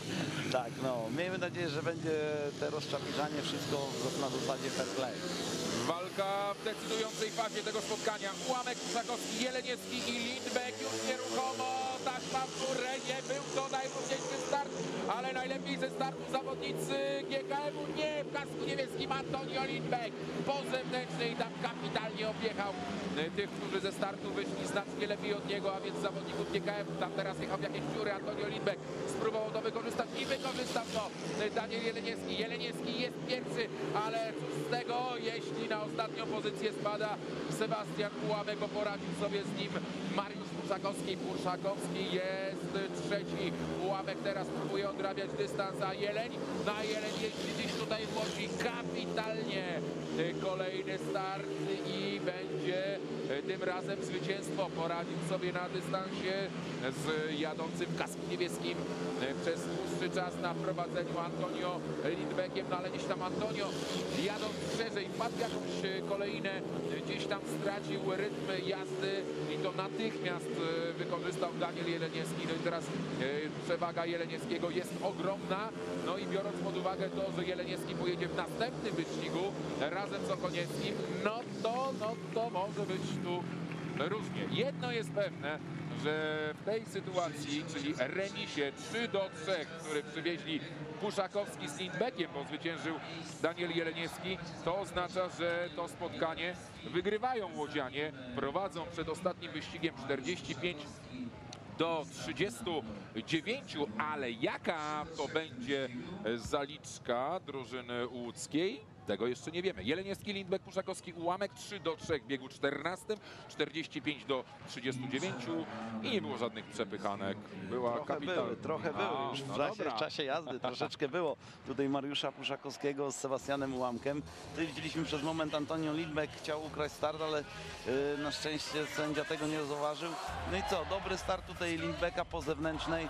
Tak, no. Miejmy nadzieję, że będzie te rozczapiżanie wszystko na zasadzie fair play. Walka w decydującej fazie tego spotkania. Ułamek, Puszakowski, Jeleniecki i Lindbeck już nieruchomo. W górę. Nie był to najróżniejszy start, ale najlepiej ze startu zawodnicy GKM-u. Nie, w kasku niebieskim Antonio Lindbeck. Po zewnętrznej tam kapitalnie objechał e, tych, którzy ze startu wyszli znacznie lepiej od niego, a więc zawodników GKM. Tam teraz jechał w jakieś dziury Antonio Lindbeck. Spróbował to wykorzystać i wykorzystał to e, Daniel Jeleniecki. Jeleniecki jest pierwszy, ale z tego, jeśli na ostatnią pozycję spada Sebastian Ułamek, bo poradził sobie z nim Mariusz Puszakowski. Jest trzeci. Ułamek teraz próbuje odrabiać dystans, a Jeleń na Jeleń jeździ dziś tutaj w Łodzi kapitalnie. E, Kolejny start i będzie e, tym razem zwycięstwo. Poradził sobie na dystansie z jadącym w kasku niebieskim e, przez dłuższy czas na prowadzeniu Antonio Lindbeckiem, no ale gdzieś tam Antonio jadąc szerzej wpadł jakąś e, kolejnę, e, gdzieś tam stracił rytm jazdy i to natychmiast wykorzystał Daniel Jeleniewski. No i teraz przewaga Jeleniewskiego jest ogromna, no i biorąc pod uwagę to, że Jeleniewski pojedzie w następnym wyścigu razem z Okonieckim, no to, no to może być tu różnie. Jedno jest pewne, że w tej sytuacji, czyli remisie 3 do 3, który przywieźli Puszakowski z Lindbeckiem, bo zwyciężył Daniel Jeleniewski, to oznacza, że to spotkanie wygrywają Łodzianie, prowadzą przed ostatnim wyścigiem 45 do 39, ale jaka to będzie zaliczka drużyny łódzkiej? Tego jeszcze nie wiemy. Jeleniewski, Lindbeck, Puszakowski, ułamek 3 do 3 w biegu 14, 45 do 39 i nie było żadnych przepychanek. Była Trochę kapitalna. były, trochę były już w no czasie, w czasie jazdy, troszeczkę było. Tutaj Mariusza Puszakowskiego z Sebastianem Ułamkiem. Tutaj widzieliśmy przez moment Antonio Lindbeck chciał ukraść start, ale y, na szczęście sędzia tego nie zauważył. No i co, dobry start tutaj Lindbecka po zewnętrznej. Y,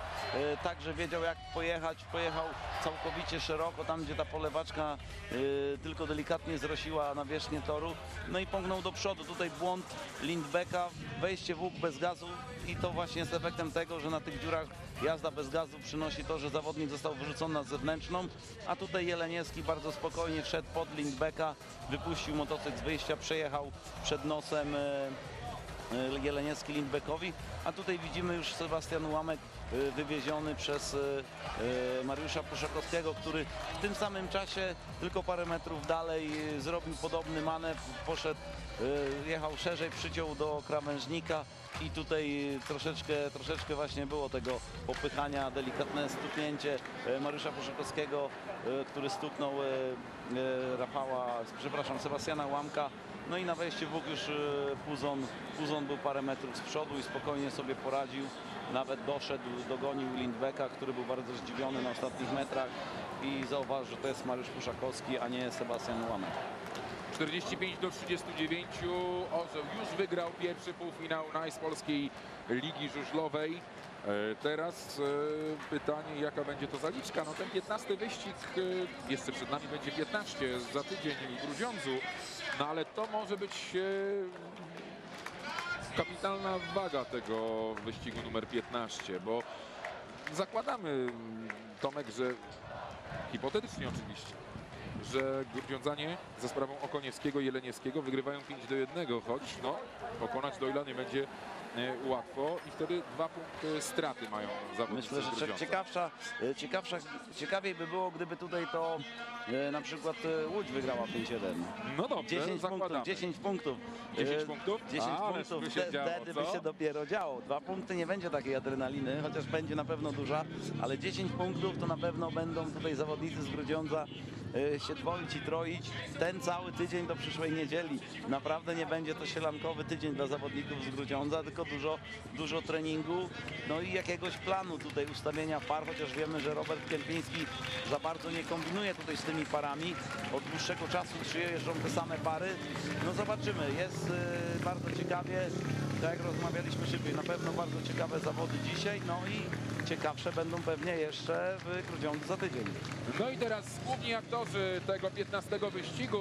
także wiedział jak pojechać, pojechał całkowicie szeroko, tam gdzie ta polewaczka y, tylko delikatnie zrosiła nawierzchnię toru. No i pąknął do przodu. Tutaj błąd Lindbecka, wejście w łuk bez gazu i to właśnie jest efektem tego, że na tych dziurach jazda bez gazu przynosi to, że zawodnik został wyrzucony na zewnętrzną, a tutaj Jeleniewski bardzo spokojnie wszedł pod Lindbecka, wypuścił motocykl z wyjścia, przejechał przed nosem e, e, Jeleniewski Lindbeckowi, a tutaj widzimy już Sebastian Łamek wywieziony przez e, e, Mariusza Puszakowskiego, który w tym samym czasie tylko parę metrów dalej zrobił podobny manewr, poszedł, jechał szerzej, przyciął do krawężnika i tutaj troszeczkę, troszeczkę właśnie było tego popychania, delikatne stuknięcie Mariusza Puszakowskiego, który stuknął Rafała, przepraszam, Sebastiana Łamka. No i na wejście łuk już e, Puzon, Puzon był parę metrów z przodu i spokojnie sobie poradził. Nawet doszedł, dogonił Lindbecka, który był bardzo zdziwiony na ostatnich metrach i zauważył, że to jest Mariusz Puszakowski, a nie Sebastian Łamek. 45 do 39. Orzeł już wygrał pierwszy półfinał Nice Polskiej Ligi Żużlowej. E, Teraz e, pytanie, jaka będzie to zaliczka? No ten 15 wyścig, jeszcze przed nami będzie 15 za tydzień w Grudziądzu, no ale to może być e, kapitalna waga tego wyścigu numer 15, bo zakładamy, Tomek, że hipotetycznie oczywiście, że Grudziądzanie za sprawą Okoniewskiego i Jeleniewskiego wygrywają 5 do 1, choć no, pokonać Doyla nie będzie łatwo i wtedy dwa punkty straty mają zawodnicy Myślę, że ciekawsza, e, ciekawsza, ciekawiej by było, gdyby tutaj to e, na przykład e, Łódź wygrała 5-1. No dobrze, 10 punktów, zakładamy. 10 punktów. 10 E, punktów? 10 Ależ punktów, by się działo, wtedy by się dopiero działo. Dwa punkty nie będzie takiej adrenaliny, chociaż będzie na pewno duża, ale 10 punktów to na pewno będą tutaj zawodnicy z Grudziądza e, się dwoić i troić. Ten cały tydzień do przyszłej niedzieli. Naprawdę nie będzie to sielankowy tydzień dla zawodników z Grudziądza, tylko dużo, dużo treningu, no i jakiegoś planu tutaj ustawienia par, chociaż wiemy, że Robert Kępiński za bardzo nie kombinuje tutaj z tymi parami. Od dłuższego czasu przyjeżdżą te same pary. No zobaczymy, jest y, bardzo ciekawie, tak jak rozmawialiśmy szybciej, na pewno bardzo ciekawe zawody dzisiaj, no i ciekawsze będą pewnie jeszcze w Grudziądzu za tydzień. No i teraz główni aktorzy tego 15 wyścigu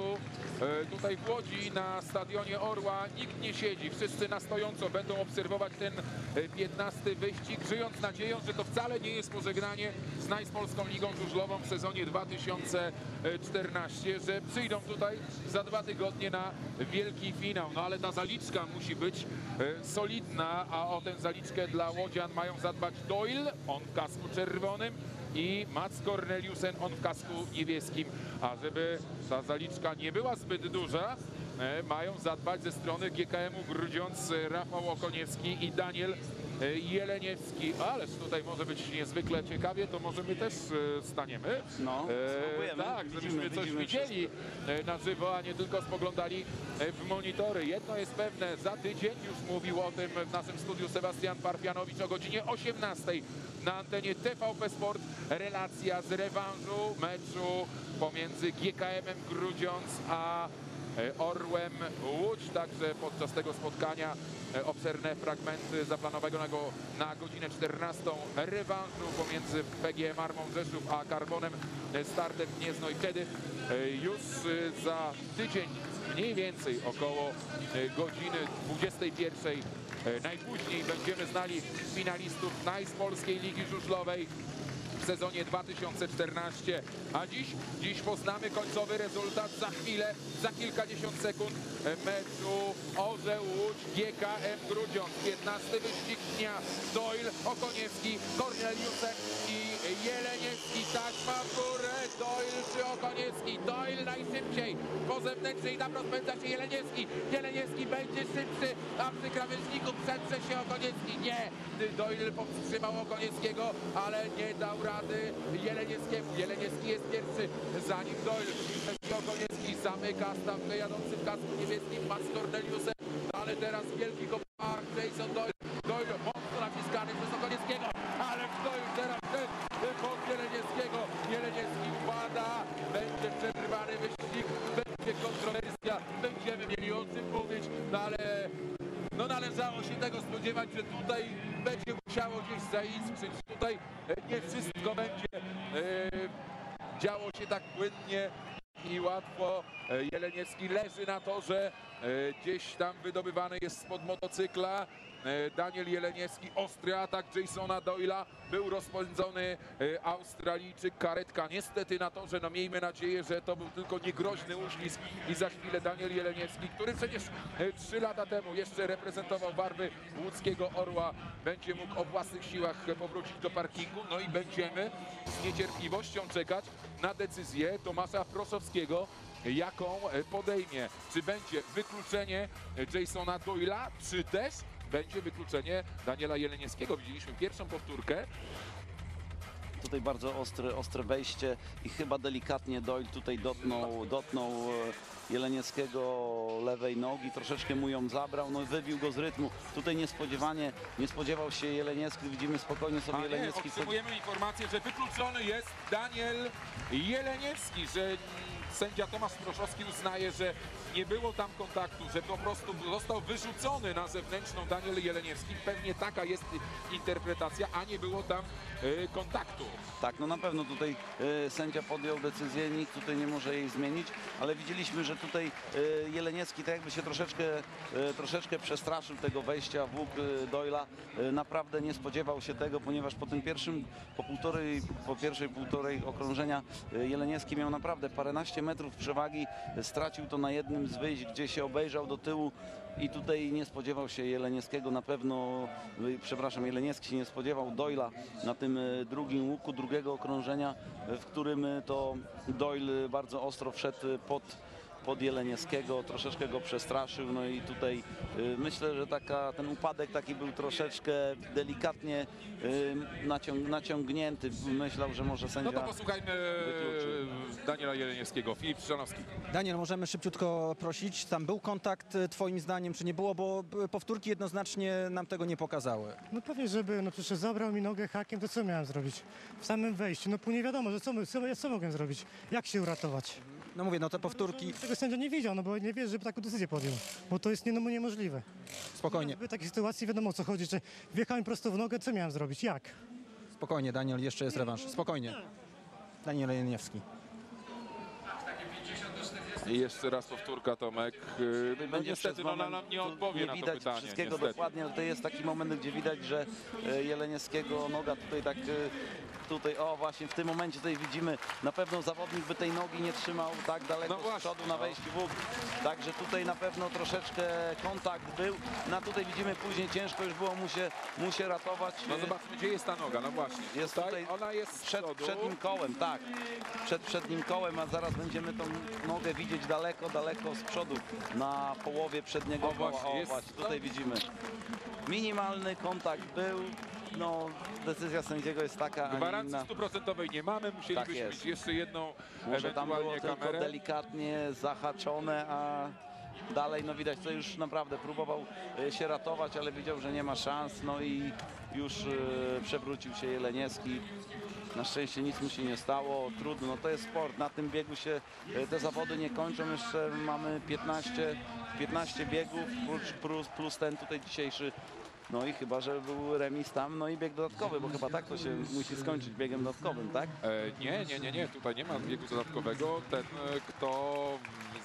e, tutaj w Łodzi na stadionie Orła nikt nie siedzi, wszyscy na stojąco będą obserwować ten e, 15 wyścig, żyjąc nadzieją, że to wcale nie jest pożegnanie z Najspolską Ligą Żużlową w sezonie 2014, że przyjdą tutaj za dwa tygodnie na wielki finał. No ale ta zaliczka musi być e, solidna, a o tę zaliczkę dla Łodzian mają zadbać Doyle, on w kasku czerwonym, i Mats Corneliusen, on w kasku niebieskim. A żeby ta zaliczka nie była zbyt duża, e, mają zadbać ze strony GKM-u Grudziądz e, Rafał Okoniewski i Daniel Jeleniewski. Ależ tutaj może być niezwykle ciekawie, to może my też e, staniemy. No, spróbujemy. tak, Widzimy, żebyśmy coś widzimy widzieli e, na żywo, a nie tylko spoglądali e, w monitory. Jedno jest pewne, za tydzień już mówił o tym w naszym studiu Sebastian Parfianowicz o godzinie 18 na antenie TVP Sport. Relacja z rewanżu meczu pomiędzy GKM-em Grudziądz a e, Orłem Łódź. Także podczas tego spotkania e, obszerne fragmenty zaplanowanego na godzinę 14 rewanżu pomiędzy PGM Armą Rzeszów a Karbonem e, startem Gniezno i wtedy e, już e, za tydzień mniej więcej około e, godziny 21 e, najpóźniej będziemy znali finalistów Nice Polskiej Ligi Żużlowej w sezonie 2014. A dziś, dziś poznamy końcowy rezultat za chwilę, za kilkadziesiąt sekund meczu Orzeł Łódź GKM Grudziądz. 15 wyścig dnia. Doyle, Okoniewski, Korneliusek i Jeleniewski. Taśma w górę. Doyle czy Okoniewski? Doyle najszybciej. Po zewnętrznej tam rozpędza się Jeleniewski. Jeleniewski będzie szybszy, a przy krawężniku przetrze się Okoniewski. Nie. Doyle powstrzymał Okoniewskiego, ale nie dał rady Jeleniewskiemu. Jeleniewski jest pierwszy, zanim Doyle. Okoniewski zamyka stawkę jadący w kasku niebieskim Max Corneliusem, ale teraz wielki kopak Jason Doyle się tego spodziewać, że tutaj będzie musiało gdzieś zaiskrzyć. Tutaj e, nie wszystko będzie e, działo się tak płynnie. Jeleniecki leży na torze, e, gdzieś tam wydobywany jest spod motocykla. E, Daniel Jeleniecki, ostry atak Jasona Doyla, był rozpędzony e, Australijczyk, karetka. Niestety na torze, no miejmy nadzieję, że to był tylko niegroźny uślizg i za chwilę Daniel Jeleniecki, który przecież trzy lata temu jeszcze reprezentował barwy łódzkiego Orła, będzie mógł o własnych siłach powrócić do parkingu, no i będziemy z niecierpliwością czekać na decyzję Tomasza Proszowskiego, jaką e, podejmie. Czy będzie wykluczenie e, Jasona Doyla, czy też będzie wykluczenie Daniela Jelenieckiego. Widzieliśmy pierwszą powtórkę. Tutaj bardzo ostre, ostre wejście i chyba delikatnie Doyle tutaj dotknął, dotknął e, Jelenieckiego lewej nogi, troszeczkę mu ją zabrał, no i wybił go z rytmu. Tutaj niespodziewanie, nie spodziewał się Jeleniecki, widzimy spokojnie sobie A nie, Jeleniecki. sobie- otrzymujemy informację, że wykluczony jest Daniel Jeleniecki, że sędzia Tomasz Proszowski uznaje, że nie było tam kontaktu, że po prostu został wyrzucony na zewnętrzną Daniel Jeleniecki. Pewnie taka jest interpretacja, a nie było tam e, kontaktu. Tak, no na pewno tutaj e, sędzia podjął decyzję, nikt tutaj nie może jej zmienić, ale widzieliśmy, że tutaj e, Jeleniecki tak jakby się troszeczkę, troszeczkę przestraszył tego wejścia w łuk Doyla. Naprawdę nie spodziewał się tego, ponieważ po tym pierwszym, po półtorej, po pierwszej półtorej okrążenia Jeleniecki miał naprawdę paręnaście metrów przewagi, e, stracił to na jednym z wyjść, gdzie się obejrzał do tyłu i tutaj nie spodziewał się Jelenieckiego na pewno, y, przepraszam, Jeleniecki się nie spodziewał Doyla na tym y, drugim łuku, drugiego okrążenia, w którym y, to Doyle bardzo ostro wszedł pod pod Jelenieckiego, troszeczkę go przestraszył, no i tutaj y, myślę, że taka, ten upadek taki był troszeczkę delikatnie y, naciąg, naciągnięty. Myślał, że może sędzia... No to posłuchajmy wykluczył. e, Daniela Jelenieckiego. Filip Trzanowski. Daniel, możemy szybciutko prosić, tam był kontakt twoim zdaniem, czy nie było, bo powtórki jednoznacznie nam tego nie pokazały. No pewnie, żeby, no przecież zabrał mi nogę hakiem, to co miałem zrobić? W samym wejściu, no później wiadomo, że co, my- co, ja co mogłem zrobić? Jak się uratować? No mówię, no te powtórki... Tego sędzia nie widział, no bo nie wie, żeby taką decyzję podjął, bo to jest nie, no, niemożliwe. Spokojnie. W takiej sytuacji wiadomo o co chodzi, że wjechał mi prosto w nogę, co miałem zrobić? Jak? Spokojnie, Daniel, jeszcze jest rewanż. Spokojnie. Daniel Jeleniewski. I jeszcze raz powtórka Tomek. E, No będzie niestety przez no, moment, nam nie odpowie nie na to widać pytanie. wszystkiego niestety. dokładnie, ale to jest taki moment, gdzie widać, że e, Jelenieckiego noga tutaj tak, e, tutaj, o właśnie w tym momencie tutaj widzimy, na pewno zawodnik by tej nogi nie trzymał tak daleko No właśnie, z przodu na no. wejściu w łuk. Także tutaj na pewno troszeczkę kontakt był. Na tutaj widzimy później ciężko już było mu się, mu się ratować. No zobaczmy, gdzie jest ta noga, no właśnie. Jest tutaj, tutaj ona jest przed, przed nim kołem, tak. Przed przednim kołem, a zaraz będziemy tą nogę widzieć daleko, daleko z przodu. Na połowie przedniego O, koła. właśnie, o, jest- właśnie, tutaj widzimy. Minimalny kontakt był. No, decyzja sędziego jest taka, Gwarancji stuprocentowej nie mamy, musielibyśmy Tak mieć jeszcze jedną Może tam było ewentualnie tylko kamerę. delikatnie zahaczone, a dalej no widać, to już naprawdę próbował e, się ratować, ale widział, że nie ma szans, no i już e, przewrócił się Jeleniecki. Na szczęście nic mu się nie stało, trudno, no to jest sport, na tym biegu się e, te zawody nie kończą, jeszcze mamy 15, 15 biegów plus, plus, plus ten tutaj dzisiejszy no i chyba, że był remis tam, no i bieg dodatkowy, bo chyba tak to się musi skończyć biegiem dodatkowym, tak? E, nie, nie, nie, nie, tutaj nie ma biegu dodatkowego. Ten, e, kto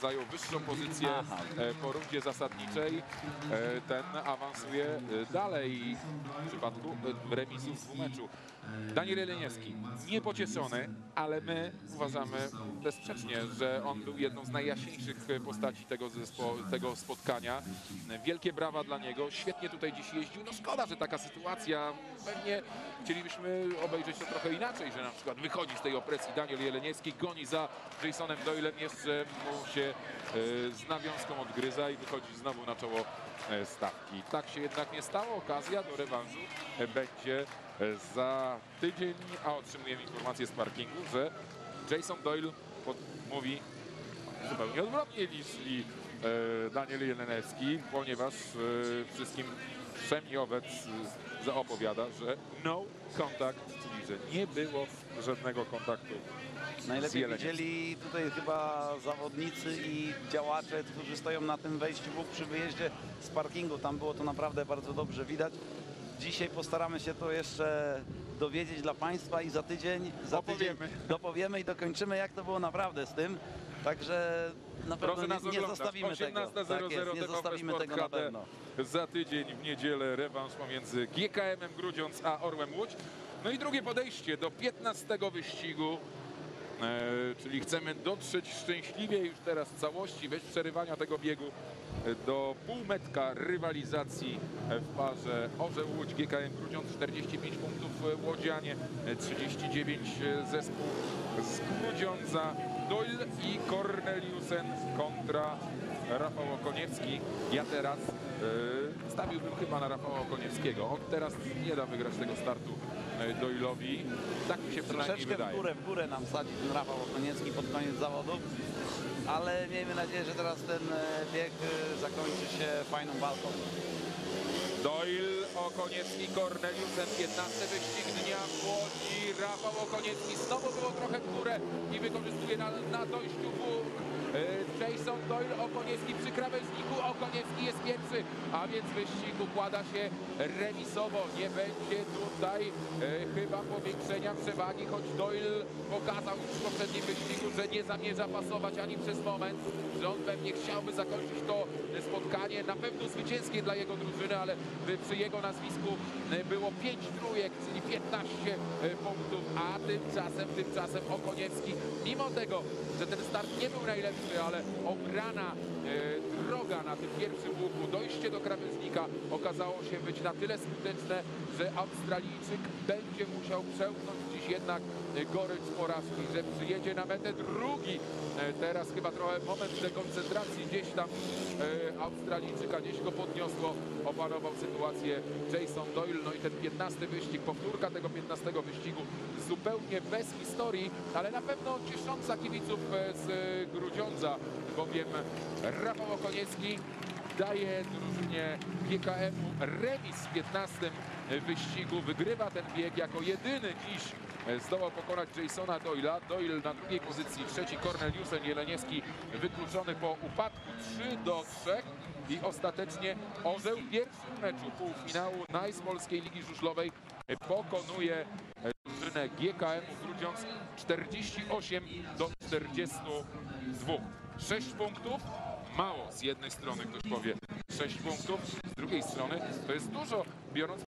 zajął wyższą pozycję Aha. e, po rundzie zasadniczej, ten awansuje dalej w przypadku remisu w dwumeczu. Daniel Jeleniewski, niepocieszony, ale my uważamy bezsprzecznie, że on był jedną z najjaśniejszych postaci tego, zespo, tego spotkania. Wielkie brawa dla niego, świetnie tutaj dziś jeździł. No szkoda, że taka sytuacja, pewnie chcielibyśmy obejrzeć to trochę inaczej, że na przykład wychodzi z tej opresji Daniel Jeleniecki, goni za Jasonem Doylem, jeszcze mu się e, z nawiązką odgryza i wychodzi znowu na czoło e, stawki. Tak się jednak nie stało, okazja do rewanżu e, będzie za tydzień, a otrzymujemy informację z parkingu, że Jason Doyle mówi zupełnie odwrotnie niż i e, Daniel Jelenecki, ponieważ e, wszystkim Przemiowiec e, zaopowiada, że no contact, czyli że nie było żadnego kontaktu Najlepiej widzieli tutaj chyba zawodnicy i działacze, którzy stoją na tym wejściu przy wyjeździe z parkingu. Tam było to naprawdę bardzo dobrze widać. Dzisiaj postaramy się to jeszcze dowiedzieć dla Państwa i za tydzień, za tydzień dopowiemy i dokończymy jak to było naprawdę z tym. Także na pewno nas nie, nie zostawimy tego. 18.00 Tak jest, nie zostawimy tego na pewno. Za tydzień w niedzielę rewanż pomiędzy GKM-em Grudziądz a Orłem Łódź. No i drugie podejście do 15 wyścigu. E, czyli chcemy dotrzeć szczęśliwie już teraz całości, bez przerywania tego biegu e, do półmetka rywalizacji w parze Orzeł Łódź GKM Grudziądz 45 punktów Łodzianie, e, 39 e, zespół z Grudziądza Doyle i Corneliusen kontra Rafał Okoniewski. Ja teraz e, stawiłbym chyba na Rafała Okoniewskiego. On teraz nie da wygrać tego startu e, Doyle'owi. Tak mi się przynajmniej Troszeczkę w wydaje. górę, w górę nam sadzi ten Rafał Okoniecki pod koniec zawodów. Ale miejmy nadzieję, że teraz ten e, bieg e, zakończy się fajną walką. Doyle, Okoniecki, Corneliusen, 15 wyścig dnia w Łodzi. Rafał Okoniecki znowu było trochę w górę i wykorzystuje na, na dojściu w Jason Doyle, Okoniecki przy krawężniku, Okoniecki jest pierwszy, a więc wyścig układa się remisowo. Nie będzie tutaj e, chyba powiększenia przewagi, choć Doyle pokazał już w poprzednim wyścigu, że nie zamierza pasować ani przez moment, że on pewnie chciałby zakończyć to spotkanie, na pewno zwycięskie dla jego drużyny, ale przy jego nazwisku było 5 trójek, czyli 15 y, punktów, a tymczasem, tymczasem Okoniewski, mimo tego, że ten start nie był najlepszy, ale obrana y, droga na tym pierwszym łuku, dojście do krawężnika okazało się być na tyle skuteczne, że Australijczyk będzie musiał przełknąć dziś jednak gorycz porażki, że przyjedzie na metę drugi. E, Teraz chyba trochę moment dekoncentracji gdzieś tam e, Australijczyka, gdzieś go podniosło, opanował sytuację Jason Doyle, no i ten 15 wyścig, powtórka tego 15 wyścigu, zupełnie bez historii, ale na pewno ciesząca kibiców e, z Grudziądza, bowiem Rafał Okoniecki daje drużynie GKM-u remis w 15 wyścigu, wygrywa ten bieg jako jedyny dziś zdołał pokonać Jasona Doyla. Doyle na drugiej pozycji, trzeci Corneliusen Jeleniewski wykluczony po upadku 3 do 3 i ostatecznie Orzeł w pierwszym meczu półfinału Nice Polskiej Ligi Żużlowej pokonuje drużynę GKM-u Grudziądz 48 do 42. 6 punktów, mało. Z jednej strony ktoś powie 6 punktów, z drugiej strony to jest dużo, biorąc